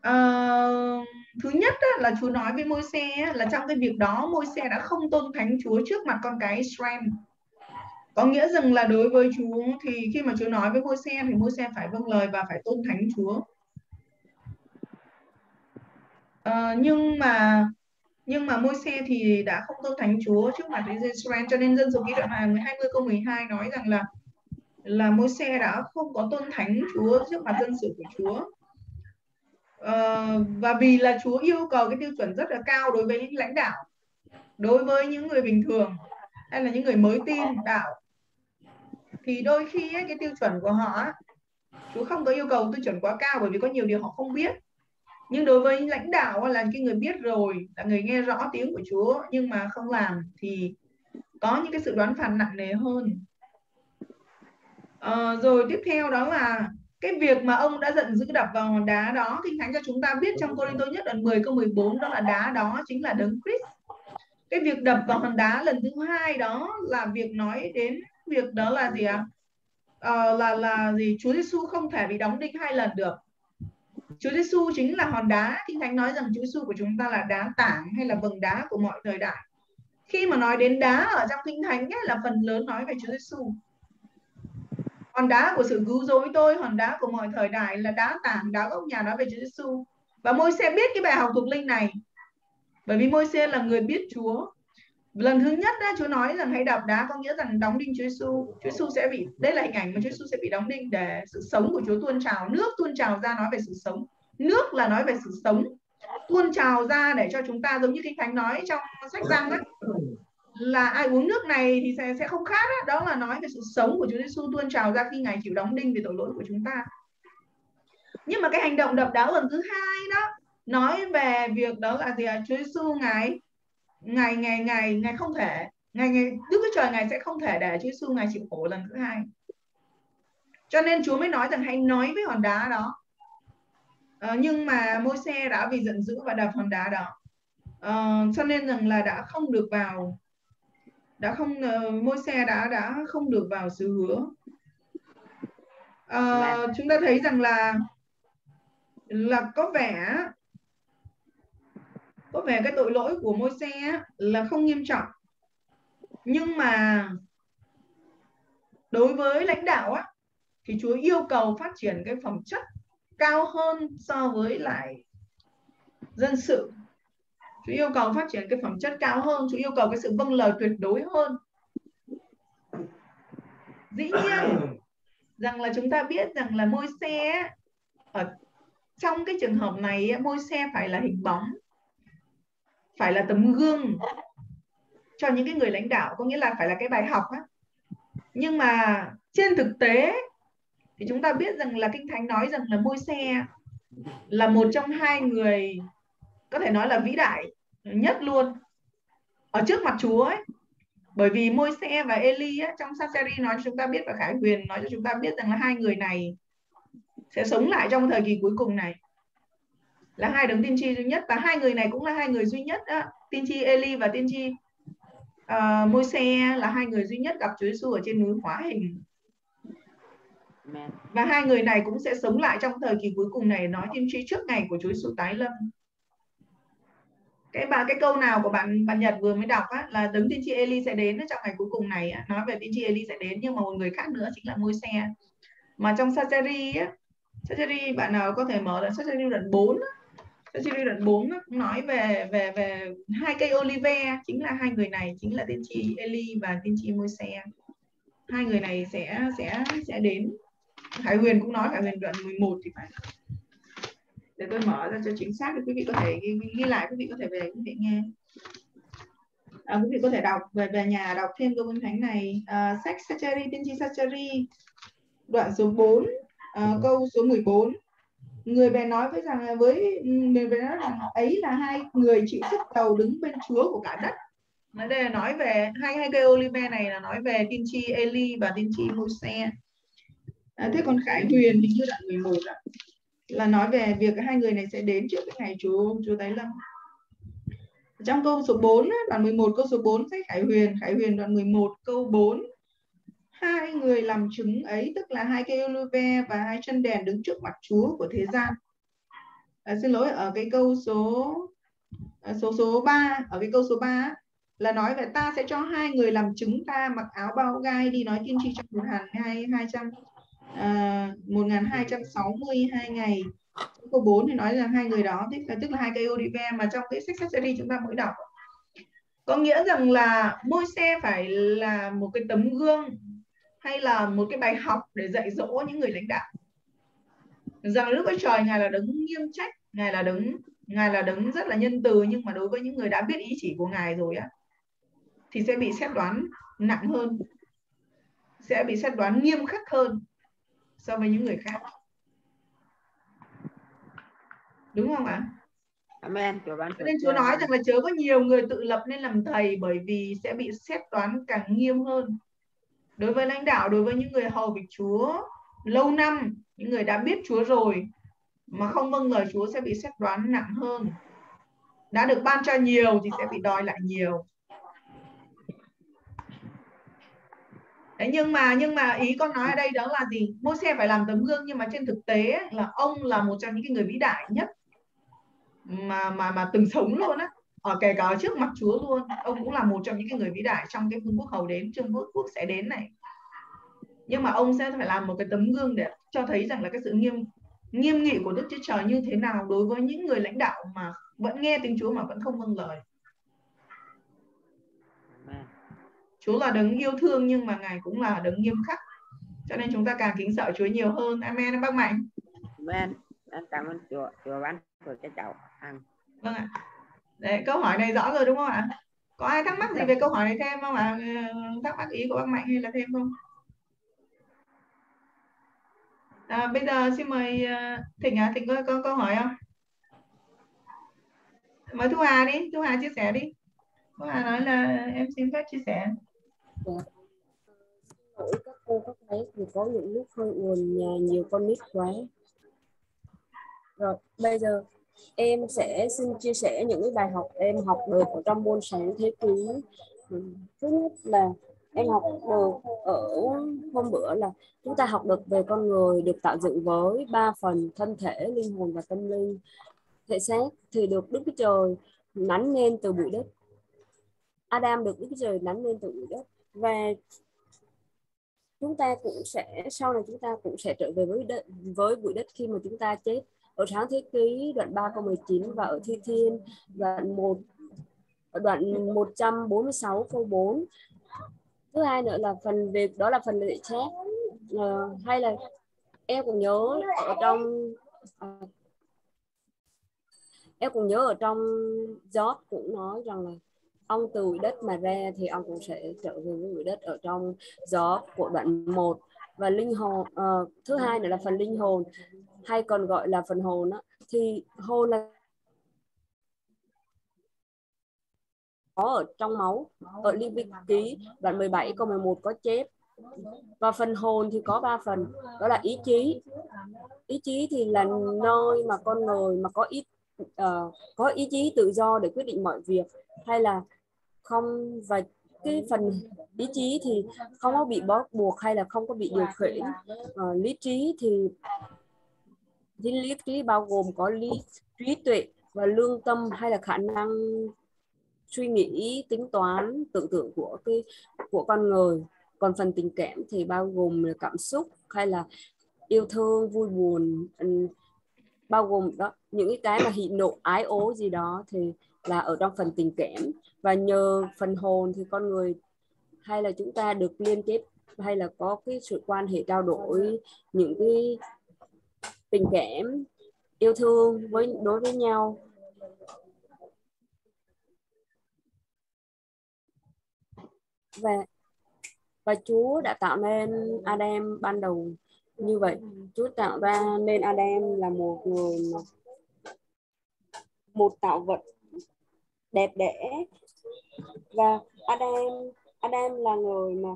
S2: à, ờ, thứ nhất là Chúa nói với môi xe là trong cái việc đó môi xe đã không tôn thánh Chúa trước mặt con cái Israel có nghĩa rằng là đối với Chúa thì khi mà Chúa nói với Môi-se thì Môi-se phải vâng lời và phải tôn thánh Chúa. À, nhưng mà nhưng mà Môi-se thì đã không tôn thánh Chúa trước mặt Israel cho nên dân số ký đoạn 20 câu 12 nói rằng là là Môi-se đã không có tôn thánh Chúa trước mặt dân sự của Chúa. À, và vì là Chúa yêu cầu cái tiêu chuẩn rất là cao đối với những lãnh đạo đối với những người bình thường hay là những người mới tin đạo thì đôi khi ấy, cái tiêu chuẩn của họ chú không có yêu cầu tiêu chuẩn quá cao bởi vì có nhiều điều họ không biết. Nhưng đối với lãnh đạo là cái người biết rồi là người nghe rõ tiếng của Chúa nhưng mà không làm thì có những cái sự đoán phạt nặng nề hơn. À, rồi tiếp theo đó là cái việc mà ông đã giận dữ đập vào hòn đá đó kinh thánh cho chúng ta biết trong Cô-rin-tô nhất đoạn 10 câu 14 đó là đá đó chính là đấng Christ. Cái việc đập vào hòn đá lần thứ hai đó là việc nói đến việc đó là gì ạ? À? là là gì? Chúa Giêsu không thể bị đóng đinh hai lần được. Chúa Giêsu chính là hòn đá. Kinh Thánh nói rằng Chúa Giêsu của chúng ta là đá tảng hay là vầng đá của mọi thời đại. Khi mà nói đến đá ở trong Kinh Thánh ấy, là phần lớn nói về Chúa Giêsu hòn đá của sự cứu rỗi tôi hòn đá của mọi thời đại là đá tảng đá gốc nhà nói về Chúa Giêsu và môi xe biết cái bài học thuộc linh này. Bởi vì môi xe là người biết Chúa lần thứ nhất đó, Chúa nói rằng hãy đạp đá có nghĩa rằng đóng đinh Chúa Giêsu Chúa Giêsu sẽ bị đây là hình ảnh mà Chúa Giêsu sẽ bị đóng đinh để sự sống của Chúa tuôn trào. Nước tuôn trào ra nói về sự sống. Nước là nói về sự sống. Tuôn trào ra để cho chúng ta giống như kinh thánh nói trong sách răng đó là ai uống nước này thì sẽ sẽ không khát ấy. đó là nói về sự sống của Chúa Giêsu tuôn trào ra khi ngài chịu đóng đinh vì tội lỗi của chúng ta. Nhưng mà cái hành động đập đá lần thứ hai đó nói về việc đó là gì à? Chúa Giêsu ngài ngài ngài ngài ngài không thể. Ngài ngài Đức Chúa Trời ngài sẽ không thể để Chúa Giêsu ngài chịu khổ lần thứ hai. Cho nên Chúa mới nói rằng hãy nói với hòn đá đó. À, nhưng mà môi xe đã vì giận dữ và đập hòn đá đó. À, cho nên rằng là đã không được vào đã không uh, môi xe đã đã không được vào xứ hứa. À, chúng ta thấy rằng là là có vẻ có vẻ cái tội lỗi của môi xe là không nghiêm trọng. Nhưng mà đối với lãnh đạo á, thì Chúa yêu cầu phát triển cái phẩm chất cao hơn so với lại dân sự. Chúa yêu cầu phát triển cái phẩm chất cao hơn, Chúa yêu cầu cái sự vâng lời tuyệt đối hơn. Dĩ nhiên rằng là chúng ta biết rằng là môi xe ở trong cái trường hợp này môi xe phải là hình bóng phải là tấm gương cho những cái người lãnh đạo có nghĩa là phải là cái bài học á. Nhưng mà trên thực tế thì chúng ta biết rằng là kinh thánh nói rằng là môi xe là một trong hai người có thể nói là vĩ đại nhất luôn ở trước mặt Chúa ấy. Bởi vì môi xe và Eli á, trong Sacheri nói cho chúng ta biết và Khải Huyền nói cho chúng ta biết rằng là hai người này sẽ sống lại trong thời kỳ cuối cùng này là hai đấng tiên tri duy nhất và hai người này cũng là hai người duy nhất đó. tiên tri Eli và tiên tri uh, môi xe là hai người duy nhất gặp Chúa Giêsu ở trên núi hóa hình. Và hai người này cũng sẽ sống lại trong thời kỳ cuối cùng này nói tiên tri trước ngày của Chúa Giêsu tái lâm. Cái bà cái câu nào của bạn bạn Nhật vừa mới đọc á, là đấng tiên tri Eli sẽ đến trong ngày cuối cùng này á, nói về tiên tri Eli sẽ đến nhưng mà một người khác nữa chính là môi xe mà trong Sacheri á Sacheri bạn nào có thể mở là Sacheri đoạn 4 Sacheri đoạn 4 cũng nói về về về hai cây olive chính là hai người này chính là tiên tri Eli và tiên tri Môi-se. hai người này sẽ sẽ sẽ đến. Khải Huyền cũng nói Khải Huyền đoạn 11 thì phải. Để tôi mở ra cho chính xác để quý vị có thể ghi, ghi lại quý vị có thể về quý vị nghe. À, quý vị có thể đọc về về nhà đọc thêm câu kinh thánh này. À, sách Sachari tiên tri Sachari đoạn số 4 à, câu số 14 người bè nói với rằng với người bè nói rằng ấy là hai người chịu sức đầu đứng bên Chúa của cả đất. Nói đây là nói về hai hai cây olive này là nói về tiên tri Eli và tiên tri Môi-se. À, thế còn Khải Huyền thì như đoạn 11 ạ. Là nói về việc hai người này sẽ đến trước cái ngày Chúa Chúa tái lâm. Trong câu số 4 đoạn 11 câu số 4 sách Khải Huyền. Khải Huyền đoạn 11 câu 4 hai người làm chứng ấy tức là hai cây olive và hai chân đèn đứng trước mặt Chúa của thế gian. À, xin lỗi ở cái câu số à, số số 3 ở cái câu số 3 là nói về ta sẽ cho hai người làm chứng ta mặc áo bao gai đi nói tiên tri trong một hàng hai à, hai trăm sáu mươi hai ngày. Câu 4 thì nói là hai người đó tức là tức là hai cây olive mà trong cái sách sách chúng ta mới đọc. Có nghĩa rằng là môi xe phải là một cái tấm gương hay là một cái bài học để dạy dỗ những người lãnh đạo rằng Đức Chúa Trời ngài là đấng nghiêm trách ngài là đấng ngài là đấng rất là nhân từ nhưng mà đối với những người đã biết ý chỉ của ngài rồi á thì sẽ bị xét đoán nặng hơn sẽ bị xét đoán nghiêm khắc hơn so với những người khác đúng không ạ
S14: Amen.
S2: Nên Chúa nói rằng là chớ có nhiều người tự lập nên làm thầy bởi vì sẽ bị xét đoán càng nghiêm hơn. Đối với lãnh đạo, đối với những người hầu việc Chúa lâu năm, những người đã biết Chúa rồi mà không vâng lời Chúa sẽ bị xét đoán nặng hơn. Đã được ban cho nhiều thì sẽ bị đòi lại nhiều. Đấy, nhưng mà nhưng mà ý con nói ở đây đó là gì môi xe phải làm tấm gương nhưng mà trên thực tế là ông là một trong những cái người vĩ đại nhất mà mà mà từng sống luôn á ở kể cả trước mặt Chúa luôn. Ông cũng là một trong những cái người vĩ đại trong cái vương quốc hầu đến trong vương quốc sẽ đến này. Nhưng mà ông sẽ phải làm một cái tấm gương để cho thấy rằng là cái sự nghiêm nghiêm nghị của Đức Chúa Trời như thế nào đối với những người lãnh đạo mà vẫn nghe tiếng Chúa mà vẫn không vâng lời. Chúa là đấng yêu thương nhưng mà ngài cũng là đấng nghiêm khắc. Cho nên chúng ta càng kính sợ Chúa nhiều hơn. Amen bác mạnh.
S14: Amen. Cảm ơn Chúa. Chúa ban cho cái cháu. Ăn
S2: vâng ạ Đấy, câu hỏi này rõ rồi đúng không ạ? Có ai thắc mắc gì về câu hỏi này thêm không ạ? Thắc mắc ý của bác mạnh hay là thêm không? À, bây giờ xin mời uh, thịnh à thịnh có, có câu hỏi không? Mời thu hà đi. Thu hà chia sẻ đi. Thu hà nói là em xin phép chia sẻ.
S6: Dạ. Các cô các bé thì có những lúc hơi ồn nhà nhiều con nít quá. Rồi bây giờ em sẽ xin chia sẻ những cái bài học em học được ở trong môn sáng thế ký. Ừ, thứ nhất là em học được ở hôm bữa là chúng ta học được về con người được tạo dựng với ba phần thân thể linh hồn và tâm linh. Thể xác thì được đức chúa trời nắn nên từ bụi đất. Adam được đức chúa trời nắn nên từ bụi đất. Và chúng ta cũng sẽ sau này chúng ta cũng sẽ trở về với đất, với bụi đất khi mà chúng ta chết ở sáng thế ký đoạn 3 câu 19 và ở thi thiên đoạn 1 đoạn 146 câu 4 thứ hai nữa là phần việc đó là phần lệ chép. À, hay là em cũng nhớ ở trong à, em cũng nhớ ở trong Job cũng nói rằng là ông từ đất mà ra thì ông cũng sẽ trở về với người đất ở trong gió của đoạn 1 và linh hồn uh, thứ hai nữa là phần linh hồn hay còn gọi là phần hồn đó, thì hồn là có ở trong máu ở Ly Vi ký đoạn 17 câu 11 có chép. Và phần hồn thì có ba phần đó là ý chí. Ý chí thì là nơi mà con người mà có ý uh, có ý chí tự do để quyết định mọi việc hay là không. Và cái phần ý chí thì không có bị bó buộc hay là không có bị điều khiển. Uh, lý trí thì thì lý trí bao gồm có lý, trí tuệ và lương tâm hay là khả năng suy nghĩ, tính toán, tưởng tượng của cái, của con người. Còn phần tình cảm thì bao gồm là cảm xúc hay là yêu thương, vui buồn. Bao gồm đó, những cái mà hỉ nộ ái ố gì đó thì là ở trong phần tình cảm. Và nhờ phần hồn thì con người hay là chúng ta được liên kết hay là có cái sự quan hệ trao đổi, những cái tình cảm, yêu thương với, đối với nhau. Và và Chúa đã tạo nên Adam ban đầu như vậy. Chúa tạo ra nên Adam là một người một tạo vật đẹp đẽ. Và Adam Adam là người mà,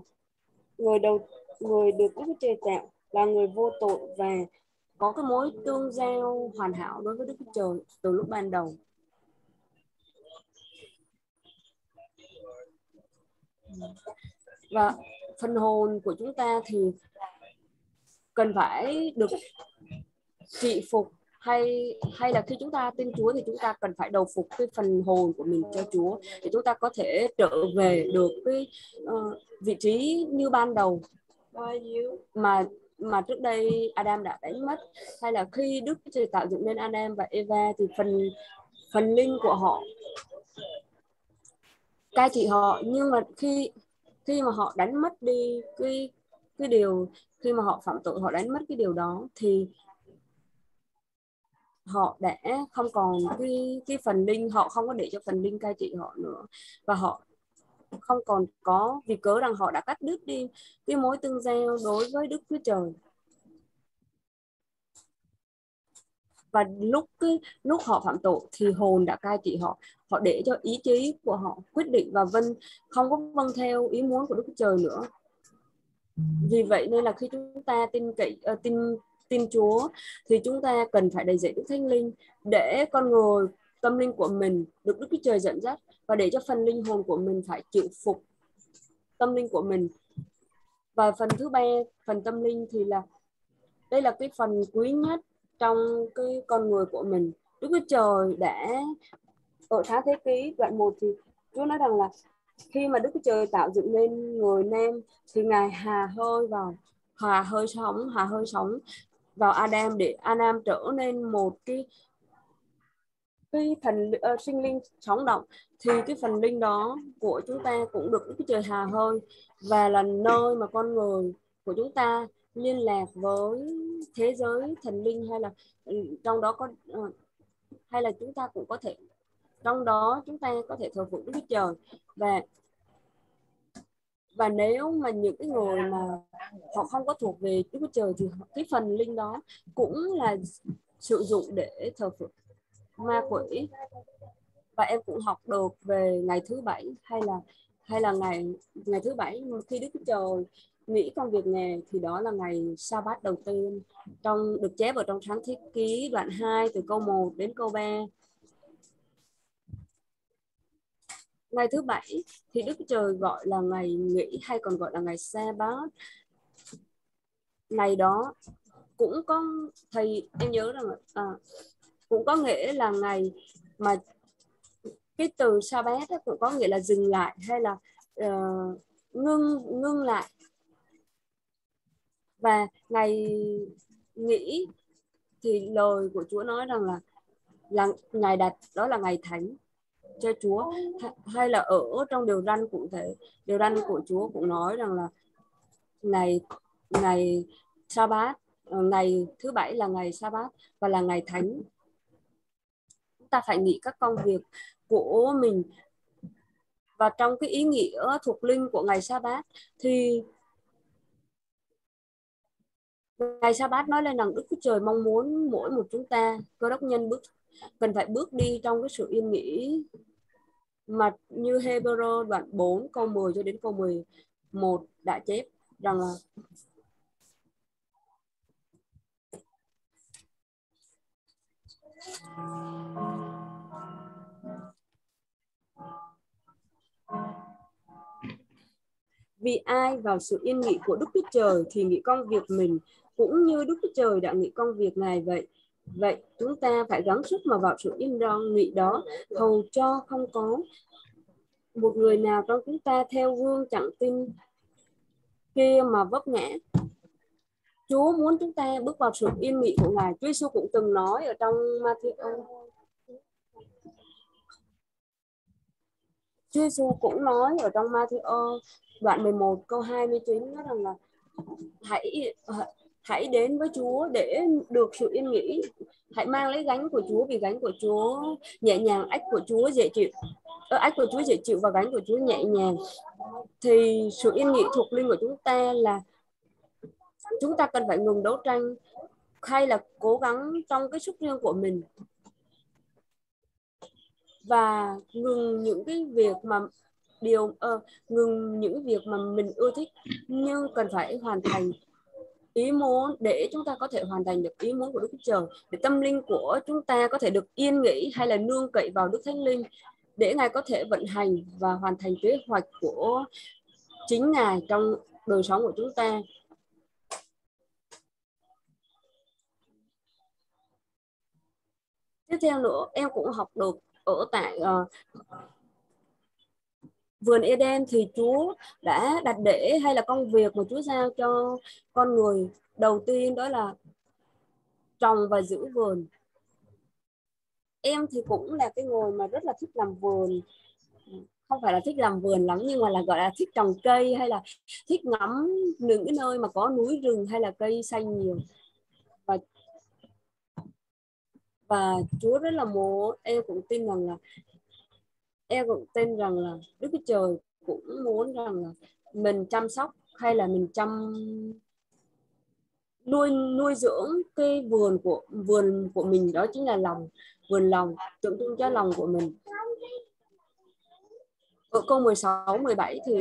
S6: người đầu, người được Đức Chúa Trời tạo, là người vô tội và có cái mối tương giao hoàn hảo đối với Đức Chúa Trời từ lúc ban đầu. Và phần hồn của chúng ta thì cần phải được trị phục hay hay là khi chúng ta tin Chúa thì chúng ta cần phải đầu phục cái phần hồn của mình cho Chúa để chúng ta có thể trở về được cái uh, vị trí như ban đầu mà mà trước đây Adam đã đánh mất. Hay là khi Đức Trời tạo dựng nên Adam và Eva thì phần phần linh của họ, cai trị họ. Nhưng mà khi khi mà họ đánh mất đi cái cái điều, khi mà họ phạm tội, họ đánh mất cái điều đó thì họ đã không còn cái cái phần linh, họ không có để cho phần linh cai trị họ nữa. Và họ không còn có vì cớ rằng họ đã cắt đứt đi cái mối tương giao đối với Đức Chúa Trời. Và lúc cái lúc họ phạm tội thì hồn đã cai trị họ. Họ để cho ý chí của họ quyết định và vân không có vâng theo ý muốn của Đức Chúa Trời nữa. Vì vậy nên là khi chúng ta tin cậy uh, tin tin Chúa thì chúng ta cần phải đầy dạy Đức Thánh Linh để con người tâm linh của mình được Đức Chúa Trời dẫn dắt và để cho phần linh hồn của mình phải chịu phục tâm linh của mình. Và phần thứ ba, phần tâm linh thì là, đây là cái phần quý nhất trong cái con người của mình. Đức Chúa Trời đã ở tháng thế ký đoạn 1 thì Chúa nói rằng là khi mà Đức Chúa Trời tạo dựng nên người nam thì ngài hà hơi vào, hà hơi sống, hà hơi sống vào Adam để Adam trở nên một cái cái thần uh, sinh linh sống động thì cái phần linh đó của chúng ta cũng được cái Trời hà hơi. Và là nơi mà con người của chúng ta liên lạc với thế giới thần linh hay là ừ, trong đó có uh, hay là chúng ta cũng có thể trong đó chúng ta có thể thờ phượng Đức Chúa Trời. Và và nếu mà những cái người mà họ không có thuộc về Đức Chúa Trời thì cái phần linh đó cũng là sử dụng để thờ phượng ma quỷ. Và em cũng học được về ngày thứ bảy hay là hay là ngày ngày thứ bảy. Khi Đức Chúa Trời nghĩ công việc nghề thì đó là ngày sa bát đầu tiên. Trong được chép ở trong sáng thiết ký đoạn 2 từ câu 1 đến câu 3 ngày thứ bảy thì Đức Trời gọi là ngày nghỉ hay còn gọi là ngày sa bát ngày đó cũng có thầy em nhớ rằng à, cũng có nghĩa là ngày mà cái từ sa bát cũng có nghĩa là dừng lại hay là uh, ngưng ngưng lại. Và ngày nghỉ thì lời của Chúa nói rằng là là ngày đặt đó là ngày thánh cho Chúa. Hay là ở trong điều răn cũng thể điều răn của Chúa cũng nói rằng là ngày ngày sa bát ờ, ngày thứ bảy là ngày sa bát và là ngày thánh ta phải nghĩ các công việc của mình. Và trong cái ý nghĩa thuộc linh của ngày sa bát thì ngày sa bát nói lên rằng đức chúa trời mong muốn mỗi một chúng ta cơ đốc nhân bước, cần phải bước đi trong cái sự yên nghỉ. Mà như Hebrew đoạn 4 câu 10 cho đến câu 11 đã chép rằng là Vì ai vào sự yên nghỉ của Đức Chúa Trời thì nghĩ công việc mình, cũng như Đức Chúa Trời đã nghĩ công việc Ngài vậy. Vậy chúng ta phải gắng sức mà vào sự yên nghỉ đó hầu cho không có một người nào trong chúng ta theo gương chẳng tin kia mà vấp ngã. Chúa muốn chúng ta bước vào sự yên nghỉ của Ngài. Chúa Giêsu cũng từng nói ở trong Matthew Chúa Giêsu cũng nói ở trong Matthew, đoạn 11 câu 29 nói rằng là hãy hãy đến với Chúa để được sự yên nghỉ. Hãy mang lấy gánh của Chúa vì gánh của Chúa nhẹ nhàng, ách của Chúa dễ chịu ở ách của Chúa dễ chịu và gánh của Chúa nhẹ nhàng. Thì sự yên nghỉ thuộc linh của chúng ta là chúng ta cần phải ngừng đấu tranh hay là cố gắng trong cái sức riêng của mình và ngừng những cái việc mà điều uh, ngừng những việc mà mình ưa thích nhưng cần phải hoàn thành ý muốn để chúng ta có thể hoàn thành được ý muốn của Đức Chúa Trời để tâm linh của chúng ta có thể được yên nghỉ hay là nương cậy vào Đức Thánh Linh để Ngài có thể vận hành và hoàn thành kế hoạch của chính Ngài trong đời sống của chúng ta. Tiếp theo nữa, em cũng học được ở tại uh, vườn Eden thì Chúa đã đặt để hay là công việc mà Chúa giao cho con người đầu tiên đó là trồng và giữ vườn. Em thì cũng là cái người mà rất là thích làm vườn. Không phải là thích làm vườn lắm nhưng mà là gọi là thích trồng cây hay là thích ngắm những cái nơi mà có núi rừng hay là cây xanh nhiều và và Chúa rất là muốn em cũng tin rằng là, em cũng tin rằng là Đức Chúa Trời cũng muốn rằng là mình chăm sóc hay là mình chăm nuôi nuôi dưỡng cái vườn của vườn của mình. Đó chính là lòng, vườn lòng, tượng trưng cho lòng của mình. Ở câu 16 17 thì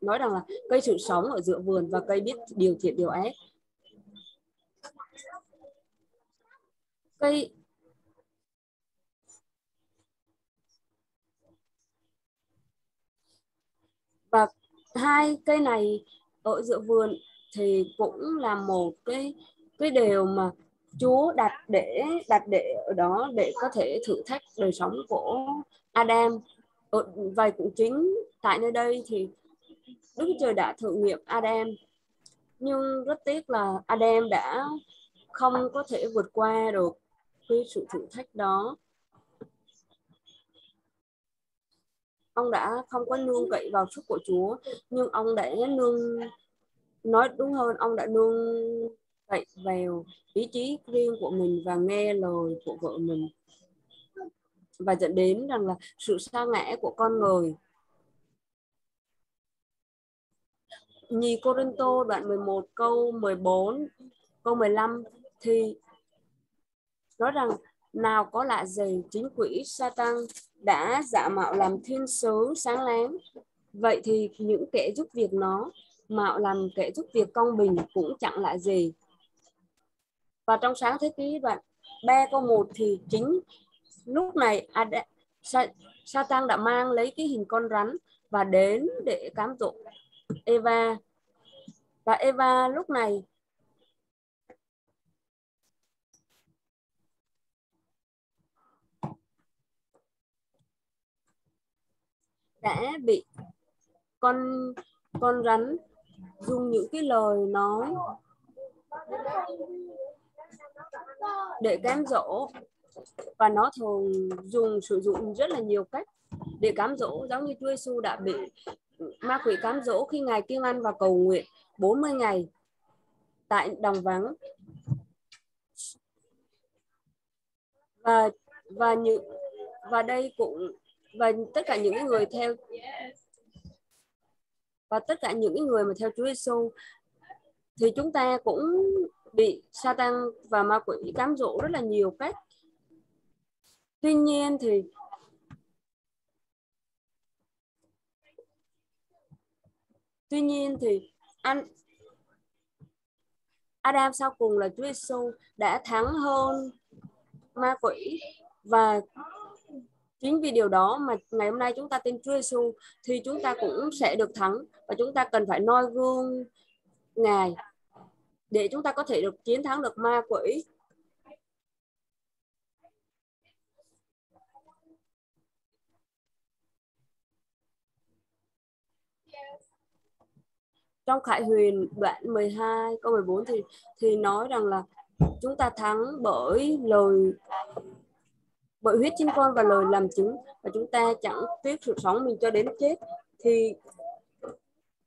S6: nói rằng là cây sự sống ở giữa vườn và cây biết điều thiện, điều ác. Cây và hai cây này ở giữa vườn thì cũng là một cái cái điều mà Chúa đặt để đặt để ở đó để có thể thử thách đời sống của Adam. Vài cũng chính tại nơi đây thì Đức Chúa Trời đã thử nghiệm Adam. Nhưng rất tiếc là Adam đã không có thể vượt qua được cái sự thử thách đó. Ông đã không có nương cậy vào sức của Chúa, nhưng ông đã nương, nói đúng hơn, ông đã nương cậy vào ý chí riêng của mình và nghe lời của vợ mình. Và dẫn đến rằng là sự sa ngã của con người. Nhì Corinto đoạn 11 câu 14 câu 15 thì nói rằng, nào có lạ gì chính quỷ Satan đã giả mạo làm thiên sứ sáng láng. Vậy thì những kẻ giúp việc nó, mạo làm kẻ giúp việc công bình cũng chẳng lại gì. Và trong sáng thế ký đoạn 3 câu 1 thì chính lúc này Satan đã mang lấy cái hình con rắn và đến để cám dỗ Eva. Và Eva lúc này đã bị con con rắn dùng những cái lời nói để cám dỗ. Và nó thường dùng, sử dụng rất là nhiều cách để cám dỗ. Giống như Chúa Giêsu đã bị ma quỷ cám dỗ khi ngài kiêng ăn và cầu nguyện 40 ngày tại đồng vắng. Và và những, và đây cũng và tất cả những người theo và tất cả những người mà theo Chúa Giêsu thì chúng ta cũng bị Satan và ma quỷ cám dỗ rất là nhiều cách. Tuy nhiên thì Tuy nhiên thì anh Adam sau cùng là Chúa Giêsu đã thắng hơn ma quỷ và chính vì điều đó mà ngày hôm nay chúng ta tin Chúa Giêsu thì chúng ta cũng sẽ được thắng và chúng ta cần phải noi gương ngài để chúng ta có thể được chiến thắng được ma quỷ. Trong Khải Huyền đoạn 12 câu 14 thì thì nói rằng là chúng ta thắng bởi lời bởi huyết trên con và lời làm chứng và chúng ta chẳng tiếc sự sống mình cho đến chết. Thì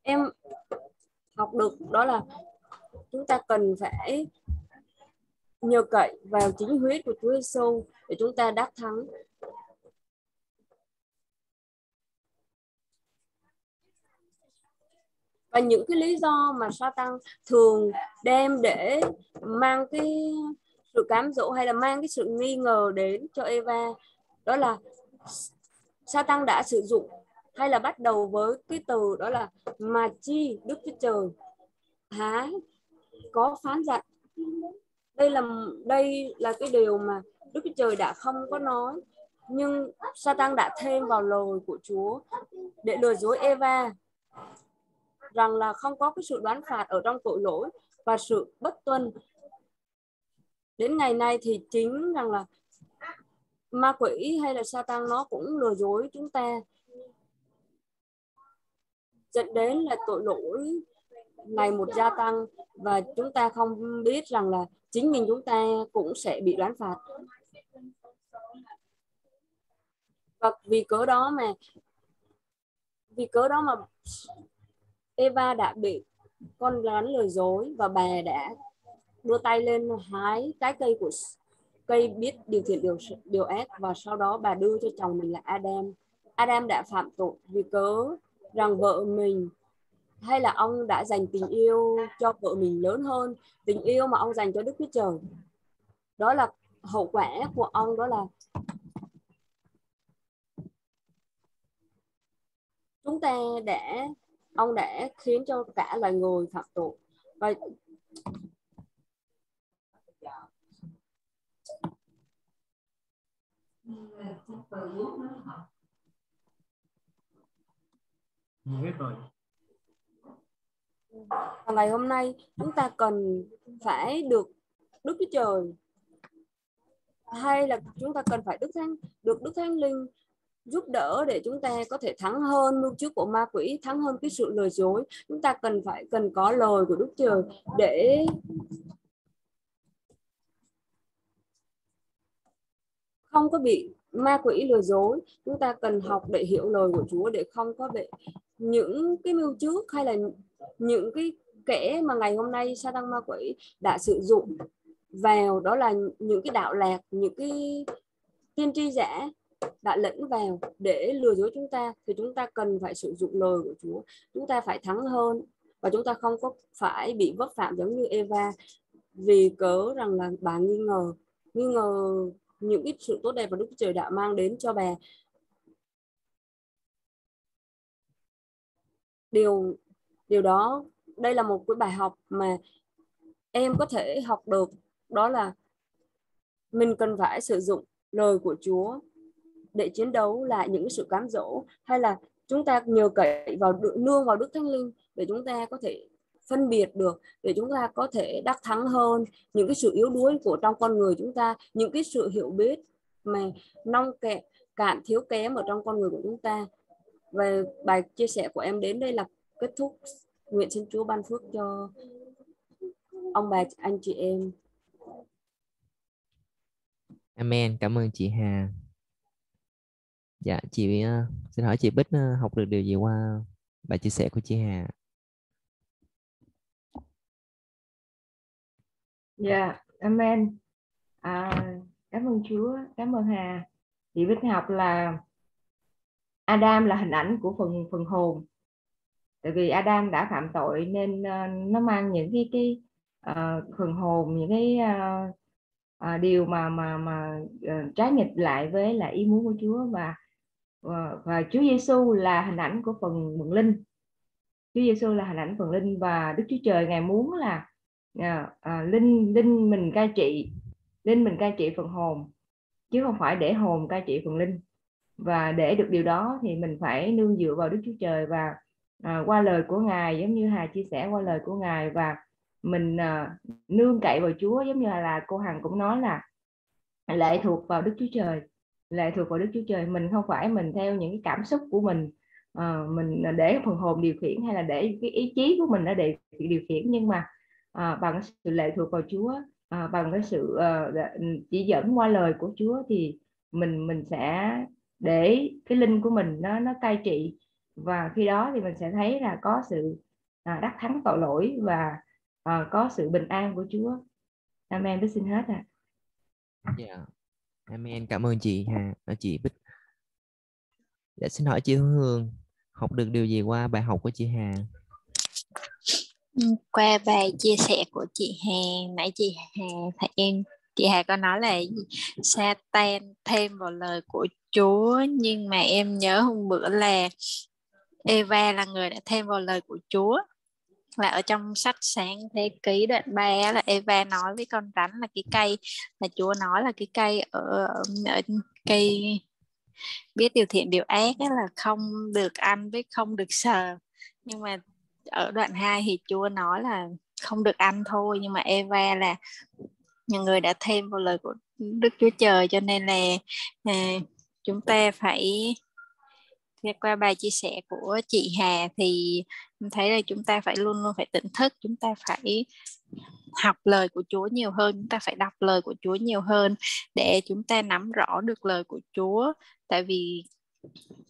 S6: em học được đó là chúng ta cần phải nhờ cậy vào chính huyết của Chúa Giêsu để chúng ta đắc thắng. Và những cái lý do mà Satan thường đem để mang cái sự cám dỗ hay là mang cái sự nghi ngờ đến cho Eva? Đó là Satan đã sử dụng hay là bắt đầu với cái từ đó là mà chi, Đức Chúa Trời há có phán dặn đây là đây là cái điều mà Đức Chúa Trời đã không có nói, nhưng Satan đã thêm vào lời của Chúa để lừa dối Eva rằng là không có cái sự đoán phạt ở trong tội lỗi và sự bất tuân đến ngày nay thì chính rằng là ma quỷ hay là Satan nó cũng lừa dối chúng ta. Dẫn đến là tội lỗi ngày một gia tăng và chúng ta không biết rằng là chính mình chúng ta cũng sẽ bị đoán phạt. Và vì cớ đó mà, vì cớ đó mà Eva đã bị con rắn lừa dối và bà đã đưa tay lên hái trái cây của cây biết điều thiện điều điều ác, và sau đó bà đưa cho chồng mình là Adam. Adam đã phạm tội vì cớ rằng vợ mình hay là ông đã dành tình yêu cho vợ mình lớn hơn, tình yêu mà ông dành cho Đức Chúa Trời. Đó là hậu quả của ông, đó là chúng ta đã, ông đã khiến cho cả loài người phạm tội và
S1: hết rồi.
S6: Và ngày hôm nay chúng ta cần phải được Đức Chúa Trời, hay là chúng ta cần phải Đức Thánh, được Đức Thánh Linh giúp đỡ để chúng ta có thể thắng hơn mưu trước của ma quỷ, thắng hơn cái sự lừa dối. Chúng ta cần phải, cần có lời của Đức Trời để không có bị ma quỷ lừa dối. Chúng ta cần học để hiểu lời của Chúa để không có bị những cái mưu trước hay là những cái kẻ mà ngày hôm nay sa tăng ma quỷ đã sử dụng vào. Đó là những cái đạo lạc, những cái tiên tri giả đã lẫn vào để lừa dối chúng ta, thì chúng ta cần phải sử dụng lời của Chúa. Chúng ta phải thắng hơn và chúng ta không có phải bị vấp phạm giống như Eva vì cớ rằng là bà nghi ngờ. Nghi ngờ những cái sự tốt đẹp mà Đức Trời đã mang đến cho bà. Điều điều đó, đây là một cái bài học mà em có thể học được, đó là mình cần phải sử dụng lời của Chúa để chiến đấu lại những sự cám dỗ, hay là chúng ta nhờ cậy vào nương vào Đức Thánh Linh để chúng ta có thể phân biệt được để chúng ta có thể đắc thắng hơn những cái sự yếu đuối của trong con người chúng ta, những cái sự hiểu biết mà nông kẹt, cạn thiếu kém ở trong con người của chúng ta. Và bài chia sẻ của em đến đây là kết thúc. Nguyện xin Chúa ban phước cho ông bà, anh chị em.
S5: Amen. Cảm ơn chị Hà. Dạ chị ờ, xin hỏi chị Bích ờ, học được điều gì qua bài chia sẻ của chị Hà?
S3: Dạ yeah, amen. À, cảm ơn Chúa cảm ơn Hà. Thì Bích học là Adam là hình ảnh của phần phần hồn. Tại vì Adam đã phạm tội nên uh, nó mang những cái cái uh, phần hồn những cái uh, uh, điều mà mà mà uh, trái nghịch lại với là ý muốn của Chúa. Và và, và Chúa Giêsu là hình ảnh của phần phần linh. Chúa Giêsu là hình ảnh phần linh và Đức Chúa Trời ngài muốn là à, à, linh linh mình cai trị. Linh mình cai trị phần hồn chứ không phải để hồn cai trị phần linh. Và để được điều đó thì mình phải nương dựa vào Đức Chúa Trời và à, qua lời của ngài giống như Hà chia sẻ qua lời của ngài và mình à, nương cậy vào Chúa. Giống như là, cô Hằng cũng nói là lệ thuộc vào Đức Chúa Trời. Lệ thuộc vào Đức Chúa Trời. Mình không phải mình theo những cái cảm xúc của mình à, mình để phần hồn điều khiển hay là để cái ý chí của mình nó để điều khiển. Nhưng mà à, bằng sự lệ thuộc vào Chúa à, bằng cái sự à, chỉ dẫn qua lời của Chúa thì mình mình sẽ để cái linh của mình nó nó cai trị và khi đó thì mình sẽ thấy là có sự à, đắc thắng tội lỗi và à, có sự bình an của Chúa. Amen. Bích xin hết ạ.
S5: À. yeah. Amen. Cảm ơn chị Hà ờ, chị Bích. Dạ, xin hỏi chị Hương học được điều gì qua bài học của chị Hà?
S4: Qua bài chia sẻ của chị Hà, nãy chị Hà thầy em chị Hà có nói là Satan thêm vào lời của Chúa nhưng mà em nhớ hôm bữa là Eva là người đã thêm vào lời của Chúa. Là ở trong sách sáng thế ký đoạn 3 là Eva nói với con rắn là cái cây là Chúa nói là cái cây ở, ở cây biết điều thiện điều ác là không được ăn với không được sờ. Nhưng mà ở đoạn 2 thì Chúa nói là không được ăn thôi nhưng mà Eva là những người đã thêm vào lời của Đức Chúa Trời cho nên là à, chúng ta phải qua bài chia sẻ của chị Hà thì em thấy là chúng ta phải luôn luôn phải tỉnh thức chúng ta phải học lời của Chúa nhiều hơn chúng ta phải đọc lời của Chúa nhiều hơn để chúng ta nắm rõ được lời của Chúa. Tại vì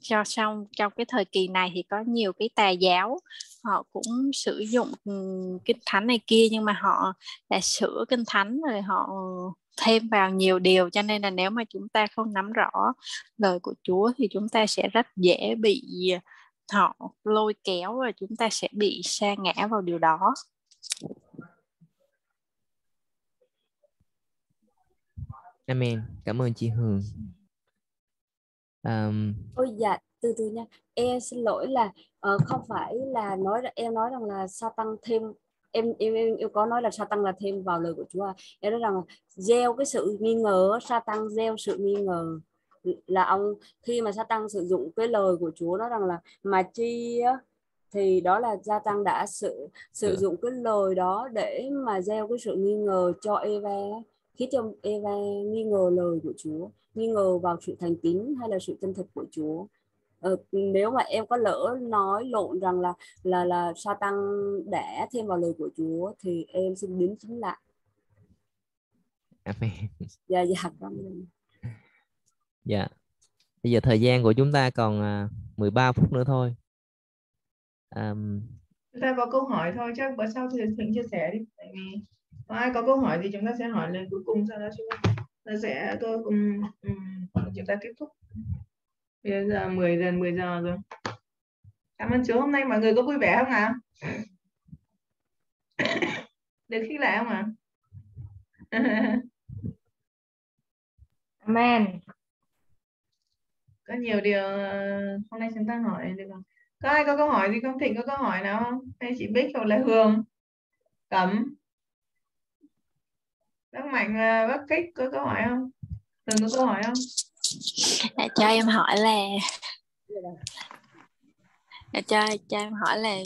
S4: cho xong, trong cái thời kỳ này thì có nhiều cái tà giáo, họ cũng sử dụng ừ, kinh thánh này kia, nhưng mà họ đã sửa kinh thánh rồi họ thêm vào nhiều điều cho nên là nếu mà chúng ta không nắm rõ lời của Chúa thì chúng ta sẽ rất dễ bị họ lôi kéo và chúng ta sẽ bị sa ngã vào điều đó.
S5: Amen. Cảm ơn chị Hương.
S6: Um... Ôi dạ, từ từ nha. Em xin lỗi là uh, không phải là nói em nói rằng là sa tăng thêm em em em, em có nói là sa tăng là thêm vào lời của Chúa à. em nói rằng gieo cái sự nghi ngờ sa tăng gieo sự nghi ngờ là ông khi mà sa tăng sử dụng cái lời của Chúa nói rằng là mà chi thì đó là gia tăng đã sử sử. Dạ. dụng cái lời đó để mà gieo cái sự nghi ngờ cho Eva khiến cho Eva nghi ngờ lời của Chúa nghi ngờ vào sự thành tín hay là sự chân thật của Chúa? Ờ, nếu mà em có lỡ nói lộn rằng là là là sa tăng đã thêm vào lời của Chúa thì em xin đính chính lại.
S5: Amen.
S6: dạ dạ cảm ơn.
S5: Dạ. Bây giờ thời gian của chúng ta còn 13 à, phút nữa thôi.
S2: Um... chúng ta có câu hỏi thôi chắc bữa sau thì thịnh chia sẻ đi tại vì có ai có câu hỏi thì chúng ta sẽ hỏi lên cuối cùng sau đó chúng ta sẽ tôi cùng um, chúng ta kết thúc bây giờ 10 giờ 10 giờ rồi. Cảm ơn chú hôm nay mọi người có vui vẻ không ạ? À? được khích lệ không ạ? À?
S3: Amen.
S2: Có nhiều điều hôm nay chúng ta hỏi được không? Có ai có câu hỏi gì không? Thịnh có câu hỏi nào không? Hay chị bích hoặc là hương cẩm bác mạnh ờ, bác kích có câu hỏi không? Đừng có câu hỏi không?
S4: Dạ, cho em hỏi là dạ, cho cho em hỏi là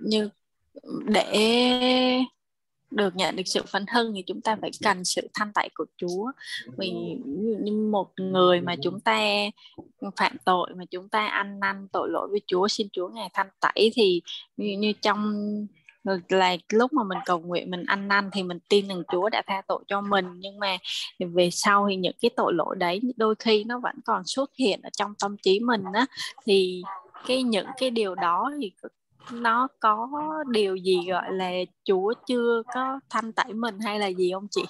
S4: như để được nhận được sự phấn hưng thì chúng ta phải cần sự thanh tẩy của Chúa. Vì như một người mà chúng ta phạm tội mà chúng ta ăn năn tội lỗi với Chúa xin Chúa ngài thanh tẩy thì như, như trong là lúc mà mình cầu nguyện, mình ăn năn thì mình tin rằng Chúa đã tha tội cho mình. Nhưng mà về sau thì những cái tội lỗi đấy đôi khi nó vẫn còn xuất hiện ở trong tâm trí mình á. Thì cái những cái điều đó thì nó có điều gì, gọi là, Chúa chưa có thanh tẩy mình hay là gì không chị?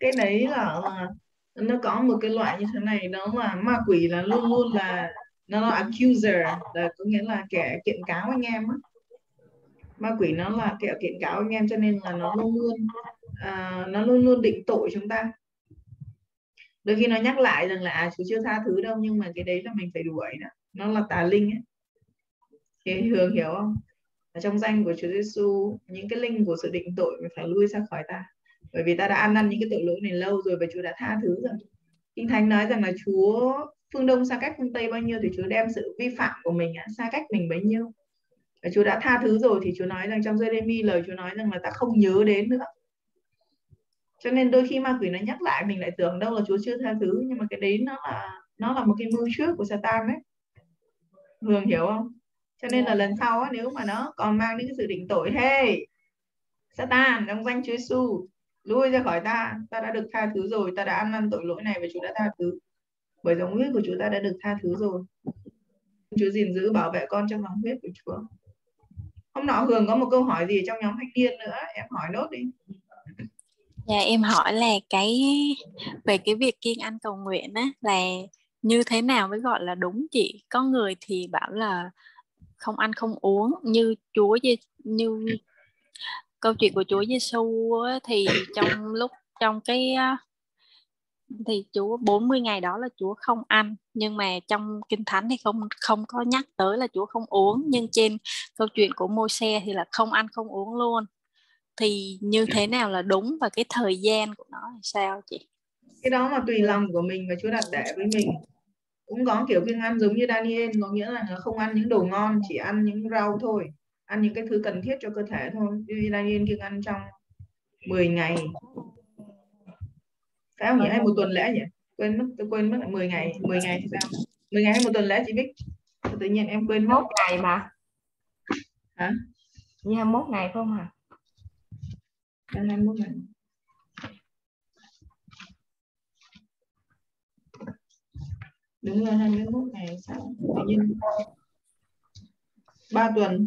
S2: Cái đấy là nó có một cái loại như thế này, đó là ma quỷ là luôn luôn là, nó là accuser, là có nghĩa là kẻ kiện cáo anh em á ma quỷ nó là kẻ kiện cáo anh em cho nên là nó luôn luôn à, nó luôn luôn định tội chúng ta. Đôi khi nó nhắc lại rằng là à, chú chưa tha thứ đâu nhưng mà cái đấy là mình phải đuổi đó. Nó là tà linh ấy. Thì thường hiểu không? Ở trong danh của Chúa Giêsu những cái linh của sự định tội mình phải lui ra khỏi ta. Bởi vì ta đã ăn năn những cái tội lỗi này lâu rồi và Chúa đã tha thứ rồi. Kinh Thánh nói rằng là Chúa phương Đông xa cách phương Tây bao nhiêu thì Chúa đem sự vi phạm của mình xa cách mình bấy nhiêu và Chúa đã tha thứ rồi thì Chúa nói rằng trong Jeremy lời Chúa nói rằng là ta không nhớ đến nữa. Cho nên đôi khi ma quỷ nó nhắc lại mình lại tưởng đâu là Chúa chưa tha thứ nhưng mà cái đấy nó là nó là một cái mưu trước của Satan đấy. Hường hiểu không? Cho nên là lần sau á, nếu mà nó còn mang những cái sự định tội hey Satan trong danh Chúa Giêsu lui ra khỏi ta ta đã được tha thứ rồi ta đã ăn năn tội lỗi này và Chúa đã tha thứ. Bởi dòng huyết của chúng ta đã được tha thứ rồi. Chúa gìn giữ bảo vệ con trong dòng huyết của Chúa hôm nọ Hường có một câu hỏi gì trong nhóm thanh niên nữa em hỏi nốt đi
S4: Dạ em hỏi là cái về cái việc kiên ăn cầu nguyện á, là như thế nào mới gọi là đúng chị? Có người thì bảo là không ăn không uống, như Chúa như câu chuyện của Chúa Giêsu thì trong lúc, trong cái thì Chúa 40 ngày đó là Chúa không ăn, nhưng mà trong kinh thánh thì không không có nhắc tới là Chúa không uống, nhưng trên câu chuyện của Môi-se thì là không ăn, không uống luôn. Thì như thế nào là đúng và cái thời gian của nó là sao chị?
S2: Cái đó mà tùy lòng của mình và Chúa đặt để với mình. Cũng có kiểu kiêng ăn giống như Daniel, có nghĩa là không ăn những đồ ngon, chỉ ăn những rau thôi, ăn những cái thứ cần thiết cho cơ thể thôi. Như Daniel kiêng ăn trong 10 ngày phải không nhỉ hay một tuần lễ nhỉ quên mất tôi quên mất là 10 ngày 10 ngày thì sao? 10 ngày hay một tuần lễ chị biết tự nhiên em quên
S3: mất? Ngày mà.
S2: Hả?
S3: Như 21 ngày không hả
S2: 21 ngày. Đúng rồi 21 ngày sao? Tự nhiên 3 tuần.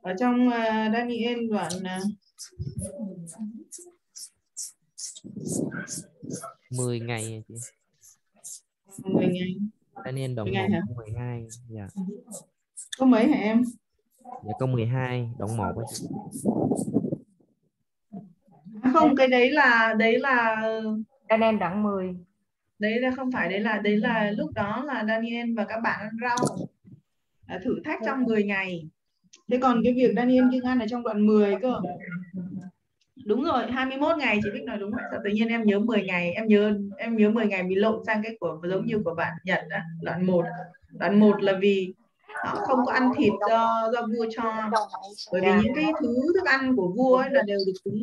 S2: Ở trong uh, Daniel đoạn uh,
S5: 10 ngày chị?
S2: 10 ngày.
S5: Daniel đoạn 1 hả? 12 dạ.
S2: Có mấy hả em?
S5: Dạ có 12 đoạn 1 ấy.
S2: Không cái đấy là đấy là
S3: Daniel đoạn 10
S2: đấy là không phải đấy là đấy là lúc đó là Daniel và các bạn ăn rau à, thử thách trong 10 ngày. Thế còn cái việc Daniel kiêng ăn ở trong đoạn 10 cơ đúng rồi 21 ngày chị biết nói đúng rồi. Sao tự nhiên em nhớ 10 ngày em nhớ em nhớ 10 ngày bị lộn sang cái của giống như của bạn Nhật đó. đoạn 1 đoạn 1 là vì họ không có ăn thịt do do vua cho. Bởi vì những cái thứ thức ăn của vua ấy là đều được cúng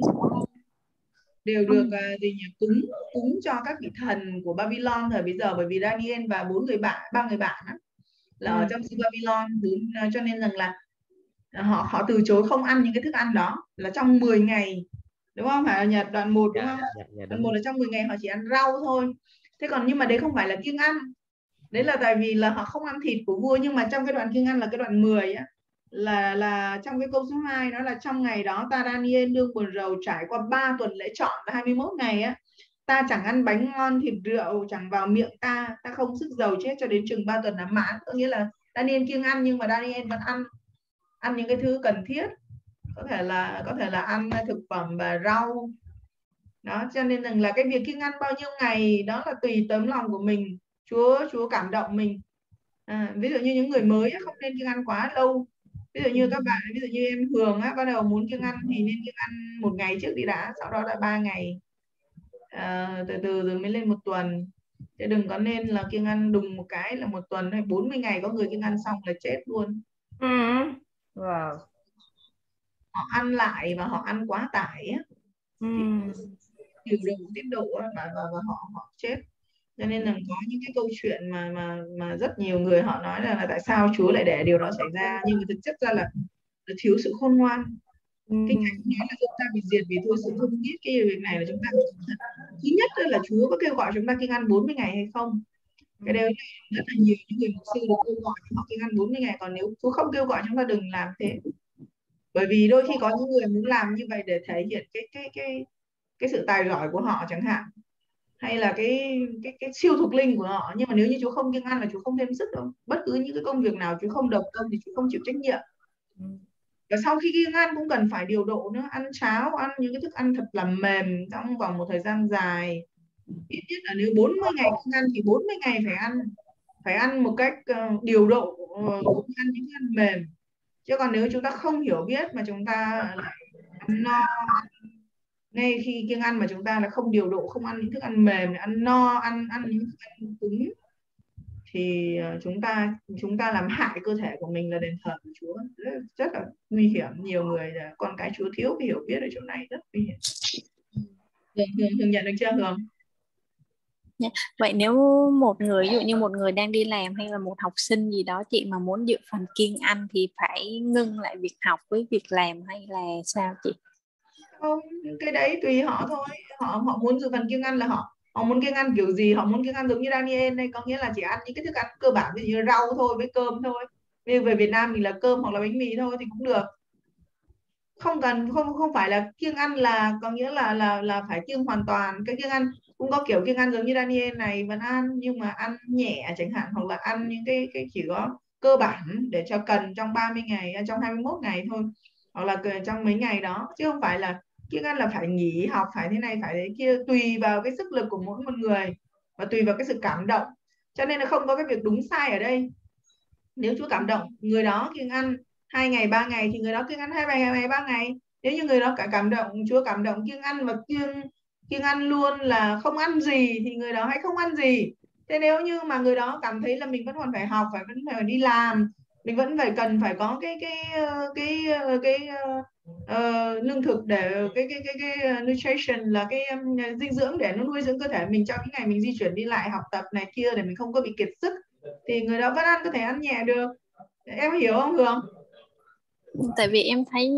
S2: đều được uh, gì nhỉ cúng cúng cho các vị thần của Babylon thời bây giờ. Bởi vì Daniel và bốn người bạn ba người bạn đó, là ở trong xứ Babylon uh, cho nên rằng là họ họ từ chối không ăn những cái thức ăn đó. Là trong 10 ngày đúng không? Phải là Nhật đoạn 1 đúng không? dạ, dạ, đoạn 1 là trong 10 ngày họ chỉ ăn rau thôi. Thế còn nhưng mà đấy không phải là kiêng ăn. Đấy là tại vì là họ không ăn thịt của vua nhưng mà trong cái đoạn kiêng ăn là cái đoạn 10 á là là trong cái câu số 2 đó là trong ngày đó ta Daniel đương buồn rầu trải qua 3 tuần lễ chọn là 21 ngày á. Ta chẳng ăn bánh ngon thịt rượu chẳng vào miệng ta. Ta không sức giàu chết cho đến chừng 3 tuần là mãn. Có nghĩa là Daniel kiêng ăn nhưng mà Daniel vẫn ăn ăn những cái thứ cần thiết có thể là có thể là ăn thực phẩm và rau. Đó cho nên rằng là cái việc kiêng ăn bao nhiêu ngày đó là tùy tấm lòng của mình. Chúa Chúa cảm động mình. À, ví dụ như những người mới không nên kiêng ăn quá lâu. Ví dụ như các bạn ví dụ như em thường á bắt đầu muốn kiêng ăn thì nên kiêng ăn một ngày trước đi đã sau đó là ba ngày. À, từ từ rồi mới lên một tuần. Chứ đừng có nên là kiêng ăn đùng một cái là một tuần hay 40 ngày có người kiêng ăn xong là chết luôn.
S3: Ừ. wow
S2: họ ăn lại và họ ăn quá tải á. Ừ. điều độ tiết độ và, và, và họ họ chết. Cho nên là có những cái câu chuyện mà mà mà rất nhiều người họ nói là, là tại sao Chúa lại để điều đó xảy ra. Nhưng mà thực chất ra là, là thiếu sự khôn ngoan. Ừ. kinh thánh nói là chúng ta bị diệt vì thôi sự không biết cái việc này là chúng ta thứ nhất là Chúa có kêu gọi chúng ta kinh ăn 40 ngày hay không? Cái đấy rất là nhiều những người mục sư được kêu gọi họ kinh ăn 40 ngày. Còn nếu Chúa không kêu gọi chúng ta đừng làm thế bởi vì đôi khi có những người muốn làm như vậy để thể hiện cái cái cái cái sự tài giỏi của họ chẳng hạn hay là cái cái cái siêu thuộc linh của họ. Nhưng mà nếu như chú không kiêng ăn là chú không thêm sức đâu. Bất cứ những cái công việc nào chú không đầu công thì chú không chịu trách nhiệm. Và sau khi kiêng ăn cũng cần phải điều độ nữa. Ăn cháo ăn những cái thức ăn thật là mềm trong vòng một thời gian dài. Ít nhất là nếu 40 ngày không ăn thì 40 ngày phải ăn. Phải ăn một cách uh, điều độ uh, ăn những ăn mềm chứ còn nếu chúng ta không hiểu biết mà chúng ta lại ăn no ngay khi kiêng ăn mà chúng ta là không điều độ không ăn những thức ăn mềm ăn no ăn ăn những thức ăn cứng thì ờ, chúng ta chúng ta làm hại cơ thể của mình là đền thờ của Chúa. Rất, rất là nguy hiểm. Nhiều người là con cái Chúa thiếu cái hiểu biết ở chỗ này rất nguy hiểm. Hường, Hường, Hường nhận được chưa Hường?
S4: Vậy nếu một người ví dụ như một người đang đi làm hay là một học sinh gì đó chị mà muốn dự phần kiêng ăn thì phải ngưng lại việc học với việc làm hay là sao chị?
S2: Không, cái đấy tùy họ thôi. Họ họ muốn dự phần kiêng ăn là họ họ muốn kiêng ăn kiểu gì họ muốn kiêng ăn giống như Daniel đây. Có nghĩa là chỉ ăn những cái thức ăn cơ bản ví dụ như rau thôi với cơm thôi. Như về Việt Nam mình là cơm hoặc là bánh mì thôi thì cũng được. Không cần không không phải là kiêng ăn là có nghĩa là là là phải kiêng hoàn toàn. Cái kiêng ăn cũng có kiểu kiêng ăn giống như Daniel này, vẫn ăn, nhưng mà ăn nhẹ chẳng hạn, hoặc là ăn những cái cái chỉ có cơ bản để cho cần trong 30 ngày à, trong 21 ngày thôi, hoặc là trong mấy ngày đó. Chứ không phải là kiêng ăn là phải nghỉ học, phải thế này, phải thế kia, tùy vào cái sức lực của mỗi một người và tùy vào cái sự cảm động. Cho nên là không có cái việc đúng sai ở đây. Nếu Chúa cảm động, người đó kiêng ăn hai ngày, ba ngày thì người đó kiêng ăn hai ngày, ba ngày. Nếu như người đó cả cảm động, Chúa cảm động, kiêng ăn và kiêng kiêng ăn luôn là không ăn gì thì người đó hãy không ăn gì thế nếu như mà người đó cảm thấy là mình vẫn còn phải học phải vẫn phải đi làm mình vẫn phải cần phải có cái cái ờ, cái ờ, cái, cái uh, lương thực để cái cái cái cái nutrition là cái um, dinh dưỡng để nó nuôi dưỡng cơ thể mình trong những ngày mình di chuyển đi lại học tập này kia để mình không có bị kiệt sức thì người đó vẫn ăn có thể ăn nhẹ được em hiểu không Hường?
S4: Tại vì em thấy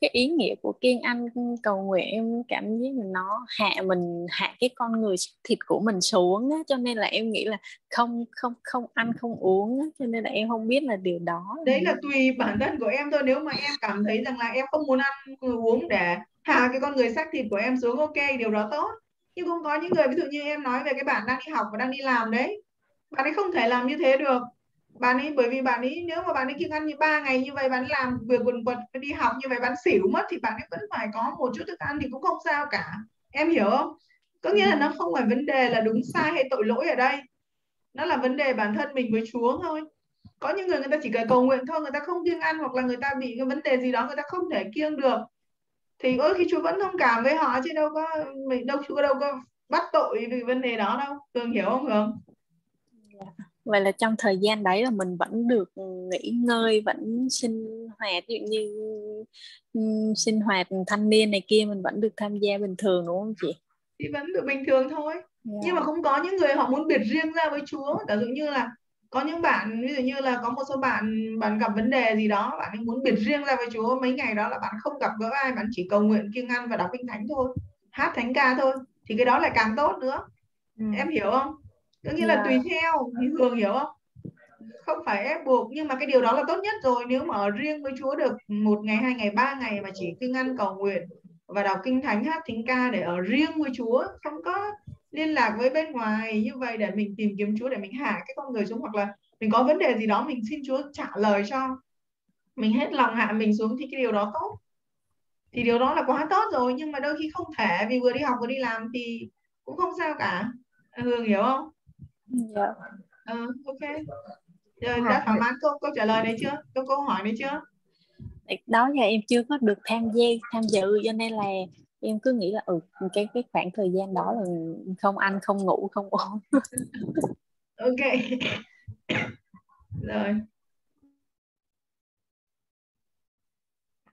S4: cái ý nghĩa của kiên anh cầu nguyện em cảm giác là nó hạ mình hạ cái con người thịt của mình xuống á. Cho nên là em nghĩ là không không không ăn không uống á. Cho nên là em không biết là điều đó
S2: đấy là tùy bản thân của em thôi. Nếu mà em cảm thấy rằng là em không muốn ăn uống để hạ cái con người xác thịt của em xuống ok điều đó tốt. Nhưng cũng có những người ví dụ như em nói về cái bạn đang đi học và đang đi làm đấy. Bạn ấy không thể làm như thế được bạn ấy bởi vì bạn ấy nếu mà bạn ấy kiêng ăn như ba ngày như vậy bạn làm việc quần quật đi học như vậy bạn xỉu mất thì bạn ấy vẫn phải có một chút thức ăn thì cũng không sao cả. Em hiểu không? Có nghĩa là nó không phải vấn đề là đúng sai hay tội lỗi ở đây. Nó là vấn đề bản thân mình với Chúa thôi. Có những người người ta chỉ cần cầu nguyện thôi người ta không kiêng ăn hoặc là người ta bị cái vấn đề gì đó người ta không thể kiêng được. Thì ôi khi Chúa vẫn thông cảm với họ chứ đâu có mình đâu Chúa đâu có bắt tội vì vấn đề đó đâu. Tường hiểu không Hường
S4: vậy là trong thời gian đấy là mình vẫn được nghỉ ngơi vẫn sinh hoạt ví dụ như sinh hoạt thanh niên này kia mình vẫn được tham gia bình thường đúng không chị?
S2: Thì vẫn được bình thường thôi. Yeah. nhưng mà cũng có những người họ muốn biệt riêng ra với Chúa. Ví dụ như là có những bạn ví dụ như là có một số bạn bạn gặp vấn đề gì đó bạn ấy muốn biệt riêng ra với Chúa mấy ngày đó là bạn không gặp gỡ ai bạn chỉ cầu nguyện kiêng ăn và đọc kinh thánh thôi hát thánh ca thôi thì cái đó lại càng tốt nữa. Ừ. em hiểu không có nghĩa là tùy theo thì thường hiểu không? Không phải ép buộc nhưng mà cái điều đó là tốt nhất rồi. Nếu mà ở riêng với Chúa được một ngày hai ngày ba ngày mà chỉ kinh ăn cầu nguyện và đọc kinh thánh hát thánh ca để ở riêng với Chúa không có liên lạc với bên ngoài như vậy để mình tìm kiếm Chúa để mình hạ cái con người xuống hoặc là mình có vấn đề gì đó mình xin Chúa trả lời cho mình hết lòng hạ mình xuống thì cái điều đó tốt. Thì điều đó là quá tốt rồi nhưng mà đôi khi không thể. Vì vừa đi học vừa đi làm thì cũng không sao cả. Hương hiểu không
S4: dạ.
S2: Ừ, ok. Rồi đã thỏa mãn câu câu trả lời này chưa? Câu câu hỏi này chưa?
S4: Đó giờ em chưa có được tham gia tham dự cho nên là em cứ nghĩ là ừ cái cái khoảng thời gian đó là không ăn không ngủ không uống.
S2: Ok. Rồi.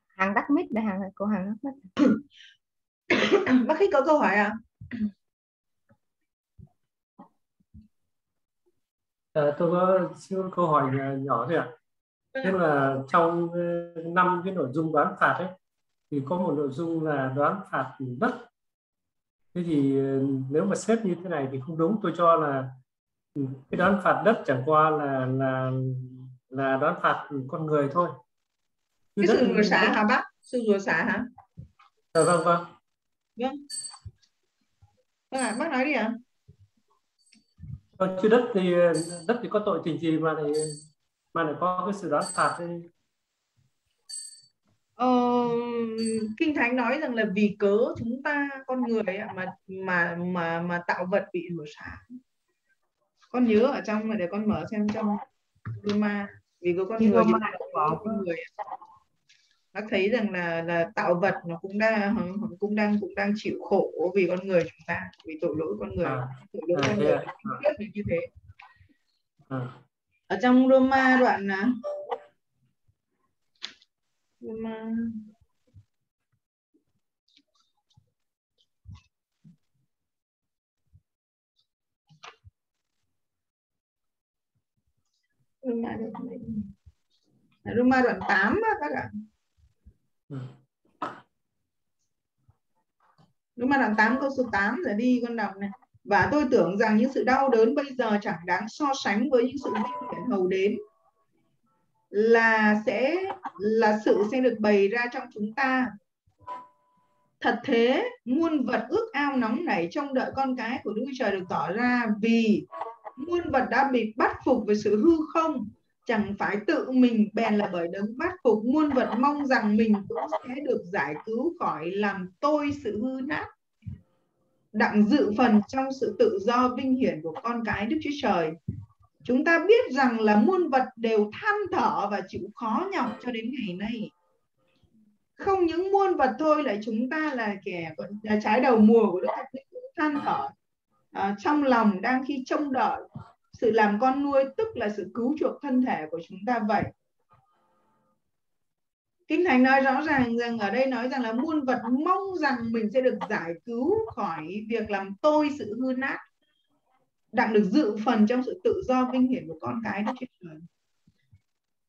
S3: Hàng đắt mít để hàng cô hàng đắt mít
S2: bác khi có câu hỏi à
S1: À, tôi có xin câu hỏi nhỏ thôi ạ. À. Tức là trong ờ, năm cái nội dung đoán phạt ấy thì có một nội dung là đoán phạt đất. Thế thì ờ, nếu mà xếp như thế này thì không đúng. Tôi cho là ừ, cái đoán phạt đất chẳng qua là là là đoán phạt con người thôi.
S2: Cái sự rủa xả hả bác? Sự rủa xả hả?
S1: À, vâng vâng.
S2: Vâng. vâng ạ bác nói đi ạ
S1: à? Chứ đất thì đất thì có tội tình gì mà lại mà lại có cái sự đoán phạt thì
S2: Ờ, kinh thánh nói rằng là vì cớ chúng ta con người mà mà mà mà tạo vật bị rủa xả con nhớ ở trong để con mở xem trong Roma. Vì có con người có con người bác thấy rằng là là tạo vật nó cũng đang cũng đang cũng đang chịu khổ vì con người chúng ta vì tội lỗi con người à, tội lỗi à, con người. biết như thế. À. ở trong Roma đoạn Roma. Roma đoạn Roma đoạn 8 các bạn Roma đoạn 8 câu số 8 rồi đi con đọc này. Và tôi tưởng rằng những sự đau đớn bây giờ chẳng đáng so sánh với những sự vinh hiển hầu đến. Là sẽ, là sự sẽ được bày ra trong chúng ta. Thật thế, muôn vật ước ao nóng nảy trong đợi con cái của Đức Trời được tỏ ra vì muôn vật đã bị bắt phục với sự hư không chẳng phải tự mình bèn là bởi đấng bắt phục. Muôn vật mong rằng mình cũng sẽ được giải cứu khỏi làm tôi sự hư nát. Đặng dự phần trong sự tự do vinh hiển của con cái Đức Chúa Trời. Chúng ta biết rằng là muôn vật đều than thở và chịu khó nhọc cho đến ngày nay. Không những muôn vật thôi là chúng ta là kẻ là trái đầu mùa của Đức Thánh cũng than thở à, trong lòng đang khi trông đợi sự làm con nuôi tức là sự cứu chuộc thân thể của chúng ta vậy. Kinh Thánh nói rõ ràng rằng ở đây nói rằng là muôn vật mong rằng mình sẽ được giải cứu khỏi việc làm tôi sự hư nát đặng được dự phần trong sự tự do vinh hiển của con cái Đức Chúa Trời.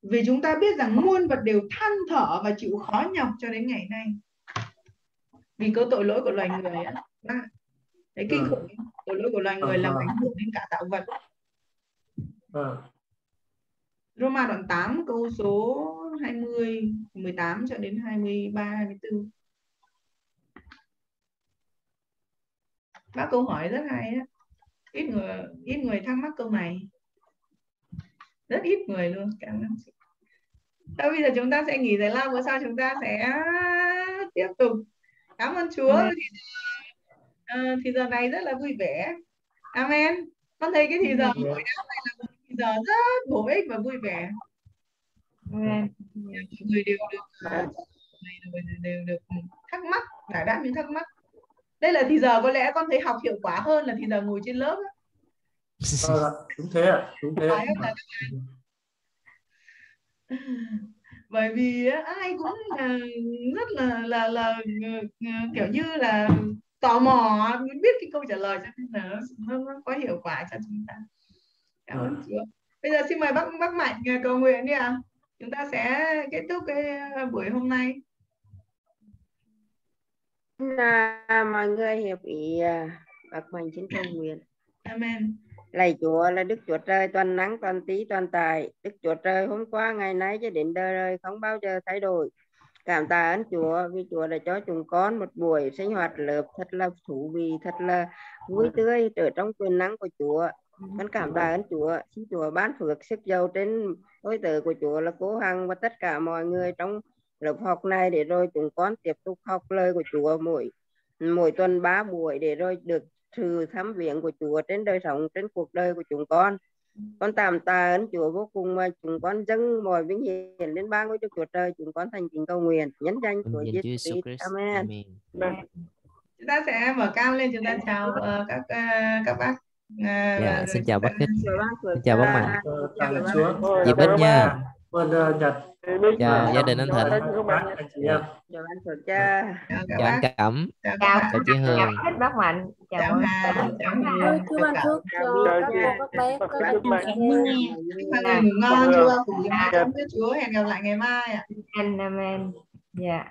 S2: Vì chúng ta biết rằng muôn vật đều than thở và chịu khó nhọc cho đến ngày nay. Vì có tội lỗi của loài người á. Đấy kinh khủng. Tội lỗi của loài người làm ảnh hưởng đến cả tạo vật. Roma đoạn 8 câu số 20, 18 cho đến 23, 24. Bác câu hỏi rất hay á. Ít người ít người thắc mắc câu này. Rất ít người luôn cảm ơn chị. Thôi bây giờ chúng ta sẽ nghỉ giải lao bữa sau chúng ta sẽ tiếp tục. Cảm ơn Chúa. Thì, uh, thì giờ này rất là vui vẻ. Amen. Con thấy cái thì giờ buổi đáp này là giờ rất bổ ích và vui vẻ. Amen. mọi người đều được đều, đều được thắc mắc giải đáp những thắc mắc. Đây là thì giờ có lẽ con thấy học hiệu quả hơn là thì giờ ngồi trên lớp
S1: à, đúng thế ạ đúng thế
S2: bởi vì ai cũng là rất là là là kiểu như là tò mò biết cái câu trả lời cho nên là nó, nó có hiệu quả cho chúng ta cảm ơn chúa bây giờ xin mời bác bác mạnh cầu nguyện đi ạ. À. chúng ta sẽ kết thúc cái buổi hôm nay.
S14: Là mọi người hiểu ý à, bác mạnh xin cầu nguyện.
S2: Amen.
S14: Lạy chúa là đức chúa trời toàn nắng toàn tí toàn tài. Đức chúa trời hôm qua ngày nay cho đến đời đời không bao giờ thay đổi. Cảm tạ ơn chúa vì chúa đã cho chúng con một buổi sinh hoạt lớp thật là thú vị thật là vui tươi ở trong quyền năng của chúa con cảm tạ ơn chúa. Xin chúa ban phước sức giàu trên đối tử của chúa là cố hằng và tất cả mọi người trong lớp học này để rồi chúng con tiếp tục học lời của Chúa mỗi mỗi tuần ba buổi để rồi được sự thăm viếng của Chúa trên đời sống trên cuộc đời của chúng con. Con tạm tạ ơn Chúa vô cùng mà chúng con dâng mọi vinh hiển lên ba ngôi Đức Chúa Trời chúng con thành kính cầu nguyện. Nhân danh của Giêsu Christ. Amen. Amen.
S2: chúng ta sẽ mở cam lên chúng ta chào uh, các uh, các bác
S5: uh, dạ, xin chào bác Thích xin chào bác Mạnh chị Bích nha
S1: Vâng.
S5: Chào gia đình anh Thịnh.
S14: Chào anh Thịnh cha.
S5: Chào anh Cẩm.
S3: Chào,
S5: chào chị Hương.
S3: Chào bác Mạnh. Chào,
S2: chào
S3: Hà.
S2: Chào
S15: anh Phước cho các bé có
S2: các bạn ngủ ngon chưa? Cùng với Chúa. Hẹn gặp lại ngày mai ạ.
S3: Amen. Dạ.